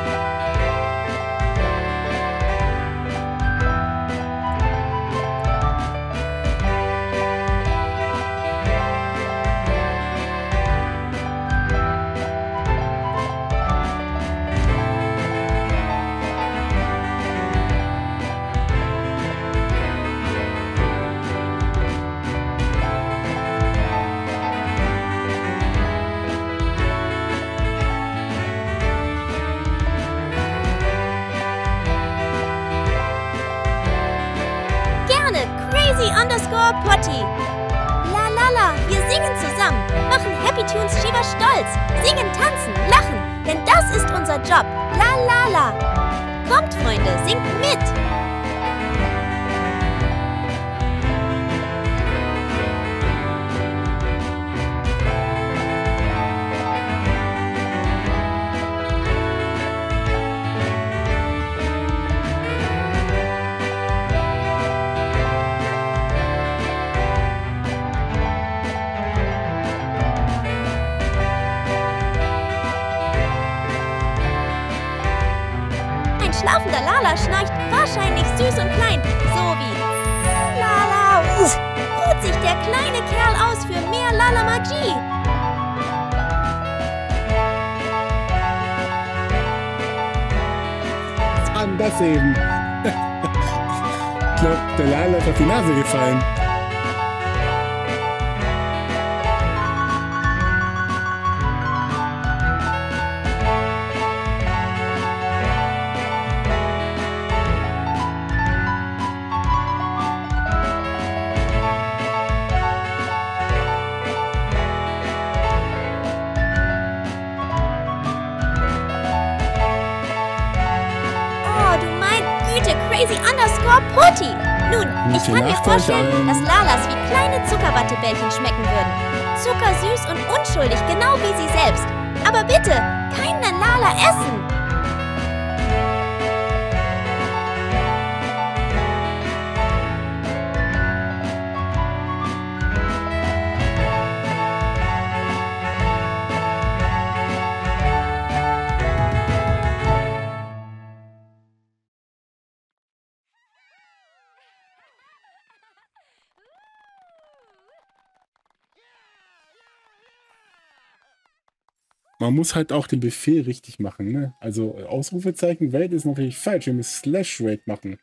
man muss halt auch den Befehl richtig machen. Ne? Also Ausrufezeichen Welt ist natürlich falsch. Wir müssen Slash Rate machen.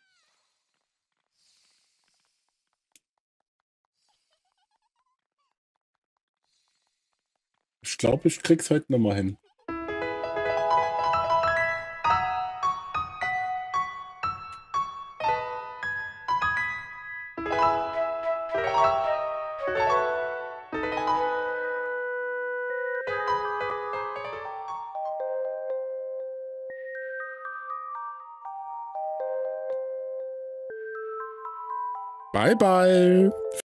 Ich glaube, ich krieg's heute nochmal hin. Bye, bye.